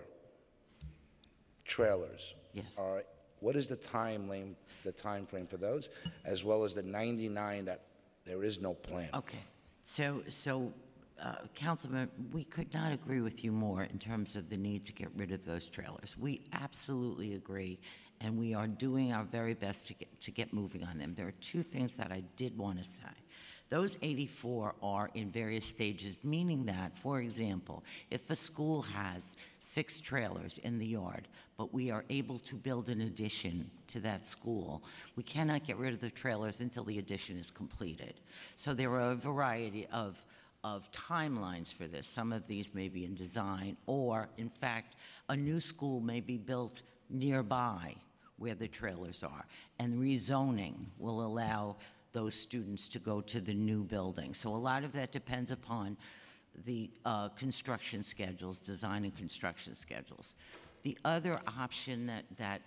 trailers Yes. are, what is the time lane, the time frame for those? As well as the 99 that there is no plan? Okay, so, so, uh, Councilman, we could not agree with you more in terms of the need to get rid of those trailers. We absolutely agree, and we are doing our very best to get, to get moving on them. There are two things that I did want to say. Those 84 are in various stages, meaning that, for example, if a school has six trailers in the yard, but we are able to build an addition to that school, we cannot get rid of the trailers until the addition is completed. So there are a variety of, of timelines for this. Some of these may be in design, or in fact, a new school may be built nearby where the trailers are. And rezoning will allow those students to go to the new building. So a lot of that depends upon the uh, construction schedules, design and construction schedules. The other option that, that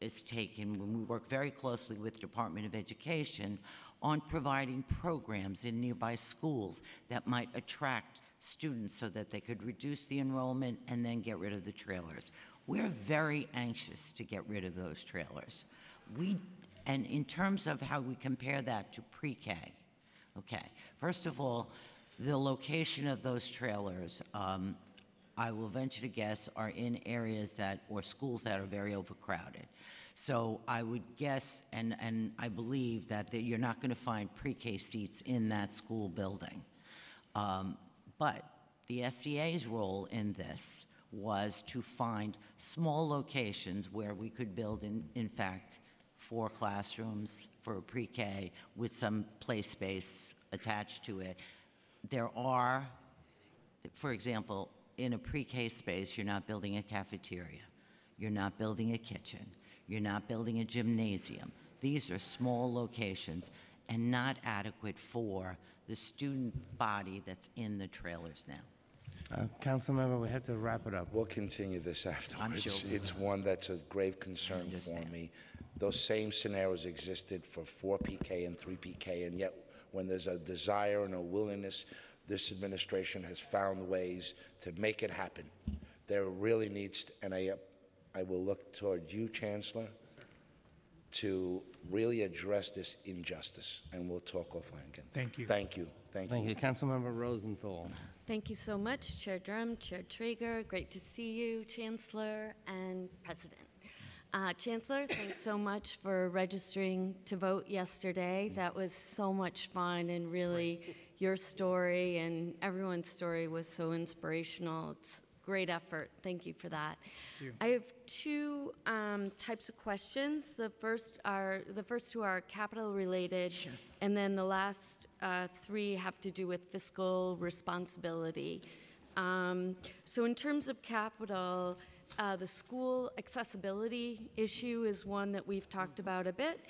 is taken when we work very closely with Department of Education on providing programs in nearby schools that might attract students so that they could reduce the enrollment and then get rid of the trailers. We're very anxious to get rid of those trailers. We, and in terms of how we compare that to pre-K, okay, first of all, the location of those trailers, um, I will venture to guess, are in areas that, or schools that are very overcrowded. So I would guess, and, and I believe that, you're not going to find pre-K seats in that school building. Um, but the SCA's role in this was to find small locations where we could build, in, in fact, four classrooms for a pre-K with some play space attached to it. There are, for example, in a pre-K space, you're not building a cafeteria. You're not building a kitchen. You're not building a gymnasium. These are small locations and not adequate for the student body that's in the trailers now. Uh, Councilmember, we have to wrap it up. We'll continue this afterwards. sure we It's one that's a grave concern for me. Those same scenarios existed for 4PK and 3PK, and yet when there's a desire and a willingness, this administration has found ways to make it happen. There really needs, to- and I, I will look toward you, Chancellor, to really address this injustice, and we'll talk offline again. Thank you. Thank you, thank you. Thank you. Councilmember Rosenthal. Thank you so much, Chair Dromm, Chair Treyger. Great to see you, Chancellor and President. Uh, Chancellor, thanks so much for registering to vote yesterday. That was so much fun, and really, your story and everyone's story was so inspirational. It's great effort. Thank you for that. you. I have two um, types of questions. The first are the first two are capital related, and then the last uh, three have to do with fiscal responsibility. Um, so, in terms of capital, uh, the school accessibility issue is one that we've talked about a bit.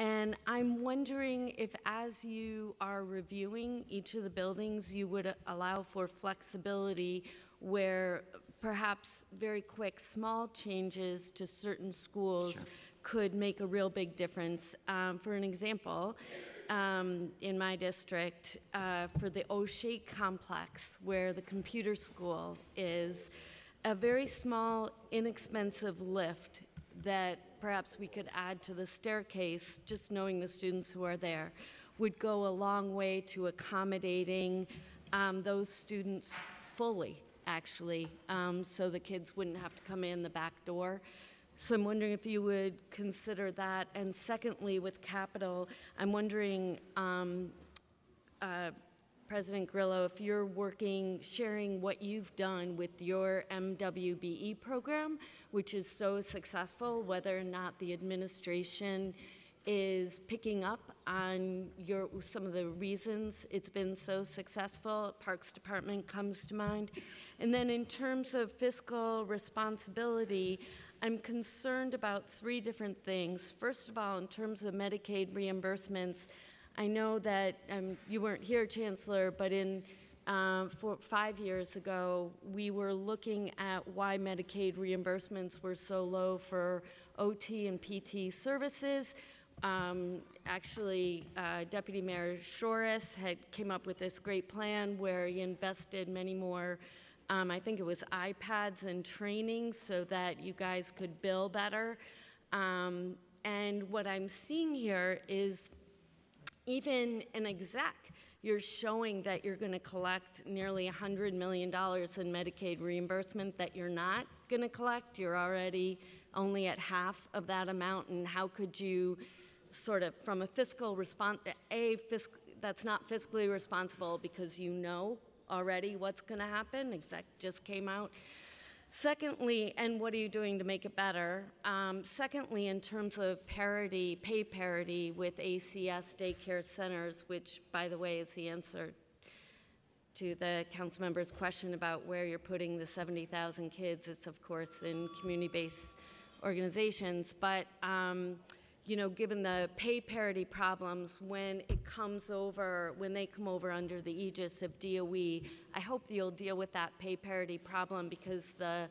And I'm wondering if, as you are reviewing each of the buildings, you would allow for flexibility where perhaps very quick, small changes to certain schools could make a real big difference. Um, for an example, um, in my district, uh, for the O'Shea complex, where the computer school is, a very small, inexpensive lift that perhaps we could add to the staircase, just knowing the students who are there, would go a long way to accommodating um, those students fully, actually, um, so the kids wouldn't have to come in the back door. So I'm wondering if you would consider that. And secondly, with capital, I'm wondering, um, uh, President Grillo, if you're working, sharing what you've done with your MWBE program, which is so successful, whether or not the administration is picking up on your some of the reasons it's been so successful. Parks Department comes to mind. And then in terms of fiscal responsibility, I'm concerned about three different things. First of all, in terms of Medicaid reimbursements, I know that um, you weren't here, Chancellor, but in um, for five years ago, we were looking at why Medicaid reimbursements were so low for OT and PT services. Um, actually, uh, Deputy Mayor Shorris had came up with this great plan where he invested many more. Um, I think it was iPads and training so that you guys could bill better. Um, and what I'm seeing here is even an exec, you're showing that you're going to collect nearly $100 million in Medicaid reimbursement that you're not going to collect. You're already only at half of that amount, and how could you sort of, from a fiscal response, a fisc, that's not fiscally responsible because you know already what's going to happen. Exec just came out. Secondly, and what are you doing to make it better? Um, secondly, in terms of parity, pay parity with ACS daycare centers, which, by the way, is the answer to the council member's question about where you're putting the 70,000 kids. It's, of course, in community-based organizations. But, um, you know, given the pay parity problems, when it comes over, when they come over under the aegis of DOE, I hope you'll deal with that pay parity problem because the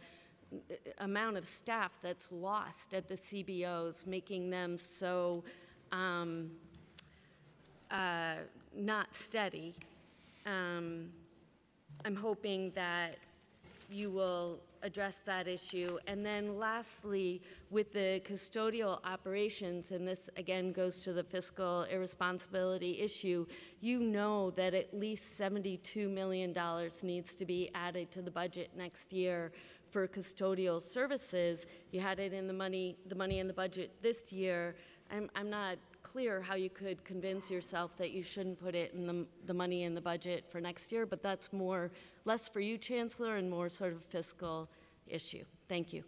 uh, amount of staff that's lost at the CBOs, making them so um, uh, not steady. Um, I'm hoping that you will address that issue. And then lastly, with the custodial operations, and this again goes to the fiscal irresponsibility issue, you know that at least $72 million needs to be added to the budget next year for custodial services. You had it in the money, the money in the budget this year. I'm, I'm not clear how you could convince yourself that you shouldn't put it in the, the money in the budget for next year, but that's more, less for you, Chancellor, and more sort of fiscal issue. Thank you.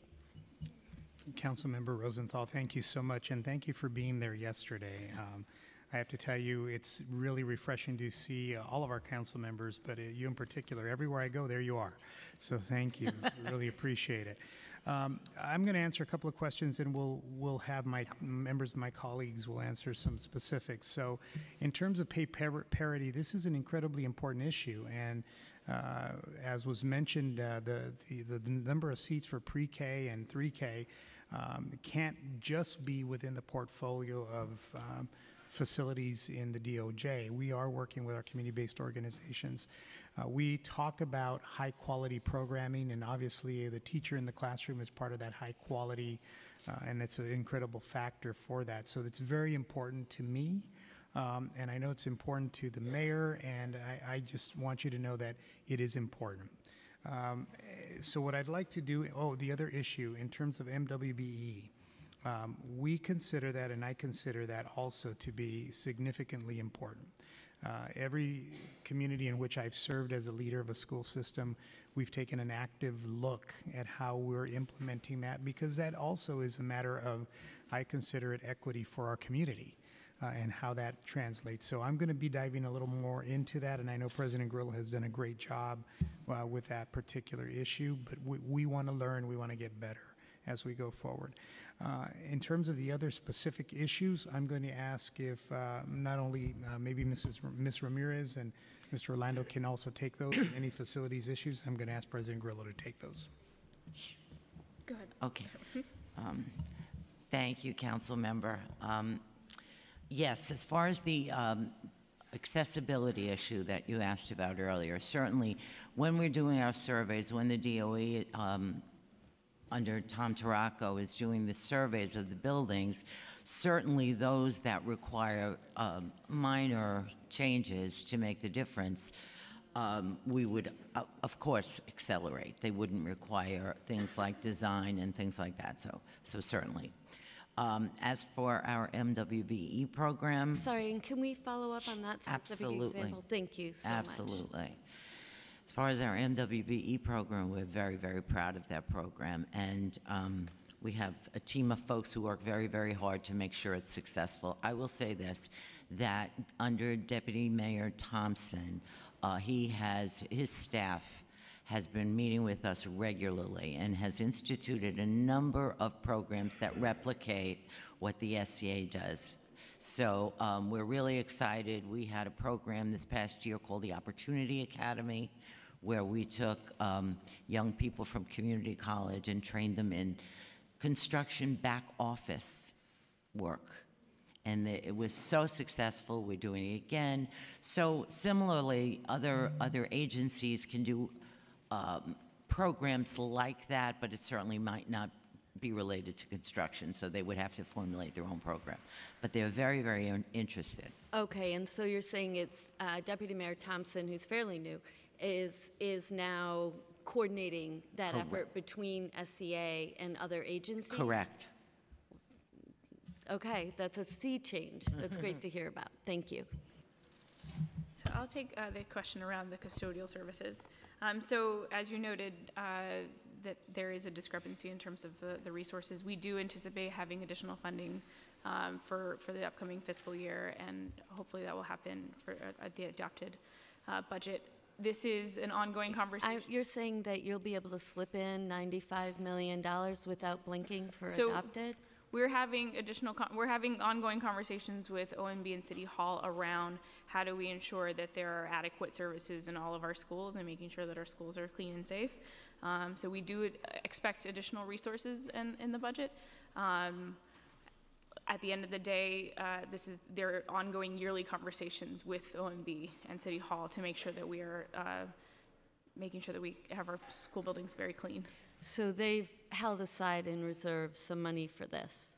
Councilmember Rosenthal, thank you so much, and thank you for being there yesterday. Um, I have to tell you, it's really refreshing to see uh, all of our council members, but uh, you in particular. Everywhere I go, there you are. So thank you. really appreciate it. Um, I'm going to answer a couple of questions, and we'll we'll have my members, my colleagues, will answer some specifics. So, in terms of pay par- parity, this is an incredibly important issue, and uh, as was mentioned, uh, the, the the number of seats for pre-K and 3K um, can't just be within the portfolio of um, facilities in the DOJ. We are working with our community-based organizations. Uh, we talk about high-quality programming, and obviously the teacher in the classroom is part of that high quality, uh, and it's an incredible factor for that. So it's very important to me, um, and I know it's important to the mayor, and I, I just want you to know that it is important. Um, so what I'd like to do, oh, the other issue in terms of MWBE, um, we consider that, and I consider that also to be significantly important. Uh, every community in which I've served as a leader of a school system, we've taken an active look at how we're implementing that because that also is a matter of, I consider it equity for our community. Uh, and how that translates. So I'm going to be diving a little more into that, and I know President Grillo has done a great job uh, with that particular issue, but we, we want to learn, we want to get better as we go forward. Uh, in terms of the other specific issues, I'm going to ask if uh, not only uh, maybe Mrs. R- Ms. Ramirez and Mr. Orlando can also take those, any facilities issues, I'm going to ask President Grillo to take those. Go ahead. Okay. Um, Thank you, council member. Um, Yes, as far as the um, accessibility issue that you asked about earlier, certainly when we're doing our surveys, when the DOE um, under Tom Taratko is doing the surveys of the buildings, certainly those that require um, minor changes to make the difference, um, we would, uh, of course, accelerate. They wouldn't require things like design and things like that, so, so certainly. Um, As for our MWBE program, Sorry, and can we follow up on that specific Absolutely. example? Thank you so much. Absolutely. As far as our MWBE program, we're very, very proud of that program. And um, we have a team of folks who work very, very hard to make sure it's successful. I will say this, that under Deputy Mayor Thompson, uh, he has, his staff has been meeting with us regularly and has instituted a number of programs that replicate what the SCA does. So um, we're really excited. We had a program this past year called the Opportunity Academy, where we took um, young people from community college and trained them in construction back office work. And it was so successful. We're doing it again. So similarly, other other agencies can do um, programs like that, but it certainly might not be related to construction, so they would have to formulate their own program. But they're very, very interested. Okay, and so you're saying it's uh, Deputy Mayor Thompson, who's fairly new, is, is now coordinating that Correct. effort between SCA and other agencies? Correct. Okay, that's a sea change. That's great to hear about. Thank you. So I'll take uh, the question around the custodial services. Um, So as you noted, uh, that there is a discrepancy in terms of the the resources. We do anticipate having additional funding um, for, for the upcoming fiscal year, and hopefully that will happen for, uh, at the adopted uh, budget. This is an ongoing conversation. I- You're saying that you'll be able to slip in $95 million without blinking for So- adopted? We're having additional, con- we're having ongoing conversations with OMB and City Hall around how do we ensure that there are adequate services in all of our schools and making sure that our schools are clean and safe. Um, so we do expect additional resources in, in the budget. Um, at the end of the day, uh, this is, their ongoing yearly conversations with OMB and City Hall to make sure that we are, uh, making sure that we have our school buildings very clean. So they've held aside in reserve some money for this?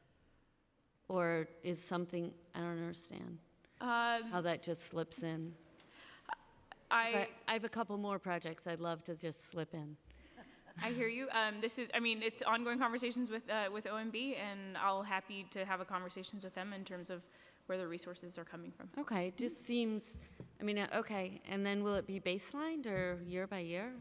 Or is something, I don't understand Um, how that just slips in? 'Cause I, I have a couple more projects I'd love to just slip in. I hear you. Um, this is, I mean, it's ongoing conversations with, uh, with OMB, and I'll happy to have a conversations with them in terms of where the resources are coming from. Okay, it just seems, I mean, uh, okay, and then will it be baselined or year by year?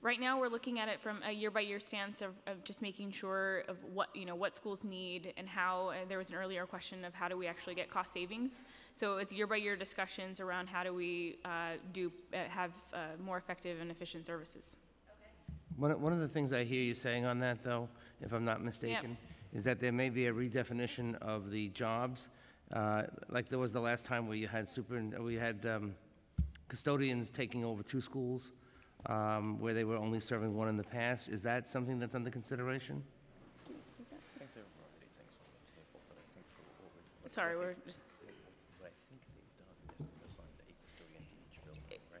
Right now, we're looking at it from a year-by-year stance of, of just making sure of what, you know, what schools need and how, uh, there was an earlier question of how do we actually get cost savings? So it's year-by-year discussions around how do we uh, do, uh, have uh, more effective and efficient services. One, of- one of the things I hear you saying on that, though, if I'm not mistaken, is that there may be a redefinition of the jobs. Uh, Like there was the last time where you had super, we had um, custodians taking over two schools, um, where they were only serving one in the past. Is that something that's under consideration? Sorry, we're just.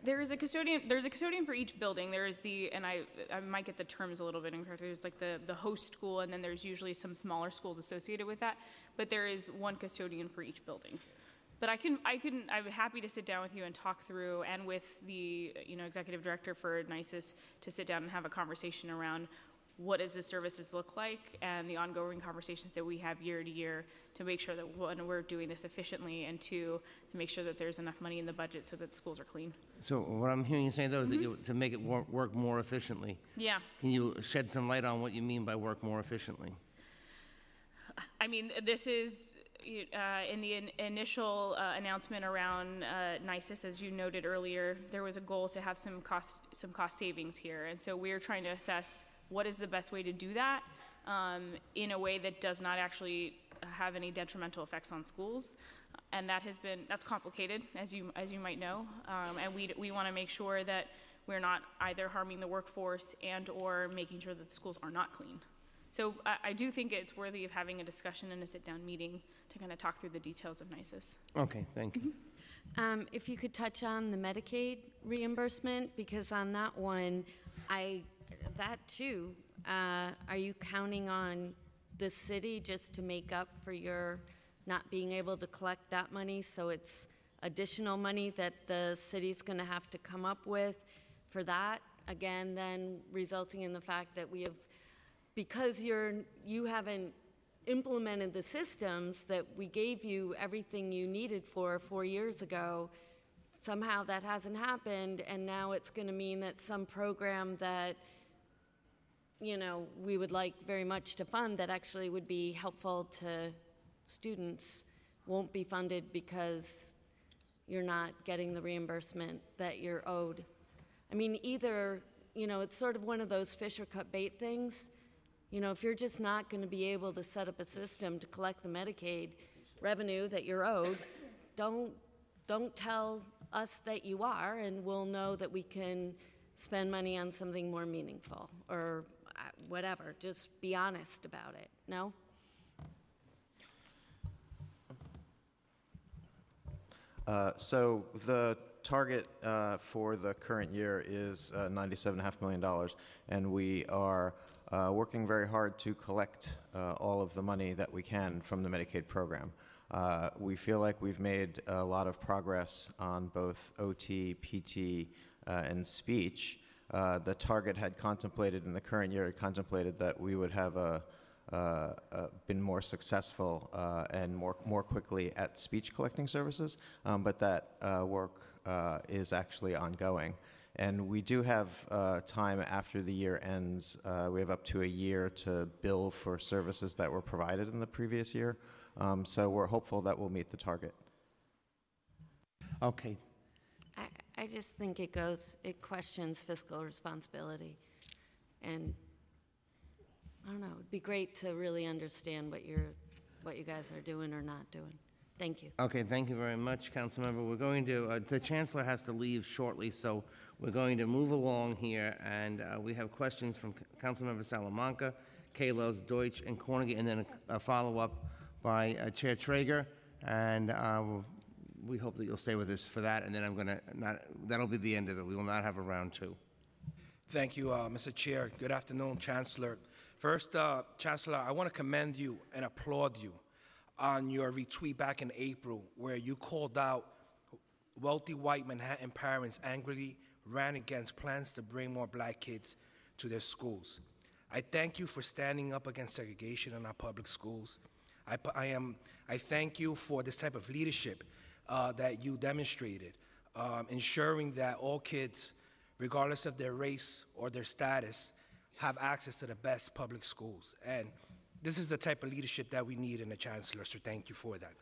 There is a custodian, there's a custodian for each building. There is the, and I, I might get the terms a little bit incorrect. There's like the, the host school, and then there's usually some smaller schools associated with that. But there is one custodian for each building. But I can, I can, I'm happy to sit down with you and talk through, and with the, you know, executive director for NICES, to sit down and have a conversation around what does the services look like, and the ongoing conversations that we have year to year to make sure that, one, we're doing this efficiently, and two, to make sure that there's enough money in the budget so that schools are clean. So what I'm hearing you say, though, is that you, to make it wor- work more efficiently. Yeah. Can you shed some light on what you mean by work more efficiently? I mean, this is, uh, in the in- initial uh, announcement around uh, NICES, as you noted earlier, there was a goal to have some cost, some cost savings here. And so we're trying to assess what is the best way to do that um, in a way that does not actually have any detrimental effects on schools. And that has been, that's complicated, as you, as you might know. Um, And we, we want to make sure that we're not either harming the workforce and/or making sure that the schools are not clean. So I, I do think it's worthy of having a discussion and a sit-down meeting to kind of talk through the details of NICES. Okay, thank you. Um, If you could touch on the Medicaid reimbursement, because on that one, I, that too, uh, are you counting on the city just to make up for your not being able to collect that money? So it's additional money that the city's going to have to come up with for that? Again, then resulting in the fact that we have, because you're, you haven't implemented the systems that we gave you everything you needed for four years ago, somehow that hasn't happened, and now it's going to mean that some program that, you know, we would like very much to fund that actually would be helpful to students won't be funded because you're not getting the reimbursement that you're owed. I mean, either, you know, it's sort of one of those fish or cut bait things. You know, if you're just not going to be able to set up a system to collect the Medicaid revenue that you're owed, don't, don't tell us that you are, and we'll know that we can spend money on something more meaningful or whatever. Just be honest about it. No? Uh, So the target uh, for the current year is uh, $97.5 million, and we are uh, working very hard to collect uh, all of the money that we can from the Medicaid program. Uh, We feel like we've made a lot of progress on both OT, PT, and speech. Uh, The target had contemplated, in the current year, it contemplated that we would have a uh, uh, been more successful uh, and more, more quickly at speech collecting services, um, but that uh, work uh, is actually ongoing. And we do have uh, time after the year ends. We have up to a year to bill for services that were provided in the previous year. Um, so we're hopeful that we'll meet the target. Okay, I, I just think it goes, it questions fiscal responsibility. And I don't know, it'd be great to really understand what you're, what you guys are doing or not doing. Thank you. okay, thank you very much, Councilmember. We're going to, uh, the Chancellor has to leave shortly, so we're going to move along here, and uh, we have questions from C- Councilmember Salamanca, Kallos, Deutsch, and Cornegy, and then a a follow-up by uh, Chair Treyger, and uh, we'll- we hope that you'll stay with us for that, and then I'm going to, not, that'll be the end of it. We will not have a round two. Thank you, uh, Mr. Chair. Good afternoon, Chancellor. First, uh, Chancellor, I want to commend you and applaud you on your retweet back in April where you called out wealthy white Manhattan parents angrily ran against plans to bring more black kids to their schools. I thank you for standing up against segregation in our public schools. I, I am, I thank you for this type of leadership uh, that you demonstrated, um, ensuring that all kids regardless of their race or their status, have access to the best public schools. And this is the type of leadership that we need in a chancellor, so thank you for that.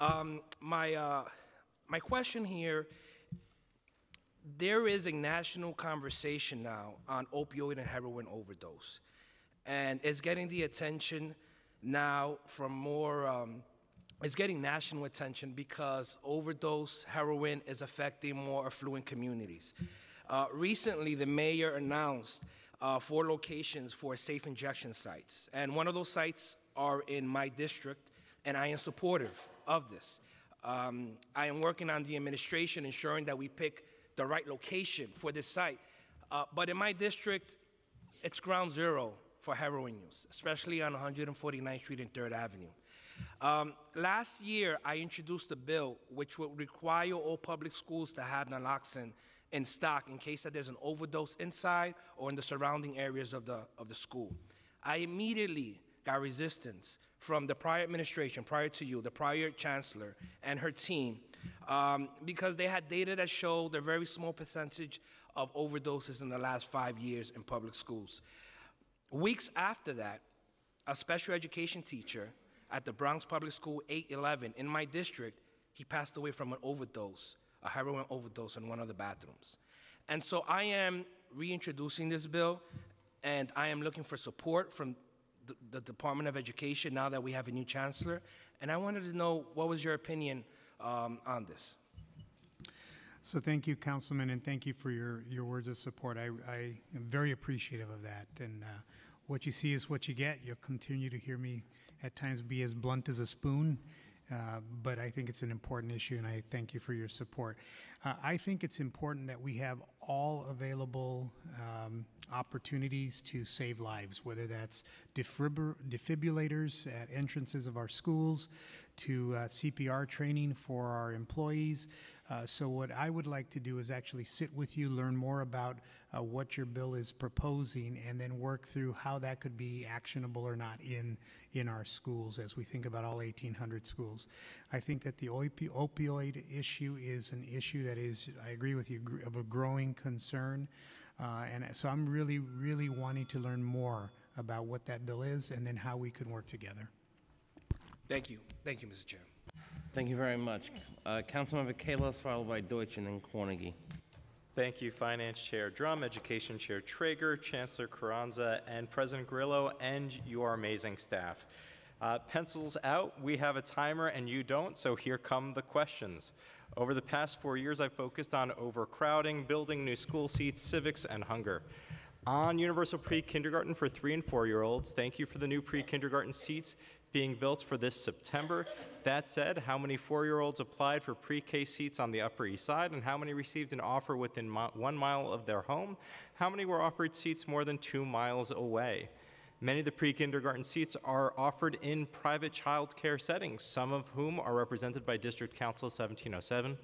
Um, my, uh, my question here there is a national conversation now on opioid and heroin overdose, and it's getting the attention now from more. Um, it's getting national attention because overdose heroin is affecting more affluent communities. Uh, recently, the mayor announced uh, four locations for safe injection sites, and one of those sites are in my district, and I am supportive of this. Um, I am working on the administration ensuring that we pick the right location for this site. Uh, but in my district, it's ground zero for heroin use, especially on 149th Street and 3rd Avenue. Um, last year, I introduced a bill which would require all public schools to have naloxone in stock in case that there's an overdose inside or in the surrounding areas of the, of the school. I immediately got resistance from the prior administration, prior to you, the prior chancellor, and her team, um, because they had data that showed a very small percentage of overdoses in the last five years in public schools. Weeks after that, a special education teacher at the Bronx Public School 811 in my district, he passed away from an overdose, a heroin overdose in one of the bathrooms. And so I am reintroducing this bill, and I am looking for support from the, the Department of Education now that we have a new chancellor. And I wanted to know what was your opinion um, on this? So thank you, Councilman, and thank you for your, your words of support. I, I am very appreciative of that. And uh, what you see is what you get. You'll continue to hear me at times be as blunt as a spoon, uh, but I think it's an important issue, and I thank you for your support. Uh, I think it's important that we have all available um, opportunities to save lives, whether that's defibr- defibrillators at entrances of our schools, to uh, CPR training for our employees. Uh, so what I would like to do is actually sit with you, learn more about uh, what your bill is proposing, and then work through how that could be actionable or not in in our schools as we think about all 1,800 schools. I think that the opi- opioid issue is an issue that is, I agree with you, of a growing concern. Uh, and so I'm really, really wanting to learn more about what that bill is and then how we can work together. Thank you. Thank you, Mr. Chair. Thank you very much. Uh, Councilmember Kallos, followed by Deutsch and then Cornegy. Thank you, Finance Chair Dromm, Education Chair Treyger, Chancellor Carranza, and President Grillo, and your amazing staff. Uh, pencils out, we have a timer and you don't, so here come the questions. Over the past four years, I've focused on overcrowding, building new school seats, civics, and hunger. On universal pre-kindergarten for three and four-year-olds, thank you for the new pre-kindergarten seats being built for this September. That said, how many four-year-olds applied for pre-K seats on the Upper East Side, and how many received an offer within mi- one mile of their home? How many were offered seats more than two miles away? Many of the pre-kindergarten seats are offered in private child care settings, some of whom are represented by District Council 1707.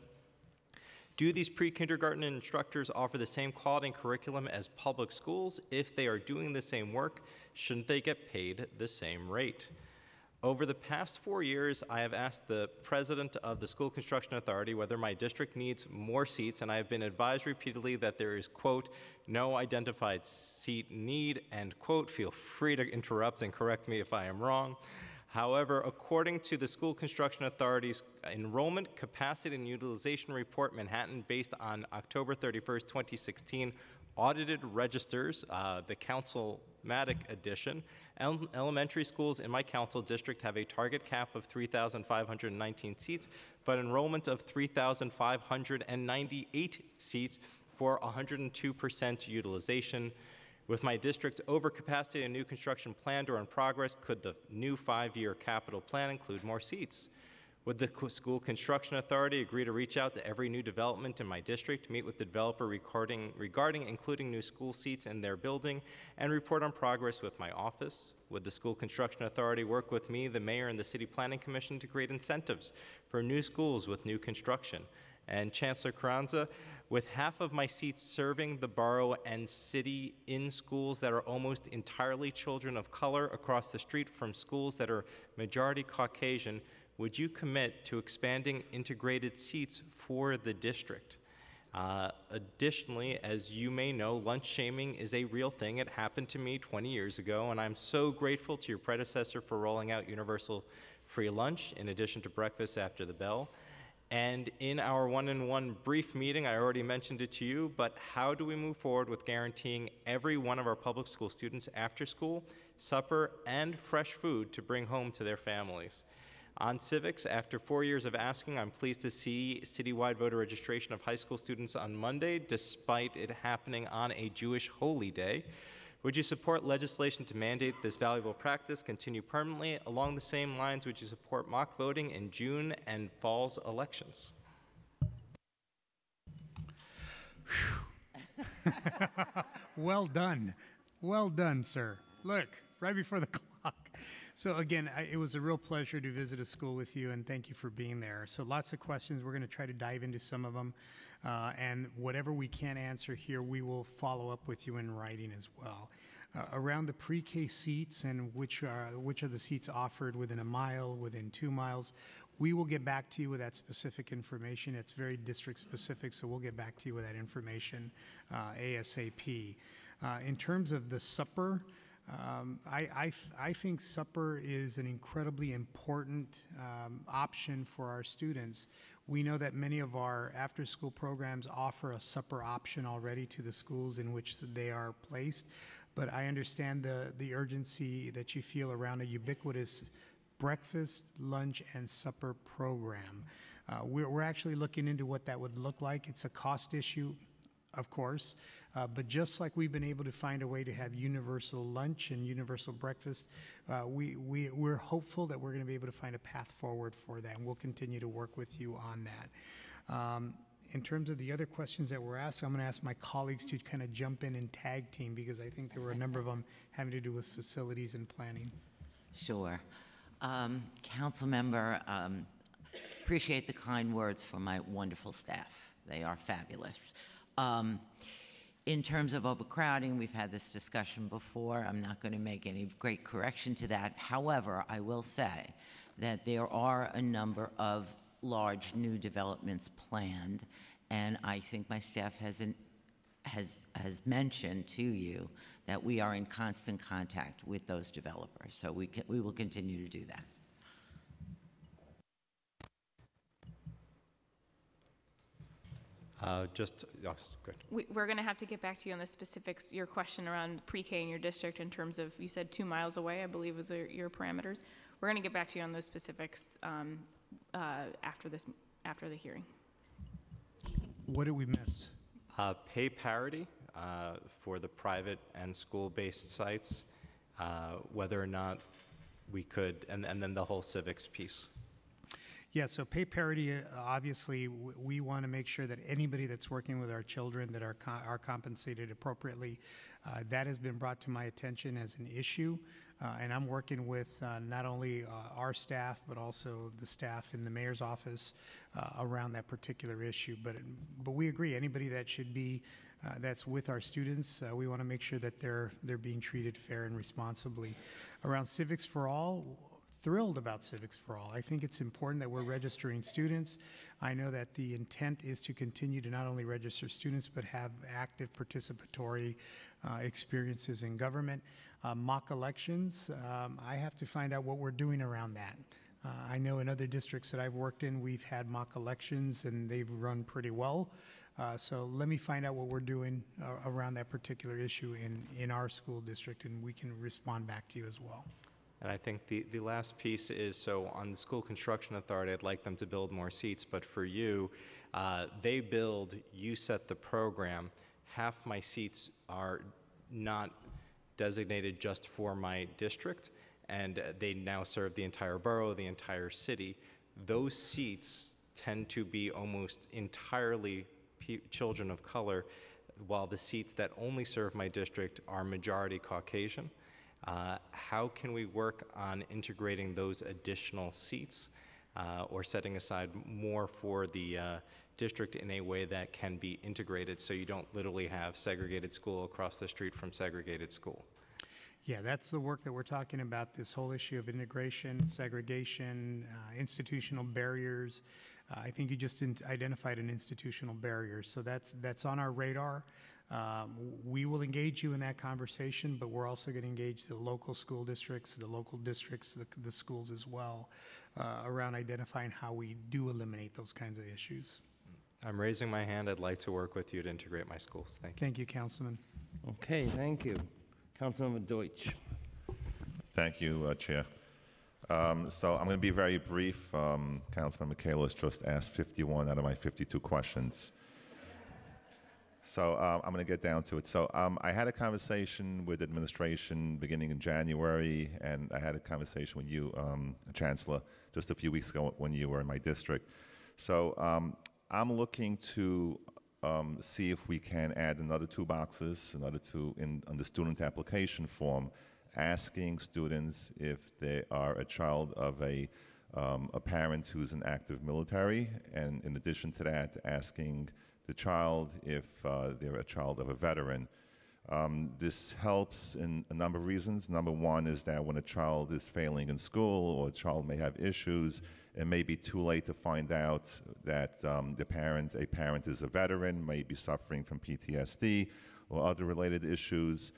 Do these pre-kindergarten instructors offer the same quality and curriculum as public schools? If they are doing the same work, shouldn't they get paid the same rate? Over the past four years, I have asked the president of the School Construction Authority whether my district needs more seats, and I have been advised repeatedly that there is, quote, no identified seat need, end quote. Feel free to interrupt and correct me if I am wrong. However, according to the School Construction Authority's Enrollment Capacity and Utilization Report, Manhattan, based on October 31st, 2016, audited registers, uh, the Council-matic edition, el- elementary schools in my council district have a target cap of 3,519 seats, but enrollment of 3,598 seats for 102% utilization. With my district overcapacity and new construction planned or in progress, could the new five-year capital plan include more seats? Would the school construction authority agree to reach out to every new development in my district, meet with the developer regarding, regarding including new school seats in their building, and report on progress with my office? Would the school construction authority work with me, the mayor, and the city planning commission to create incentives for new schools with new construction? And Chancellor Carranza, with half of my seats serving the borough and city in schools that are almost entirely children of color across the street from schools that are majority Caucasian, would you commit to expanding integrated seats for the district? Uh, additionally, as you may know, lunch shaming is a real thing. It happened to me 20 years ago, and I'm so grateful to your predecessor for rolling out universal free lunch in addition to breakfast after the bell. And in our one on one brief meeting, I already mentioned it to you, but how do we move forward with guaranteeing every one of our public school students after school, supper, and fresh food to bring home to their families? On civics, after four years of asking, I'm pleased to see citywide voter registration of high school students on Monday, despite it happening on a Jewish holy day. Would you support legislation to mandate this valuable practice continue permanently? Along the same lines, would you support mock voting in June and fall's elections? well done. Well done, sir. Look, right before the. So again, I, it was a real pleasure to visit a school with you, and thank you for being there. So lots of questions. We're going to try to dive into some of them, uh, and whatever we can't answer here, we will follow up with you in writing as well. Uh, around the pre-K seats and which are which are the seats offered within a mile, within two miles, we will get back to you with that specific information. It's very district specific, so we'll get back to you with that information uh, ASAP. Uh, in terms of the supper, um, I, I, I think supper is an incredibly important um, option for our students. We know that many of our after school programs offer a supper option already to the schools in which they are placed, but I understand the, the urgency that you feel around a ubiquitous breakfast, lunch, and supper program. Uh, we're, we're actually looking into what that would look like. It's a cost issue, of course, uh, but just like we've been able to find a way to have universal lunch and universal breakfast, uh, we, we, we're hopeful that we're going to be able to find a path forward for that, and we'll continue to work with you on that. Um, in terms of the other questions that were asked, I'm going to ask my colleagues to kind of jump in and tag team because I think there were a number of them having to do with facilities and planning. Sure. Um, council member, um, appreciate the kind words for my wonderful staff. They are fabulous. Um, in terms of overcrowding, we've had this discussion before. I'm not going to make any great correction to that. However, I will say that there are a number of large new developments planned, and I think my staff has an, has has mentioned to you that we are in constant contact with those developers. So we can, we will continue to do that. Uh, just, yes, good. We, we're going to have to get back to you on the specifics, your question around pre-K in your district in terms of, you said two miles away, I believe was your, your parameters. We're going to get back to you on those specifics um, uh, after this, after the hearing. What did we miss? Uh, pay parity uh, for the private and school-based sites, uh, whether or not we could, and, and then the whole civics piece. Yeah, so pay parity, uh, obviously, we want to make sure that anybody that's working with our children that are, co- are compensated appropriately. Uh, that has been brought to my attention as an issue, uh, and I'm working with uh, not only uh, our staff, but also the staff in the mayor's office around that particular issue. But, but we agree, anybody that should be, uh, that's with our students, uh, we want to make sure that they're, they're being treated fair and responsibly. Around Civics for All, thrilled about Civics for All. I think it's important that we're registering students. I know that the intent is to continue to not only register students, but have active participatory uh, experiences in government. Uh, mock elections, um, I have to find out what we're doing around that. Uh, I know in other districts that I've worked in, we've had mock elections and they've run pretty well. Uh, so let me find out what we're doing uh, around that particular issue in, in our school district and we can respond back to you as well. And I think the, the last piece is, so on the school construction authority, I'd like them to build more seats, but for you, uh, they build, you set the program. Half my seats are not designated just for my district, and they now serve the entire borough, the entire city. Those seats tend to be almost entirely children of color, while the seats that only serve my district are majority Caucasian. Uh, how can we work on integrating those additional seats uh, or setting aside more for the uh, district in a way that can be integrated so you don't literally have segregated school across the street from segregated school? Yeah, that's the work that we're talking about, this whole issue of integration, segregation, uh, institutional barriers. Uh, I think you just identified an institutional barrier, so that's, that's on our radar. Um, We will engage you in that conversation, but we're also going to engage the local school districts, the local districts, the, the schools as well, uh, around identifying how we do eliminate those kinds of issues. I'm raising my hand. I'd like to work with you to integrate my schools. Thank you. Thank you, Councilman. Okay, thank you. Councilmember Deutsch. Thank you, uh, Chair. Um, So I'm going to be very brief. Um, Councilman Michaelis just asked 51 out of my 52 questions. So um, I'm going to get down to it. So um, I had a conversation with administration beginning in January, and I had a conversation with you, um, Chancellor, just a few weeks ago when you were in my district. So um, I'm looking to um, see if we can add another two boxes, another two in on the student application form, asking students if they are a child of a um, a parent who's an active military, and in addition to that, asking the child if uh, they're a child of a veteran. Um, this helps in a number of reasons. Number one is that when a child is failing in school or a child may have issues, it may be too late to find out that um, the parent, a parent is a veteran, may be suffering from PTSD or other related issues.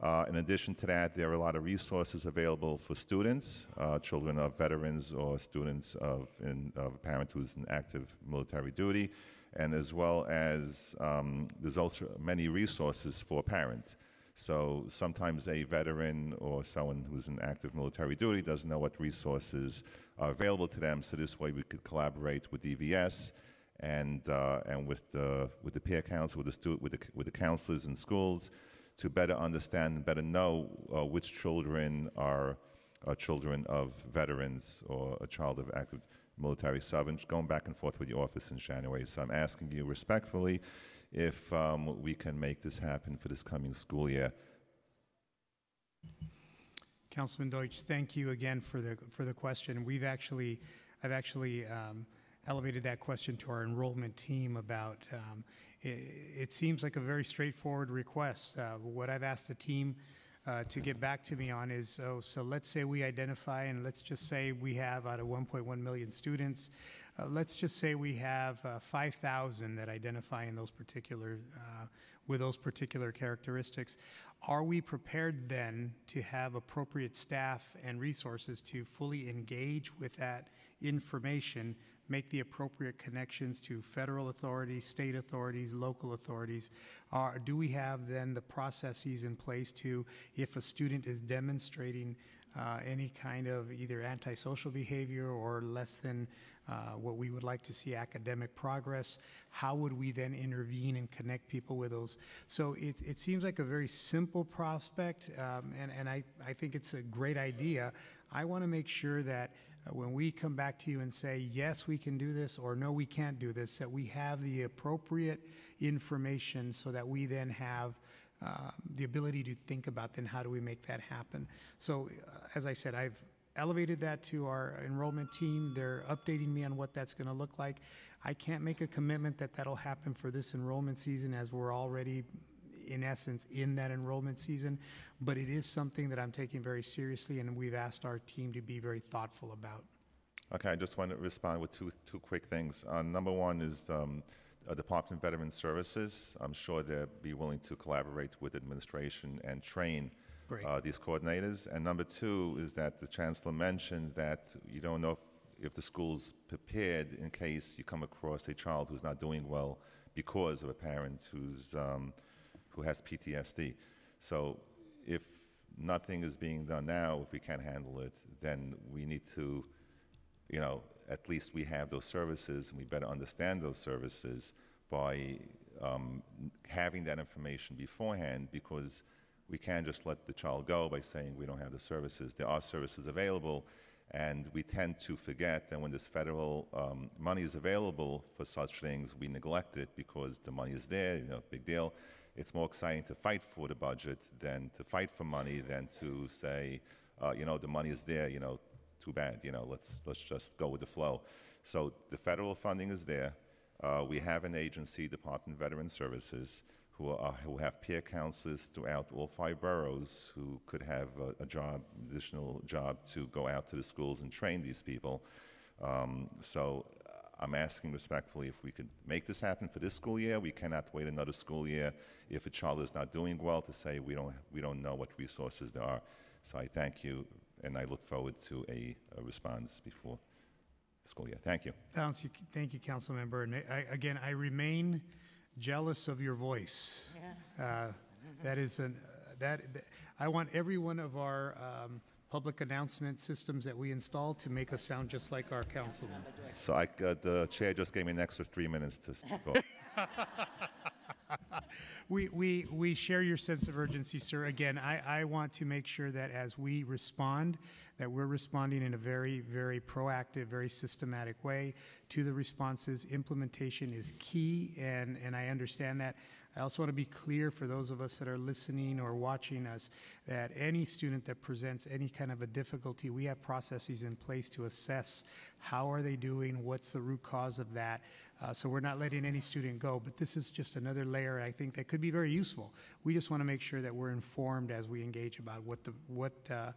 Uh, in addition to that, there are a lot of resources available for students, uh, children of veterans or students of, in, of a parent who's in active military duty, and as well as um, there's also many resources for parents. So sometimes a veteran or someone who's in active military duty doesn't know what resources are available to them. So this way we could collaborate with DVS and uh, and with the with the peer council, with the with the with the counselors in schools, to better understand and better know uh, which children are uh, children of veterans or a child of active military. So going back and forth with your office in January. So I'm asking you respectfully if um, we can make this happen for this coming school year. Councilman Deutsch, thank you again for the, for the question. We've actually, I've actually um, elevated that question to our enrollment team about, um, it, it seems like a very straightforward request. Uh, What I've asked the team uh, to get back to me on is, oh, so let's say we identify, and let's just say we have out of 1.1 million students, uh, let's just say we have uh, 5,000 that identify in those particular, uh, with those particular characteristics. Are we prepared then to have appropriate staff and resources to fully engage with that information, make the appropriate connections to federal authorities, state authorities, local authorities? Or do we have then the processes in place to, if a student is demonstrating uh, any kind of either antisocial behavior or less than uh, what we would like to see academic progress, how would we then intervene and connect people with those? So it, it seems like a very simple prospect, um, and, and I, I think it's a great idea. I want to make sure that uh, when we come back to you and say, yes, we can do this, or no, we can't do this, that we have the appropriate information so that we then have uh, the ability to think about then how do we make that happen. So, uh, as I said, I've elevated that to our enrollment team. They're updating me on what that's going to look like. I can't make a commitment that that'll happen for this enrollment season as we're already, in essence, in that enrollment season. But it is something that I'm taking very seriously, and we've asked our team to be very thoughtful about. Okay, I just want to respond with two, two quick things. Uh, number one is um, uh, Department of Veteran Services. I'm sure they'll be willing to collaborate with administration and train uh, these coordinators. And number two is that the chancellor mentioned that you don't know if, if the school's prepared in case you come across a child who's not doing well because of a parent who's um, who has PTSD. So if nothing is being done now, if we can't handle it, then we need to, you know, at least we have those services and we better understand those services by um, having that information beforehand because we can't just let the child go by saying we don't have the services. There are services available, and we tend to forget that when this federal um, money is available for such things, we neglect it because the money is there, you know, big deal. It's more exciting to fight for the budget than to fight for money than to say, uh, you know, the money is there, you know, too bad, you know, let's, let's just go with the flow. So the federal funding is there. Uh, we have an agency, Department of Veteran Services, who, are, who have peer counselors throughout all five boroughs who could have a, a job, additional job to go out to the schools and train these people. Um, so I'm asking respectfully if we could make this happen for this school year. We cannot wait another school year if a child is not doing well to say we don't, we don't know what resources there are. So I thank you, and I look forward to a, a response before the school year. Thank you. Thank you, thank you, council member. And I, again, I remain jealous of your voice. Uh, that is an, that, that- I want every one of our um, public announcement systems that we install to make us sound just like our councilman. So I, uh, the chair just gave me an extra three minutes to talk. We, we, we share your sense of urgency, sir. Again, I, I want to make sure that as we respond, that we're responding in a very, very proactive, very systematic way to the responses. Implementation is key, and, and I understand that. I also want to be clear for those of us that are listening or watching us that any student that presents any kind of a difficulty, we have processes in place to assess how are they doing, what's the root cause of that. Uh, so we're not letting any student go, but this is just another layer I think that could be very useful. We just want to make sure that we're informed as we engage about what the what uh,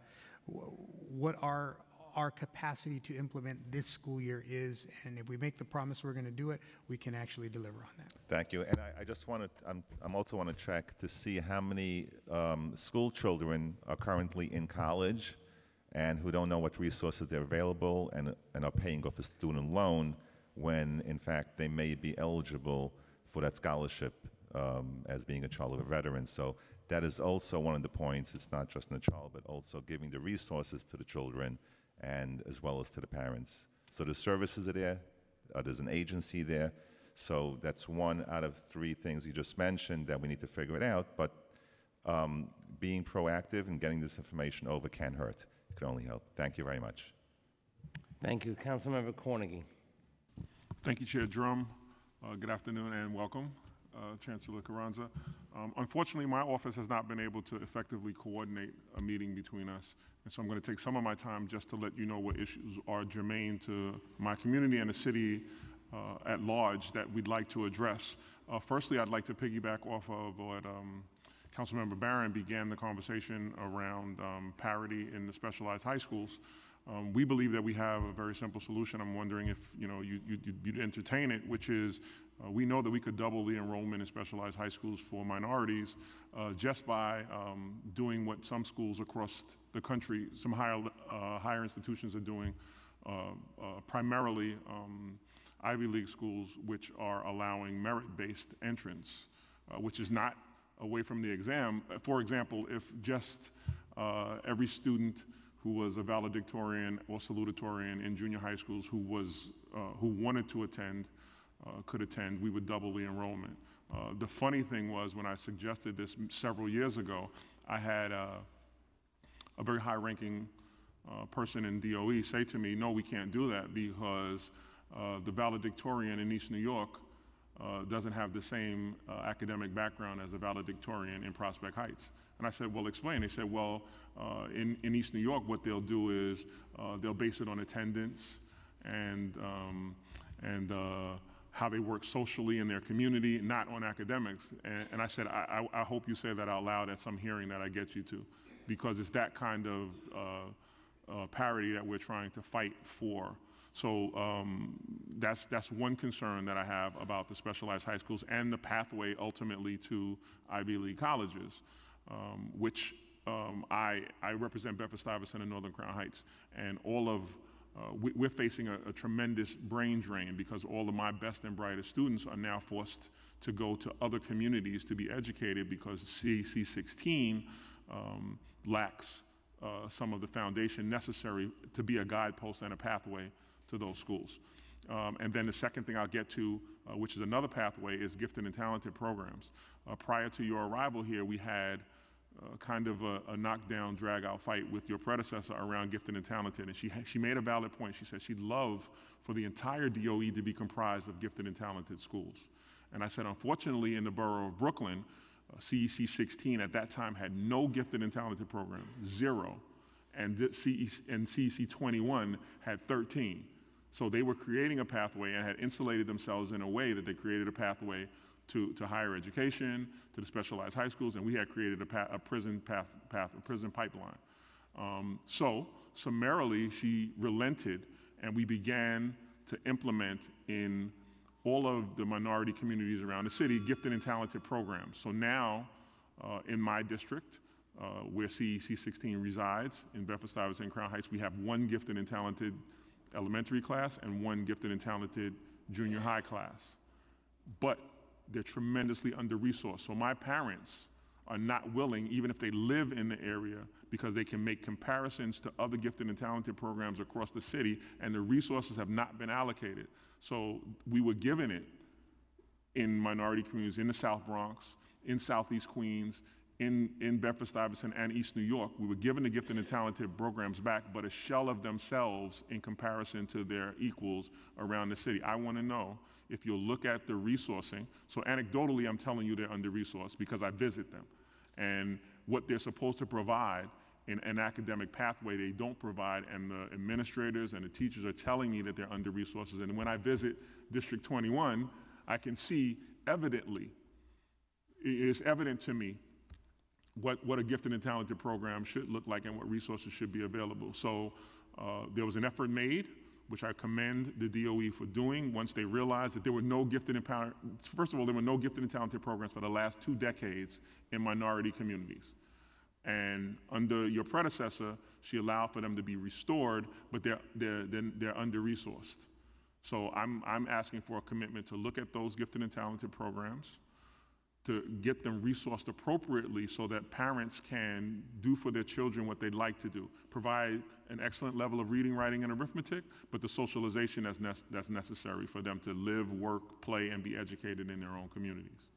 what our our capacity to implement this school year is, and if we make the promise we're going to do it, we can actually deliver on that. Thank you. And I, I just wanted, I'm, I'm also want to check to see how many um, school children are currently in college and who don't know what resources are available and, and are paying off a student loan when, in fact, they may be eligible for that scholarship um, as being a child of a veteran. So that is also one of the points. It's not just in the child, but also giving the resources to the children and as well as to the parents. So the services are there. Uh, there's an agency there. So that's one out of three things you just mentioned that we need to figure it out. But um, being proactive and getting this information over can hurt. It can only help. Thank you very much. Thank you. Councilmember Cornegy. Thank you, Chair Dromm. Uh, Good afternoon and welcome, uh, Chancellor Carranza. Um, Unfortunately, my office has not been able to effectively coordinate a meeting between us, and so I'm going to take some of my time just to let you know what issues are germane to my community and the city uh, at large that we'd like to address. Uh, Firstly, I'd like to piggyback off of what um, Councilmember Barron began the conversation around um, parity in the specialized high schools. Um, we believe that we have a very simple solution. I'm wondering if you know you, you, you'd entertain it, which is uh, we know that we could double the enrollment in specialized high schools for minorities uh, just by um, doing what some schools across the country, some higher uh, higher institutions are doing, uh, uh, primarily um, Ivy League schools, which are allowing merit-based entrance, uh, which is not away from the exam. For example, if just every student who was a valedictorian or salutatorian in junior high schools who was uh, who wanted to attend uh, could attend, we would double the enrollment. Uh, the funny thing was when I suggested this several years ago, I had uh, a very high-ranking uh, person in DOE say to me, "No, we can't do that because uh, the valedictorian in East New York doesn't have the same academic background as the valedictorian in Prospect Heights." And I said, "Well, explain." They said, "Well, uh, in in East New York, what they'll do is uh, they'll base it on attendance and um, and uh, how they work socially in their community, not on academics." And, and I said, I, I, "I hope you say that out loud at some hearing that I get you to, because it's that kind of uh, uh, parity that we're trying to fight for." So um, that's that's one concern that I have about the specialized high schools and the pathway ultimately to Ivy League colleges, um, which um, I I represent Bedford Stuyvesant and Northern Crown Heights, and all of uh, we, we're facing a, a tremendous brain drain because all of my best and brightest students are now forced to go to other communities to be educated because CEC 16 um, lacks uh, some of the foundation necessary to be a guidepost and a pathway to those schools. Um, and then the second thing I'll get to, uh, which is another pathway, is gifted and talented programs. Uh, prior to your arrival here, we had uh, kind of a, a knockdown, drag out fight with your predecessor around gifted and talented. And she, she made a valid point. She said she'd love for the entire DOE to be comprised of gifted and talented schools. And I said, unfortunately, in the borough of Brooklyn, uh, CEC 16 at that time had no gifted and talented program, zero. And, CEC, and CEC 21 had 13. So they were creating a pathway and had insulated themselves in a way that they created a pathway to, to higher education, to the specialized high schools, and we had created a, pa- a prison path, path, a prison pipeline. Um, so summarily, she relented, and we began to implement in all of the minority communities around the city gifted and talented programs. So now, uh, in my district, uh, where CEC 16 resides, in Bedford Stuyvesant Crown Heights, we have one gifted and talented elementary class and one gifted and talented junior high class. But they're tremendously under resourced. So my parents are not willing, even if they live in the area, because they can make comparisons to other gifted and talented programs across the city, and the resources have not been allocated. So we were given it in minority communities in the South Bronx, in Southeast Queens, in, in Bedford Stuyvesant and East New York. We were given the gifted and talented programs back, but a shell of themselves in comparison to their equals around the city. I want to know if you'll look at the resourcing. So anecdotally, I'm telling you they're under resourced because I visit them. And what they're supposed to provide in an academic pathway they don't provide, and the administrators and the teachers are telling me that they're under resources. And when I visit District 21, I can see evidently, it is evident to me what, what a gifted and talented program should look like and what resources should be available. So uh, there was an effort made, which I commend the DOE for doing once they realized that there were no gifted and power, first of all, there were no gifted and talented programs for the last two decades in minority communities. And under your predecessor, she allowed for them to be restored, but they're, they're, they're, they're under-resourced. So I'm, I'm asking for a commitment to look at those gifted and talented programs, to get them resourced appropriately so that parents can do for their children what they'd like to do. Provide an excellent level of reading, writing, and arithmetic, but the socialization that's, nec- that's necessary for them to live, work, play, and be educated in their own communities.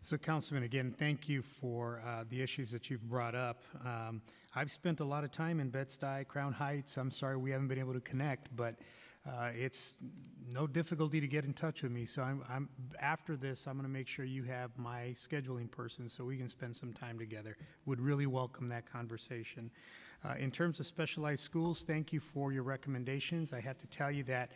So, Councilman, again, thank you for uh, the issues that you've brought up. Um, I've spent a lot of time in Bed-Stuy, Crown Heights. I'm sorry we haven't been able to connect, but uh, it's no difficulty to get in touch with me. So, I'm, I'm after this, I'm going to make sure you have my scheduling person so we can spend some time together. Would really welcome that conversation. Uh, in terms of specialized schools, thank you for your recommendations. I have to tell you that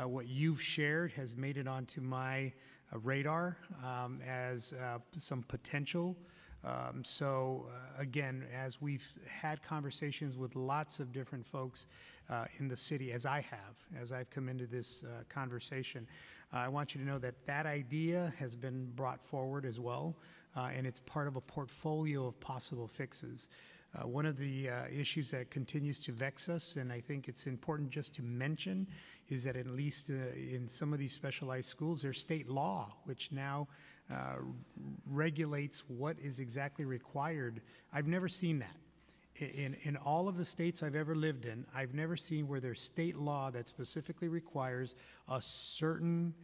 uh, what you've shared has made it onto my uh, radar um, as uh, some potential. Um, so uh, again, as we've had conversations with lots of different folks uh, in the city, as I have, as I've come into this uh, conversation, I want you to know that that idea has been brought forward as well, uh, and it's part of a portfolio of possible fixes. Uh, one of the uh, issues that continues to vex us, and I think it's important just to mention, is that at least uh, in some of these specialized schools, there's state law, which now uh, regulates what is exactly required. I've never seen that. In, in all of the states I've ever lived in, I've never seen where there's state law that specifically requires a certain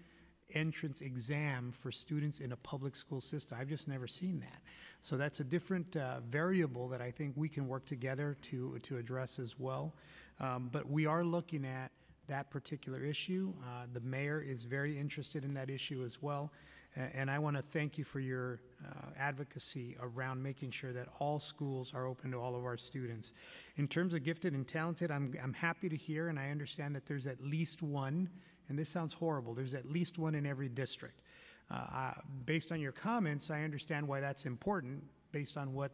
entrance exam for students in a public school system. I've just never seen that. So that's a different uh, variable that I think we can work together to, to address as well. Um, but we are looking at that particular issue. Uh, the mayor is very interested in that issue as well. And I want to thank you for your uh, advocacy around making sure that all schools are open to all of our students. In terms of gifted and talented, I'm, I'm happy to hear, and I understand that there's at least one, and this sounds horrible, there's at least one in every district. Uh, Based on your comments, I understand why that's important, based on what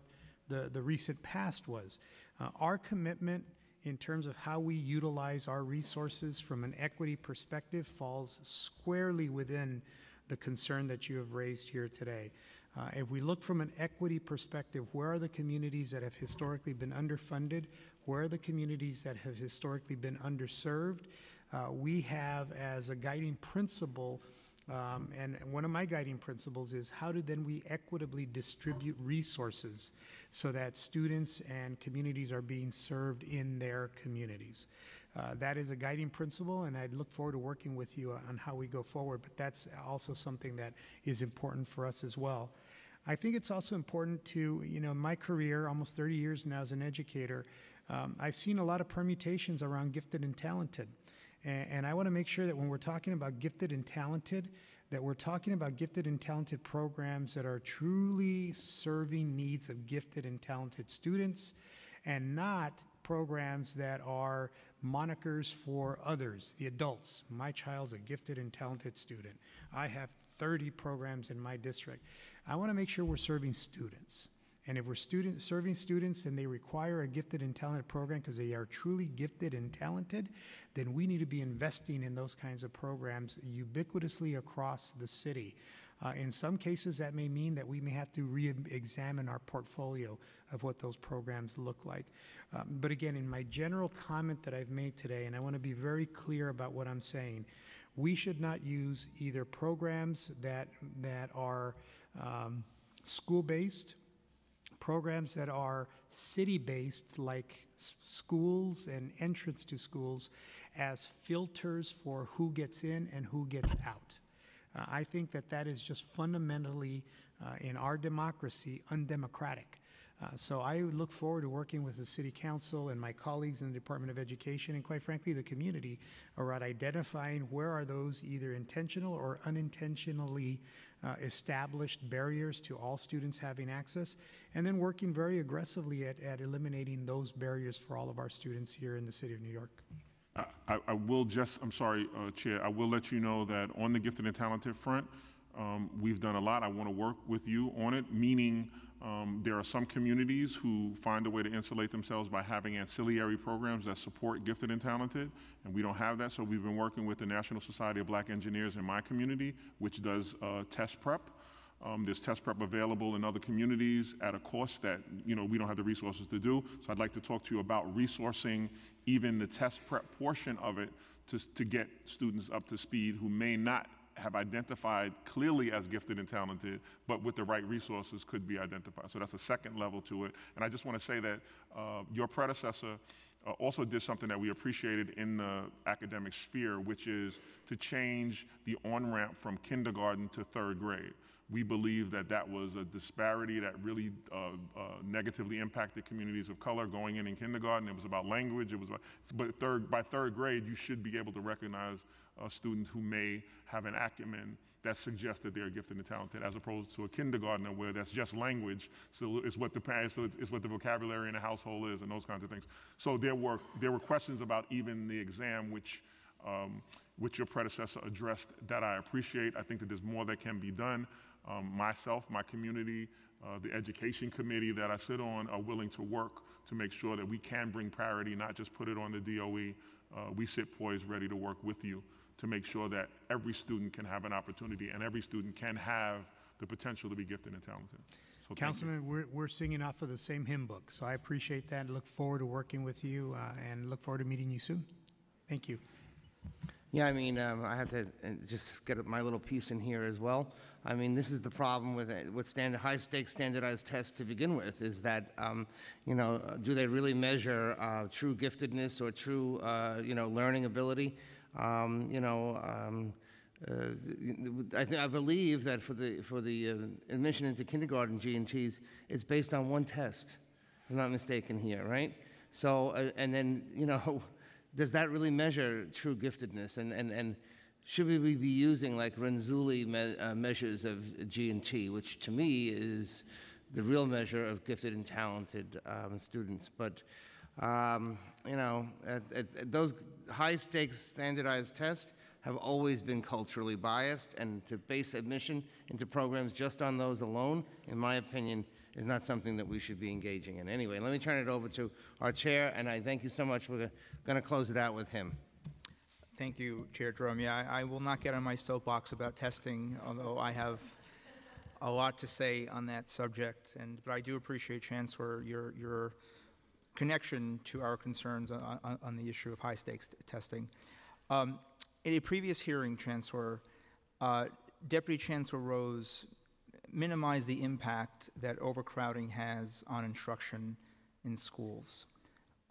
the, the recent past was. Uh, Our commitment in terms of how we utilize our resources from an equity perspective falls squarely within the concern that you have raised here today. Uh, if we look from an equity perspective, where are the communities that have historically been underfunded? Where are the communities that have historically been underserved? Uh, we have as a guiding principle um, and one of my guiding principles is how do then we equitably distribute resources so that students and communities are being served in their communities. Uh, that is a guiding principle, and I'd look forward to working with you on how we go forward. But that's also something that is important for us as well. I think it's also important to, you know, my career, almost 30 years now as an educator, um, I've seen a lot of permutations around gifted and talented. And, and I want to make sure that when we're talking about gifted and talented, that we're talking about gifted and talented programs that are truly serving needs of gifted and talented students and not programs that are monikers for others, the adults. My child's a gifted and talented student. I have 30 programs in my district. I want to make sure we're serving students. And if we're student, serving students and they require a gifted and talented program because they are truly gifted and talented, then we need to be investing in those kinds of programs ubiquitously across the city. Uh, in some cases, that may mean that we may have to re-examine our portfolio of what those programs look like. Um, but again, in my general comment that I've made today, and I want to be very clear about what I'm saying, we should not use either programs that that are um, school-based programs that are city-based, like schools and entrance to schools, as filters for who gets in and who gets out. Uh, I think that that is just fundamentally, uh, in our democracy, undemocratic. Uh, so I look forward to working with the City Council and my colleagues in the Department of Education and quite frankly, the community around identifying where are those either intentional or unintentionally uh, established barriers to all students having access, and then working very aggressively at, at eliminating those barriers for all of our students here in the city of New York. I- I, will just, I'm sorry, uh, Chair, I will let you know that on the gifted and talented front, um, we've done a lot. I want to work with you on it, meaning um, there are some communities who find a way to insulate themselves by having ancillary programs that support gifted and talented, and we don't have that. So we've been working with the National Society of Black Engineers in my community, which does uh, test prep. Um, there's test prep available in other communities at a cost that you know we don't have the resources to do. So I'd like to talk to you about resourcing even the test prep portion of it to, to get students up to speed who may not have identified clearly as gifted and talented, but with the right resources could be identified. So that's a second level to it. And I just want to say that uh, your predecessor uh, also did something that we appreciated in the academic sphere, which is to change the on ramp from kindergarten to third grade. We believe that that was a disparity that really uh, uh, negatively impacted communities of color going in in kindergarten. It was about language. It was about, but third, by third grade, you should be able to recognize a student who may have an acumen that suggests that they're gifted and talented, as opposed to a kindergartner where that's just language. So it's what the parents, it's what the vocabulary in the household is, and those kinds of things. So there were there were questions about even the exam, which um, which your predecessor addressed, that I appreciate. I think that there's more that can be done. Um, myself, my community, uh, the education committee that I sit on are willing to work to make sure that we can bring parity, not just put it on the DOE. Uh, we sit poised, ready to work with you to make sure that every student can have an opportunity and every student can have the potential to be gifted and talented. So. Councilman, we're, we're singing off of the same hymn book, so I appreciate that. Look forward to working with you uh, and look forward to meeting you soon. Thank you. Yeah, I mean, um, I have to uh, just get my little piece in here as well. I mean, this is the problem with with standard high stakes standardized tests to begin with. Is that um, you know, do they really measure uh, true giftedness or true uh, you know learning ability? Um, you know. Um, uh, I, I believe that for the for the uh, admission into kindergarten G and Ts, it's based on one test. If I'm not mistaken here, right? So, uh, and then you know, does that really measure true giftedness? And and and should we be using like Renzulli me- uh, measures of G and T, which to me is the real measure of gifted and talented um, students? But um, you know, at, at, at those high stakes standardized tests have always been culturally biased, and to base admission into programs just on those alone, in my opinion, is not something that we should be engaging in. Anyway, let me turn it over to our chair, and I thank you so much. We're going to close it out with him. Thank you, Chair Dromm. Yeah, I, I will not get on my soapbox about testing, although I have a lot to say on that subject. And but I do appreciate, Chancellor, your your connection to our concerns on, on, on the issue of high stakes testing. Um, in a previous hearing, Chancellor, uh, Deputy Chancellor Rose minimized the impact that overcrowding has on instruction in schools.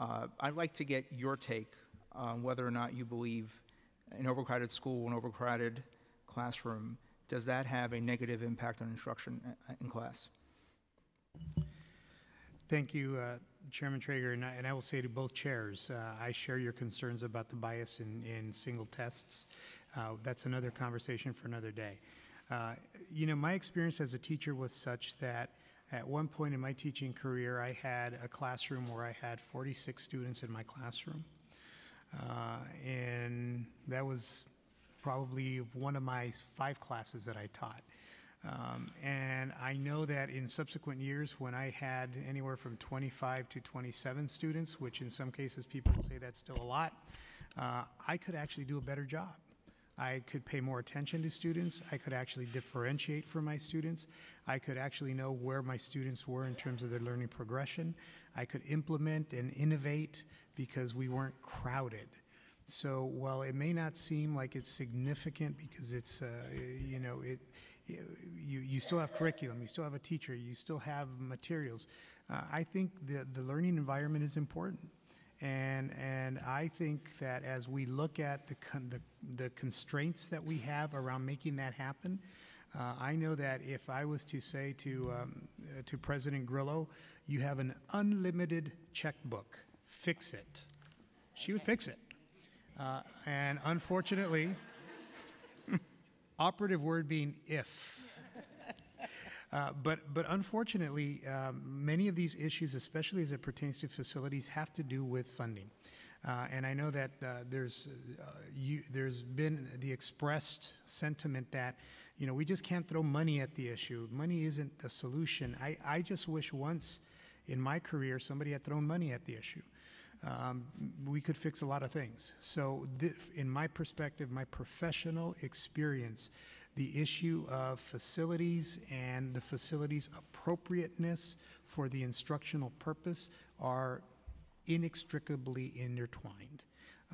Uh, I'd like to get your take on whether or not you believe an overcrowded school, an overcrowded classroom, does that have a negative impact on instruction uh, in class? Thank you, uh, Chairman Treyger, and I, and I will say to both chairs, uh, I share your concerns about the bias in, in single tests. Uh, that's another conversation for another day. Uh, you know, my experience as a teacher was such that at one point in my teaching career, I had a classroom where I had 46 students in my classroom. Uh, and that was probably one of my five classes that I taught. Um, and I know that in subsequent years, when I had anywhere from 25 to 27 students, which in some cases people say that's still a lot, uh, I could actually do a better job. I could pay more attention to students. I could actually differentiate for my students. I could actually know where my students were in terms of their learning progression. I could implement and innovate because we weren't crowded. So while it may not seem like it's significant because it's, uh, you know, it, you, you still have curriculum, you still have a teacher, you still have materials. Uh, I think the, the learning environment is important. And, and I think that as we look at the, con- the, the constraints that we have around making that happen, uh, I know that if I was to say to, um, uh, to President Grillo, you have an unlimited checkbook, fix it, she would fix it. Uh, and unfortunately, operative word being if. Uh, but, but unfortunately, um, many of these issues, especially as it pertains to facilities, have to do with funding. Uh, and I know that uh, there's, uh, you, there's been the expressed sentiment that, you know, we just can't throw money at the issue. Money isn't the solution. I, I just wish once in my career somebody had thrown money at the issue. Um, we could fix a lot of things. So, th- in my perspective, my professional experience, the issue of facilities and the facilities' appropriateness for the instructional purpose are inextricably intertwined.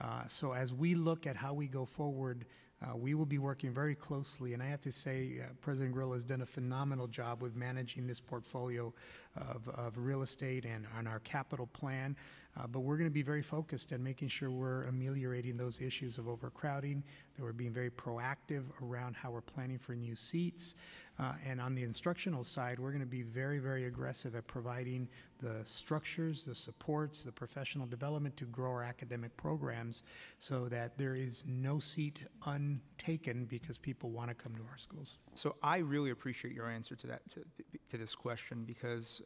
Uh, so as we look at how we go forward, uh, we will be working very closely, and I have to say, uh, President Grillo has done a phenomenal job with managing this portfolio of, of real estate and on our capital plan. Uh, but we're going to be very focused on making sure we're ameliorating those issues of overcrowding, that we're being very proactive around how we're planning for new seats. Uh, and on the instructional side, we're going to be very, very aggressive at providing the structures, the supports, the professional development to grow our academic programs so that there is no seat untaken because people want to come to our schools. So I really appreciate your answer to that to, to this question because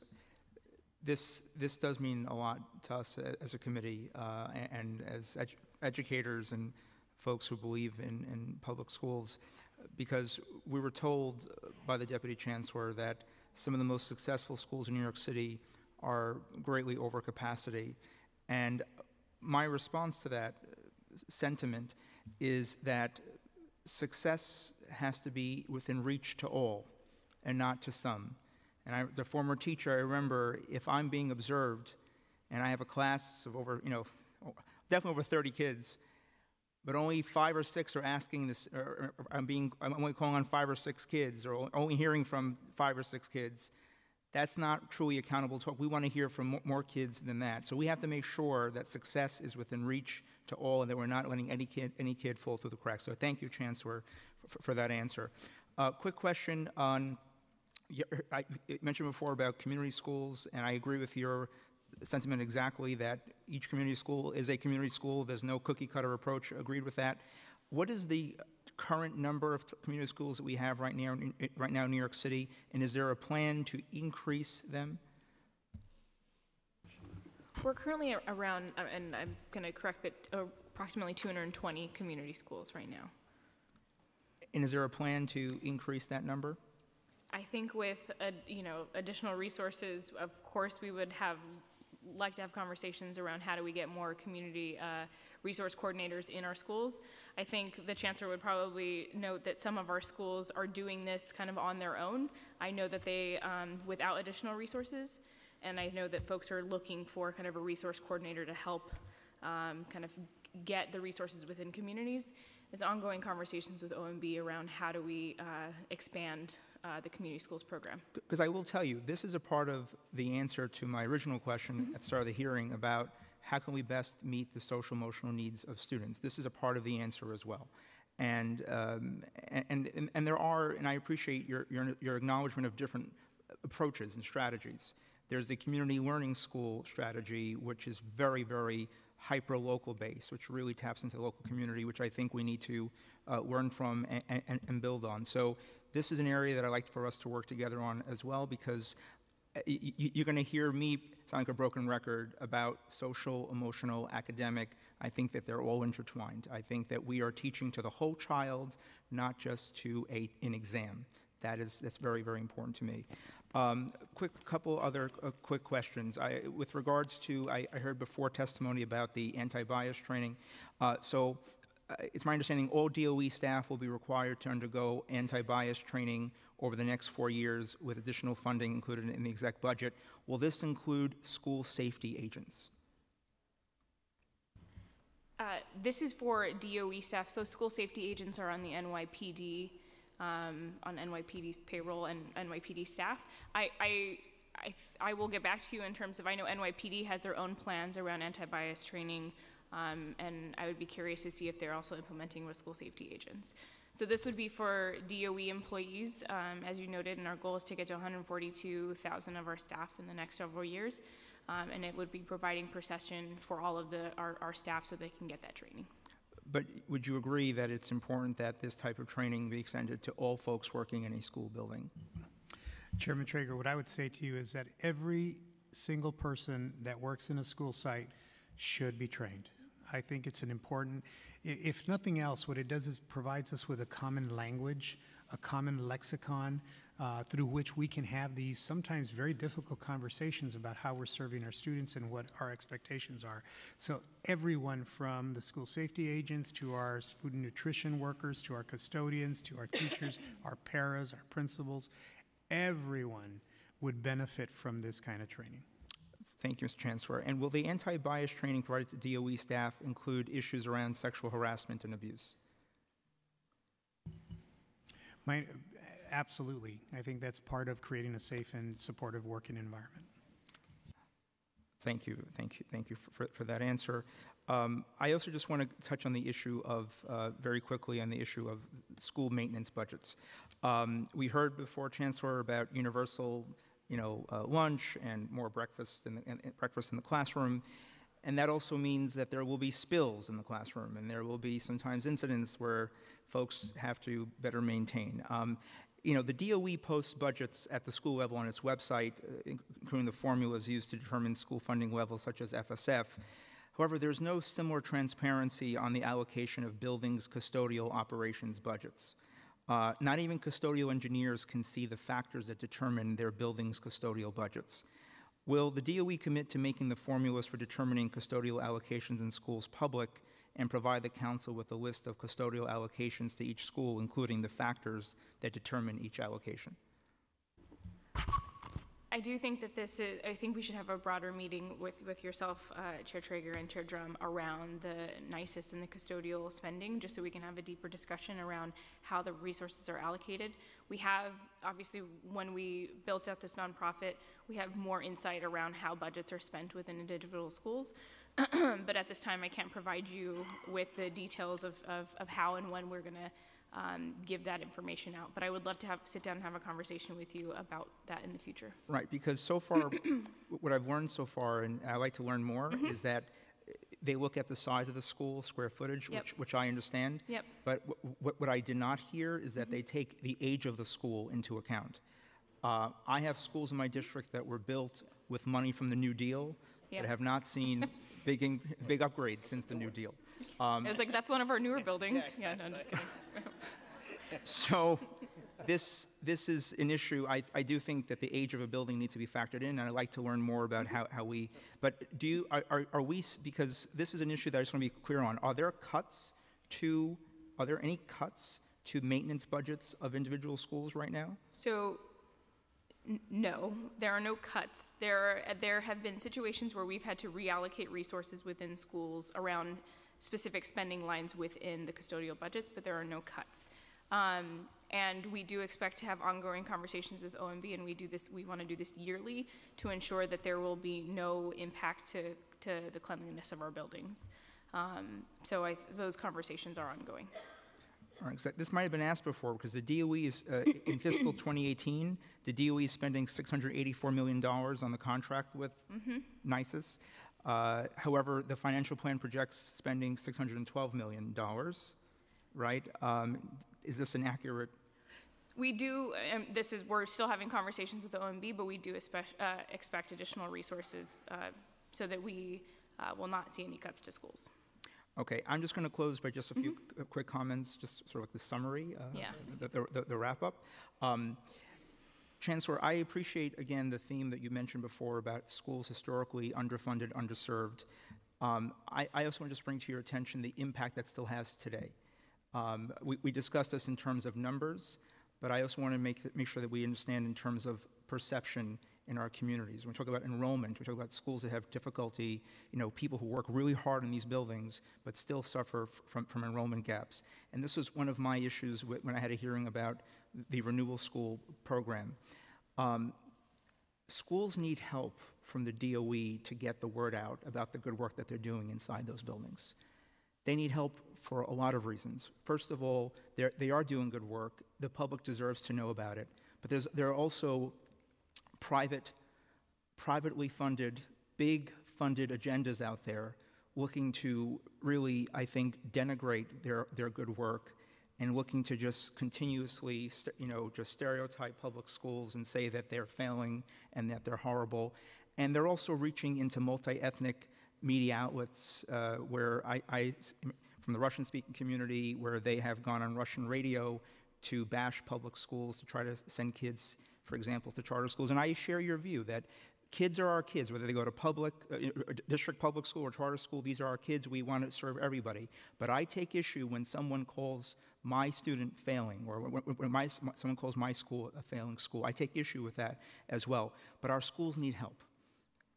this this does mean a lot to us as a committee uh, and as edu educators and folks who believe in, in public schools because we were told by the deputy chancellor that some of the most successful schools in New York City are greatly over capacity and my response to that sentiment is that success has to be within reach to all and not to some. And I, a former teacher, I remember if I'm being observed and I have a class of over, you know, definitely over 30 kids, but only five or six are asking this, or I'm being, I'm only calling on five or six kids, or only hearing from five or six kids. That's not truly accountable talk. We want to hear from more kids than that. So we have to make sure that success is within reach to all and that we're not letting any kid, any kid fall through the cracks. So thank you, Chancellor, for, for that answer. Uh, quick question on, I mentioned before about community schools, and I agree with your sentiment exactly that each community school is a community school. There's no cookie cutter approach. Agreed with that. What is the current number of community schools that we have right now, right now in New York City, and is there a plan to increase them? We're currently around, uh, and I'm going to correct, but approximately 220 community schools right now. And is there a plan to increase that number? I think with, you know, additional resources, of course, we would have like to have conversations around how do we get more community uh, resource coordinators in our schools. I think the chancellor would probably note that some of our schools are doing this kind of on their own. I know that they, um, without additional resources, and I know that folks are looking for kind of a resource coordinator to help um, kind of get the resources within communities. It's ongoing conversations with OMB around how do we uh, expand uh, the community schools program. Because I will tell you, this is a part of the answer to my original question mm -hmm. at the start of the hearing about how can we best meet the social emotional needs of students. This is a part of the answer as well. And, um, and, and, and, there are, and I appreciate your, your, your acknowledgement of different approaches and strategies. There's the community learning school strategy, which is very, very hyper local base, which really taps into the local community, which I think we need to uh, learn from and, and, and, build on. So this is an area that I like for us to work together on as well because uh, you're going to hear me sound like a broken record about social, emotional, academic. I think that they're all intertwined. I think that we are teaching to the whole child, not just to a, an exam. That is, that's very, very important to me. Um, Quick, couple other uh, quick questions. I, with regards to, I, I heard before testimony about the anti-bias training. Uh, So uh, it's my understanding all DOE staff will be required to undergo anti-bias training over the next four years with additional funding included in the exec budget. Will this include school safety agents? Uh, This is for DOE staff, so school safety agents are on the NYPD, um, on NYPD's payroll and NYPD staff. I, I, I, th- I will get back to you in terms of, I know NYPD has their own plans around anti-bias training, um, and I would be curious to see if they're also implementing with school safety agents. So this would be for DOE employees, um, as you noted, and our goal is to get to 142,000 of our staff in the next several years. Um, and it would be providing procession for all of the, our, our staff so they can get that training. But would you agree that it's important that this type of training be extended to all folks working in a school building? Chairman Treyger, what I would say to you is that every single person that works in a school site should be trained. I think it's an important, if nothing else, what it does is provides us with a common language, a common lexicon uh, through which we can have these sometimes very difficult conversations about how we're serving our students and what our expectations are. So everyone from the school safety agents to our food and nutrition workers, to our custodians, to our teachers, our paras, our principals, everyone would benefit from this kind of training. Thank you, Mr. Chancellor. And will the anti-bias training provided to DOE staff include issues around sexual harassment and abuse? My, absolutely. I think that's part of creating a safe and supportive working environment. Thank you, thank you, thank you for, for that answer. Um, I also just want to touch on the issue of, uh, very quickly, on the issue of school maintenance budgets. Um, we heard before, Chancellor, about universal, you know, uh, lunch and more breakfast in the, and, and breakfast in the classroom. And that also means that there will be spills in the classroom, and there will be sometimes incidents where folks have to better maintain. Um, you know, the DOE posts budgets at the school level on its website, uh, including the formulas used to determine school funding levels, such as FSF. However, there's no similar transparency on the allocation of buildings' custodial operations budgets. Uh, not even custodial engineers can see the factors that determine their buildings' custodial budgets. Will the DOE commit to making the formulas for determining custodial allocations in schools public and provide the council with a list of custodial allocations to each school, including the factors that determine each allocation? I do think that this is, I think we should have a broader meeting with, with yourself, uh, Chair Treyger and Chair Dromm, around the NISIS and the custodial spending, just so we can have a deeper discussion around how the resources are allocated. We have, obviously, when we built out this nonprofit, we have more insight around how budgets are spent within individual schools. but at this time, I can't provide you with the details of, of, of how and when we're going to um, give that information out. But I would love to have sit down and have a conversation with you about that in the future. Right, because so far, what I've learned so far, and I like to learn more, is that they look at the size of the school, square footage, Yep. which, which I understand. Yep. But wh- what, what I did not hear is that they take the age of the school into account. Uh, I have schools in my district that were built with money from the New Deal Yeah. that have not seen big, in- big upgrades since the New Deal. Um, It was like, that's one of our newer buildings. Yeah, no, I'm just kidding. so this, this is an issue, I, I do think that the age of a building needs to be factored in, and I'd like to learn more about how, how we, but do you, are, are- are we, because this is an issue that I just want to be clear on, are there cuts to, are there any cuts to maintenance budgets of individual schools right now? So, no, there are no cuts. There, there have been situations where we've had to reallocate resources within schools around specific spending lines within the custodial budgets, but there are no cuts. Um, and we do expect to have ongoing conversations with OMB, and we do this. We want to do this yearly to ensure that there will be no impact to to the cleanliness of our buildings. Um, so I, those conversations are ongoing. All right, 'cause this might have been asked before, because the DOE is, uh, in fiscal 2018, the DOE is spending $684 million on the contract with Mhm. NISIS. Uh, However, the financial plan projects spending $612 million, right? Um, Is this an accurate, We do, um, this is, we're still having conversations with the OMB, but we do expect, uh, expect additional resources, uh, so that we, uh, will not see any cuts to schools. Okay, I'm just going to close by just a few qu- quick comments, just sort of like the summary, uh, Yeah. the, the, the, the wrap up. Um, Chancellor, I appreciate again the theme that you mentioned before about schools historically underfunded, underserved. Um, I, I also want to just bring to your attention the impact that still has today. Um, we, we discussed this in terms of numbers, but I also want to make, th- make sure that we understand in terms of perception in our communities. When we talk about enrollment, we talk about schools that have difficulty, you know, people who work really hard in these buildings but still suffer from, from enrollment gaps. And this was one of my issues when I had a hearing about the renewal school program. Um, schools need help from the DOE to get the word out about the good work that they're doing inside those buildings. They need help for a lot of reasons. First of all, they are doing good work. The public deserves to know about it. But there's, there are also private, privately funded, big funded agendas out there looking to really, I think, denigrate their, their good work and looking to just continuously, you know, just stereotype public schools and say that they're failing and that they're horrible. And they're also reaching into multi-ethnic media outlets uh, where I, I, from the Russian-speaking community, where they have gone on Russian radio to bash public schools to try to send kids, for example, to charter schools. And I share your view that kids are our kids, whether they go to public, uh, uh, district public school or charter school, these are our kids. We want to serve everybody. But I take issue when someone calls my student failing or when, when my, someone calls my school a failing school. I take issue with that as well. But our schools need help.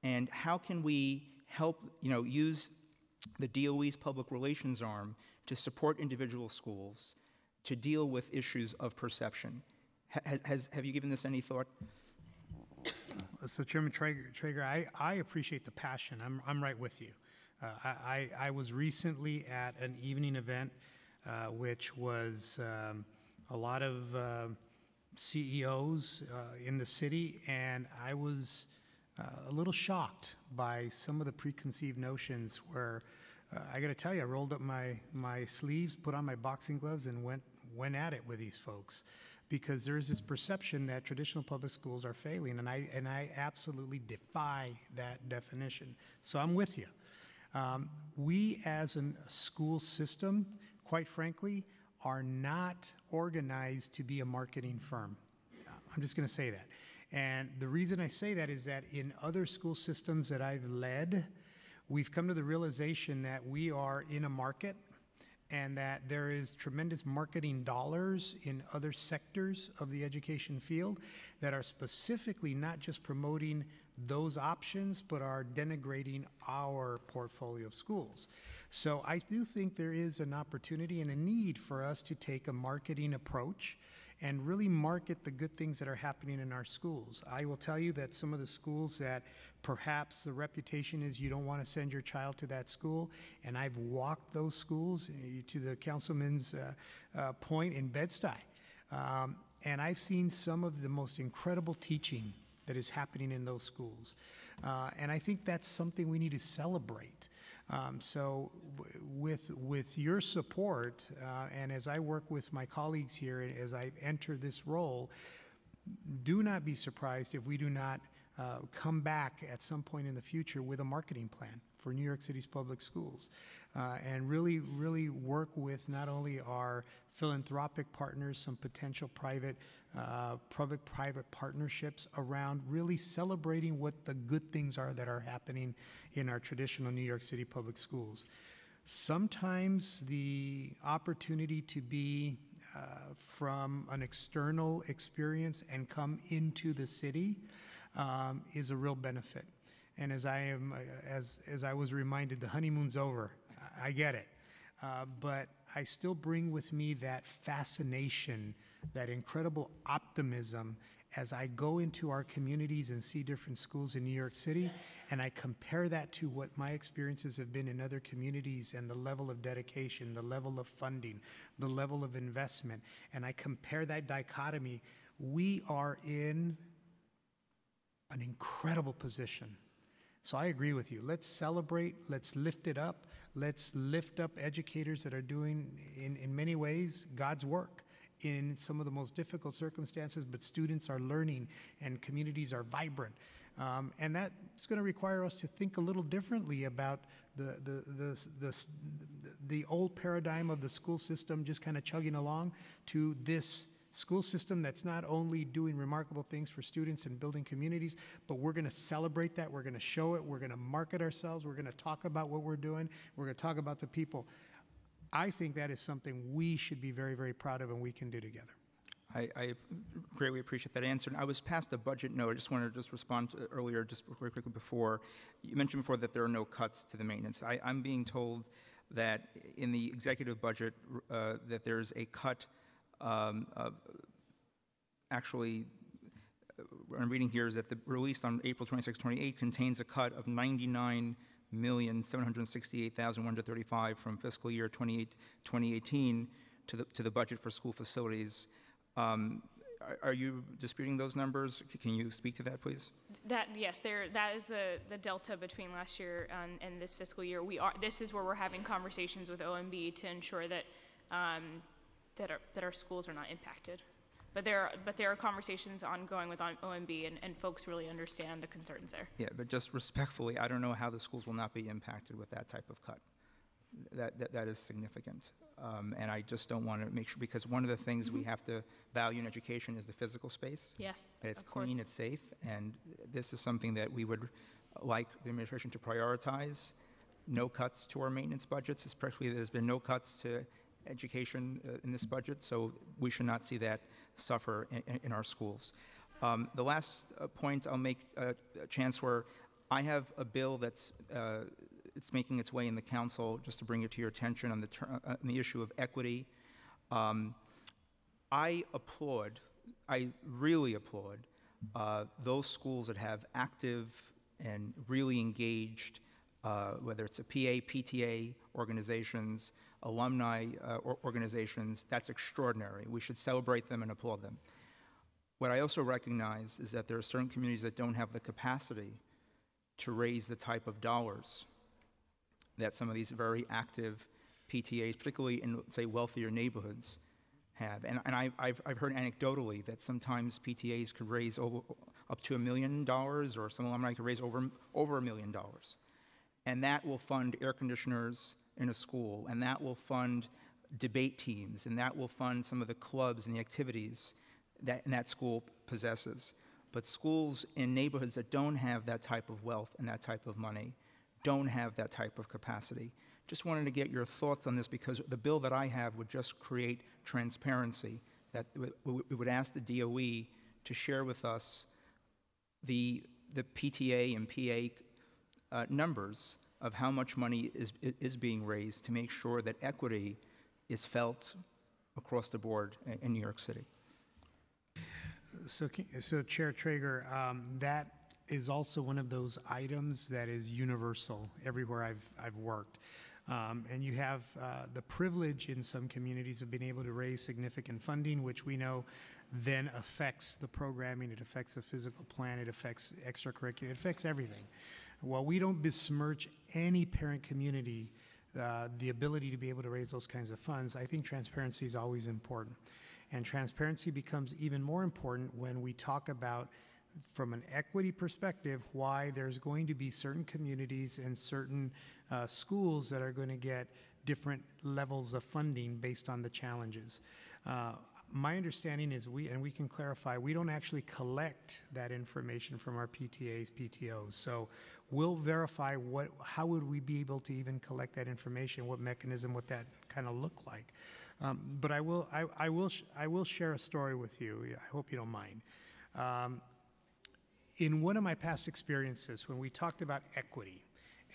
And how can we help, you know, use the DOE's public relations arm to support individual schools to deal with issues of perception? Ha- has, have you given this any thought? So Chairman Treyger, Treyger I, I appreciate the passion. I'm, I'm right with you. Uh, I, I, was recently at an evening event, uh, which was um, a lot of uh, CEOs uh, in the city, and I was uh, a little shocked by some of the preconceived notions where uh, I got to tell you, I rolled up my, my sleeves, put on my boxing gloves, and went, went at it with these folks because there's this perception that traditional public schools are failing, and I, and I absolutely defy that definition. So I'm with you. Um, we, as a school system, quite frankly, are not organized to be a marketing firm. I'm just going to say that. And the reason I say that is that in other school systems that I've led, we've come to the realization that we are in a market and that there is tremendous marketing dollars in other sectors of the education field that are specifically not just promoting those options, but are denigrating our portfolio of schools. So I do think there is an opportunity and a need for us to take a marketing approach and really market the good things that are happening in our schools. I will tell you that some of the schools that perhaps the reputation is you don't want to send your child to that school, and I've walked those schools uh, to the councilman's uh, uh, point in Bed-Stuy. Um, and I've seen some of the most incredible teaching that is happening in those schools. Uh, and I think that's something we need to celebrate. Um, so, with with your support, uh, and as I work with my colleagues here, and as I enter this role, do not be surprised if we do not uh, come back at some point in the future with a marketing plan for New York City's public schools, uh, and really, really work with not only our philanthropic partners, some potential private, uh, public-private partnerships around really celebrating what the good things are that are happening in our traditional New York City public schools. Sometimes the opportunity to be uh, from an external experience and come into the city um, is a real benefit. And as I am, uh, as as I was reminded, the honeymoon's over. I, I get it, uh, but I still bring with me that fascination, that incredible optimism as I go into our communities and see different schools in New York City, and I compare that to what my experiences have been in other communities and the level of dedication, the level of funding, the level of investment, and I compare that dichotomy, we are in an incredible position. So I agree with you. Let's celebrate, let's lift it up, let's lift up educators that are doing, in, in many ways, God's work in some of the most difficult circumstances, but students are learning and communities are vibrant. Um, and that's going to require us to think a little differently about the, the, the, the, the old paradigm of the school system just kind of chugging along to this school system that's not only doing remarkable things for students and building communities, but we're going to celebrate that. We're going to show it. We're going to market ourselves. We're going to talk about what we're doing. We're going to talk about the people. I think that is something we should be very, very proud of and we can do together. I, I greatly appreciate that answer. And I was passed a budget note. I just wanted to just respond to earlier, just very quickly before. You mentioned before that there are no cuts to the maintenance. I, I'm being told that in the executive budget uh, that there's a cut um, of actually uh, what I'm reading here is that the release on April 26, 28 contains a cut of 99,768,135 from fiscal year 28, 2018 to the, to the budget for school facilities. Um, are, are you disputing those numbers? Can you speak to that, please? That yes, there. That is the the delta between last year and, and this fiscal year. We are. This is where we're having conversations with OMB to ensure that um, that our that our schools are not impacted. But there are but there are conversations ongoing with OMB and, and folks really understand the concerns there. Yeah, but just respectfully, I don't know how the schools will not be impacted with that type of cut. That that, that is significant. Um, and I just don't want to make sure, because one of the things we have to value in education is the physical space. Yes, That it's of course. clean, it's safe, and this is something that we would like the administration to prioritize. No cuts to our maintenance budgets, especially there's been no cuts to education uh, in this budget, so we should not see that suffer in, in- our schools. Um, The last uh, point I'll make, uh, Chancellor, I have a bill that's, uh, it's making its way in the council, just to bring it to your attention on the, ter- uh, on the issue of equity. Um, I applaud, I really applaud uh, those schools that have active and really engaged, uh, whether it's a PA, PTA organizations, alumni uh, or- organizations. That's extraordinary. We should celebrate them and applaud them. What I also recognize is that there are certain communities that don't have the capacity to raise the type of dollars that some of these very active PTAs, particularly in, say, wealthier neighborhoods, have. And, and I, I've, I've heard anecdotally that sometimes PTAs could raise over, up to a million dollars, or some alumni could raise over, over a million dollars. And that will fund air conditioners in a school, and that will fund debate teams, and that will fund some of the clubs and the activities that that school possesses. But schools in neighborhoods that don't have that type of wealth and that type of money don't have that type of capacity. Just wanted to get your thoughts on this because the bill that I have would just create transparency. That we would ask the DOE to share with us the, the PTA and PA uh, numbers of how much money is, is being raised to make sure that equity is felt across the board in- New York City. So, so Chair Treyger, um, that is also one of those items that is universal everywhere I've, I've worked. Um, and you have uh, the privilege in some communities of being able to raise significant funding, which we know then affects the programming, it affects the physical plan, it affects extracurricular, it affects everything. While we don't besmirch any parent community, uh, the ability to be able to raise those kinds of funds, I think transparency is always important. And transparency becomes even more important when we talk about, from an equity perspective, why there's going to be certain communities and certain uh, schools that are going to get different levels of funding based on the challenges. Uh, my understanding is we, and we can clarify, we don't actually collect that information from our PTAs, PTOs. So we'll verify what, how would we be able to even collect that information, what mechanism would that kind of look like? Um, but I will, I, I will, I will share a story with you. I hope you don't mind. Um, in one of my past experiences, when we talked about equity,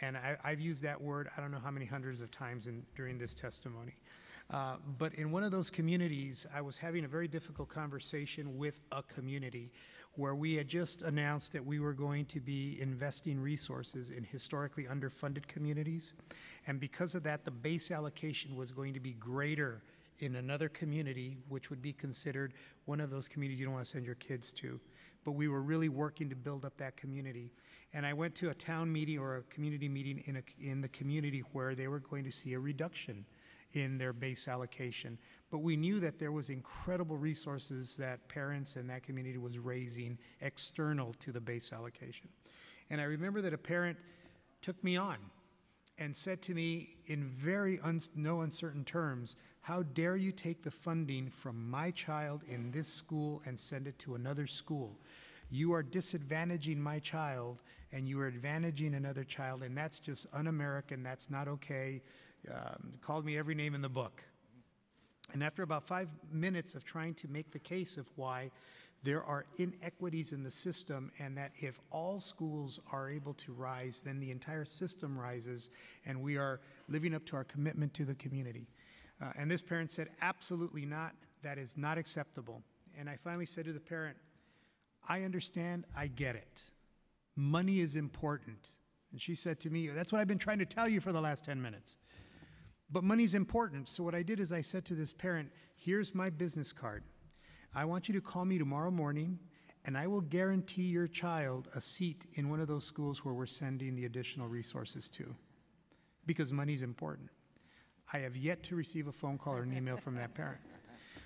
and I, I've used that word I don't know how many hundreds of times in, during this testimony, uh, but in one of those communities, I was having a very difficult conversation with a community where we had just announced that we were going to be investing resources in historically underfunded communities. And because of that, the base allocation was going to be greater in another community, which would be considered one of those communities you don't want to send your kids to. But we were really working to build up that community. And I went to a town meeting or a community meeting in, a, in the community where they were going to see a reduction in their base allocation. But we knew that there was incredible resources that parents and that community was raising external to the base allocation. And I remember that a parent took me on and said to me in very un- no uncertain terms, How dare you take the funding from my child in this school and send it to another school? You are disadvantaging my child and you are advantaging another child, and that's just un American. That's not okay. Um, called me every name in the book. And after about five minutes of trying to make the case of why there are inequities in the system, and that if all schools are able to rise, then the entire system rises, and we are living up to our commitment to the community. Uh, and this parent said, Absolutely not. That is not acceptable. And I finally said to the parent, I understand, I get it. Money is important. And she said to me, That's what I've been trying to tell you for the last 10 minutes. But money's important. So what I did is I said to this parent, Here's my business card. I want you to call me tomorrow morning, and I will guarantee your child a seat in one of those schools where we're sending the additional resources to, because money's important. I have yet to receive a phone call or an email from that parent.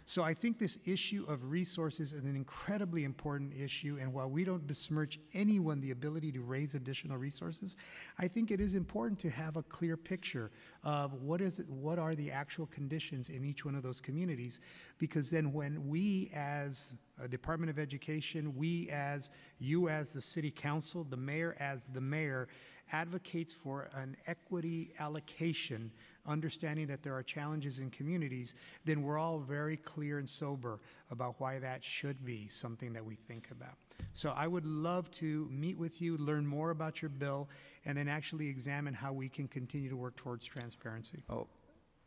So I think this issue of resources is an incredibly important issue, and while we don't besmirch anyone the ability to raise additional resources, I think it is important to have a clear picture of what is it, what are the actual conditions in each one of those communities, because then when we as a Department of Education, we as you as the City Council, the mayor as the mayor, advocates for an equity allocation, understanding that there are challenges in communities, then we're all very clear and sober about why that should be something that we think about. So I would love to meet with you, learn more about your bill, and then actually examine how we can continue to work towards transparency. Oh,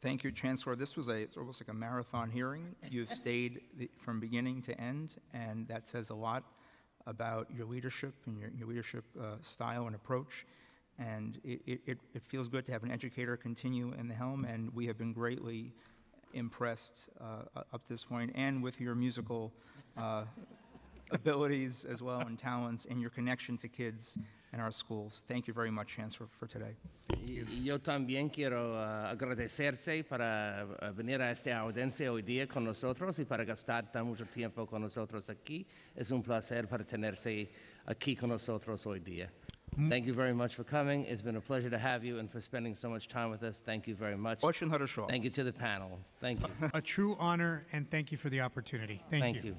thank you, Chancellor. This was a, it's almost like a marathon hearing. You've stayed the- from beginning to end, and that says a lot about your leadership and your, your leadership uh, style and approach. And it, it, it feels good to have an educator continue in the helm, and we have been greatly impressed uh, up to this point, and with your musical uh, abilities as well and talents and your connection to kids in our schools. Thank you very much, Chancellor, for today. Yo también quiero ah, agradecerse para ah, venir a esta audiencia hoy día con nosotros y para gastar tan mucho tiempo con nosotros aquí. Es un placer para tenerse aquí con nosotros hoy día. Mm. Thank you very much for coming. It's been a pleasure to have you and for spending so much time with us. Thank you very much. Thank you to the panel. Thank you. A true honor, and thank you for the opportunity. Thank, you.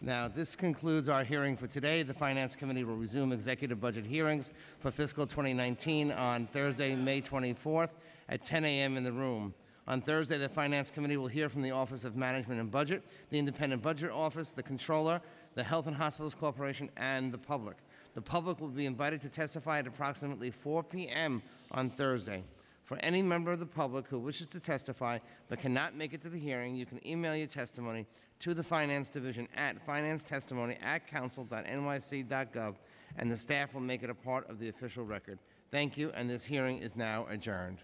Now, this concludes our hearing for today. The Finance Committee will resume executive budget hearings for fiscal 2019 on Thursday, May 24th at 10 a.m. in the room. On Thursday, the Finance Committee will hear from the Office of Management and Budget, the Independent Budget Office, the Controller, the Health and Hospitals Corporation, and the public. The public will be invited to testify at approximately 4 p.m. on Thursday. For any member of the public who wishes to testify but cannot make it to the hearing, you can email your testimony to the Finance Division at financetestimony at council.nyc.gov, and the staff will make it a part of the official record. Thank you, and this hearing is now adjourned.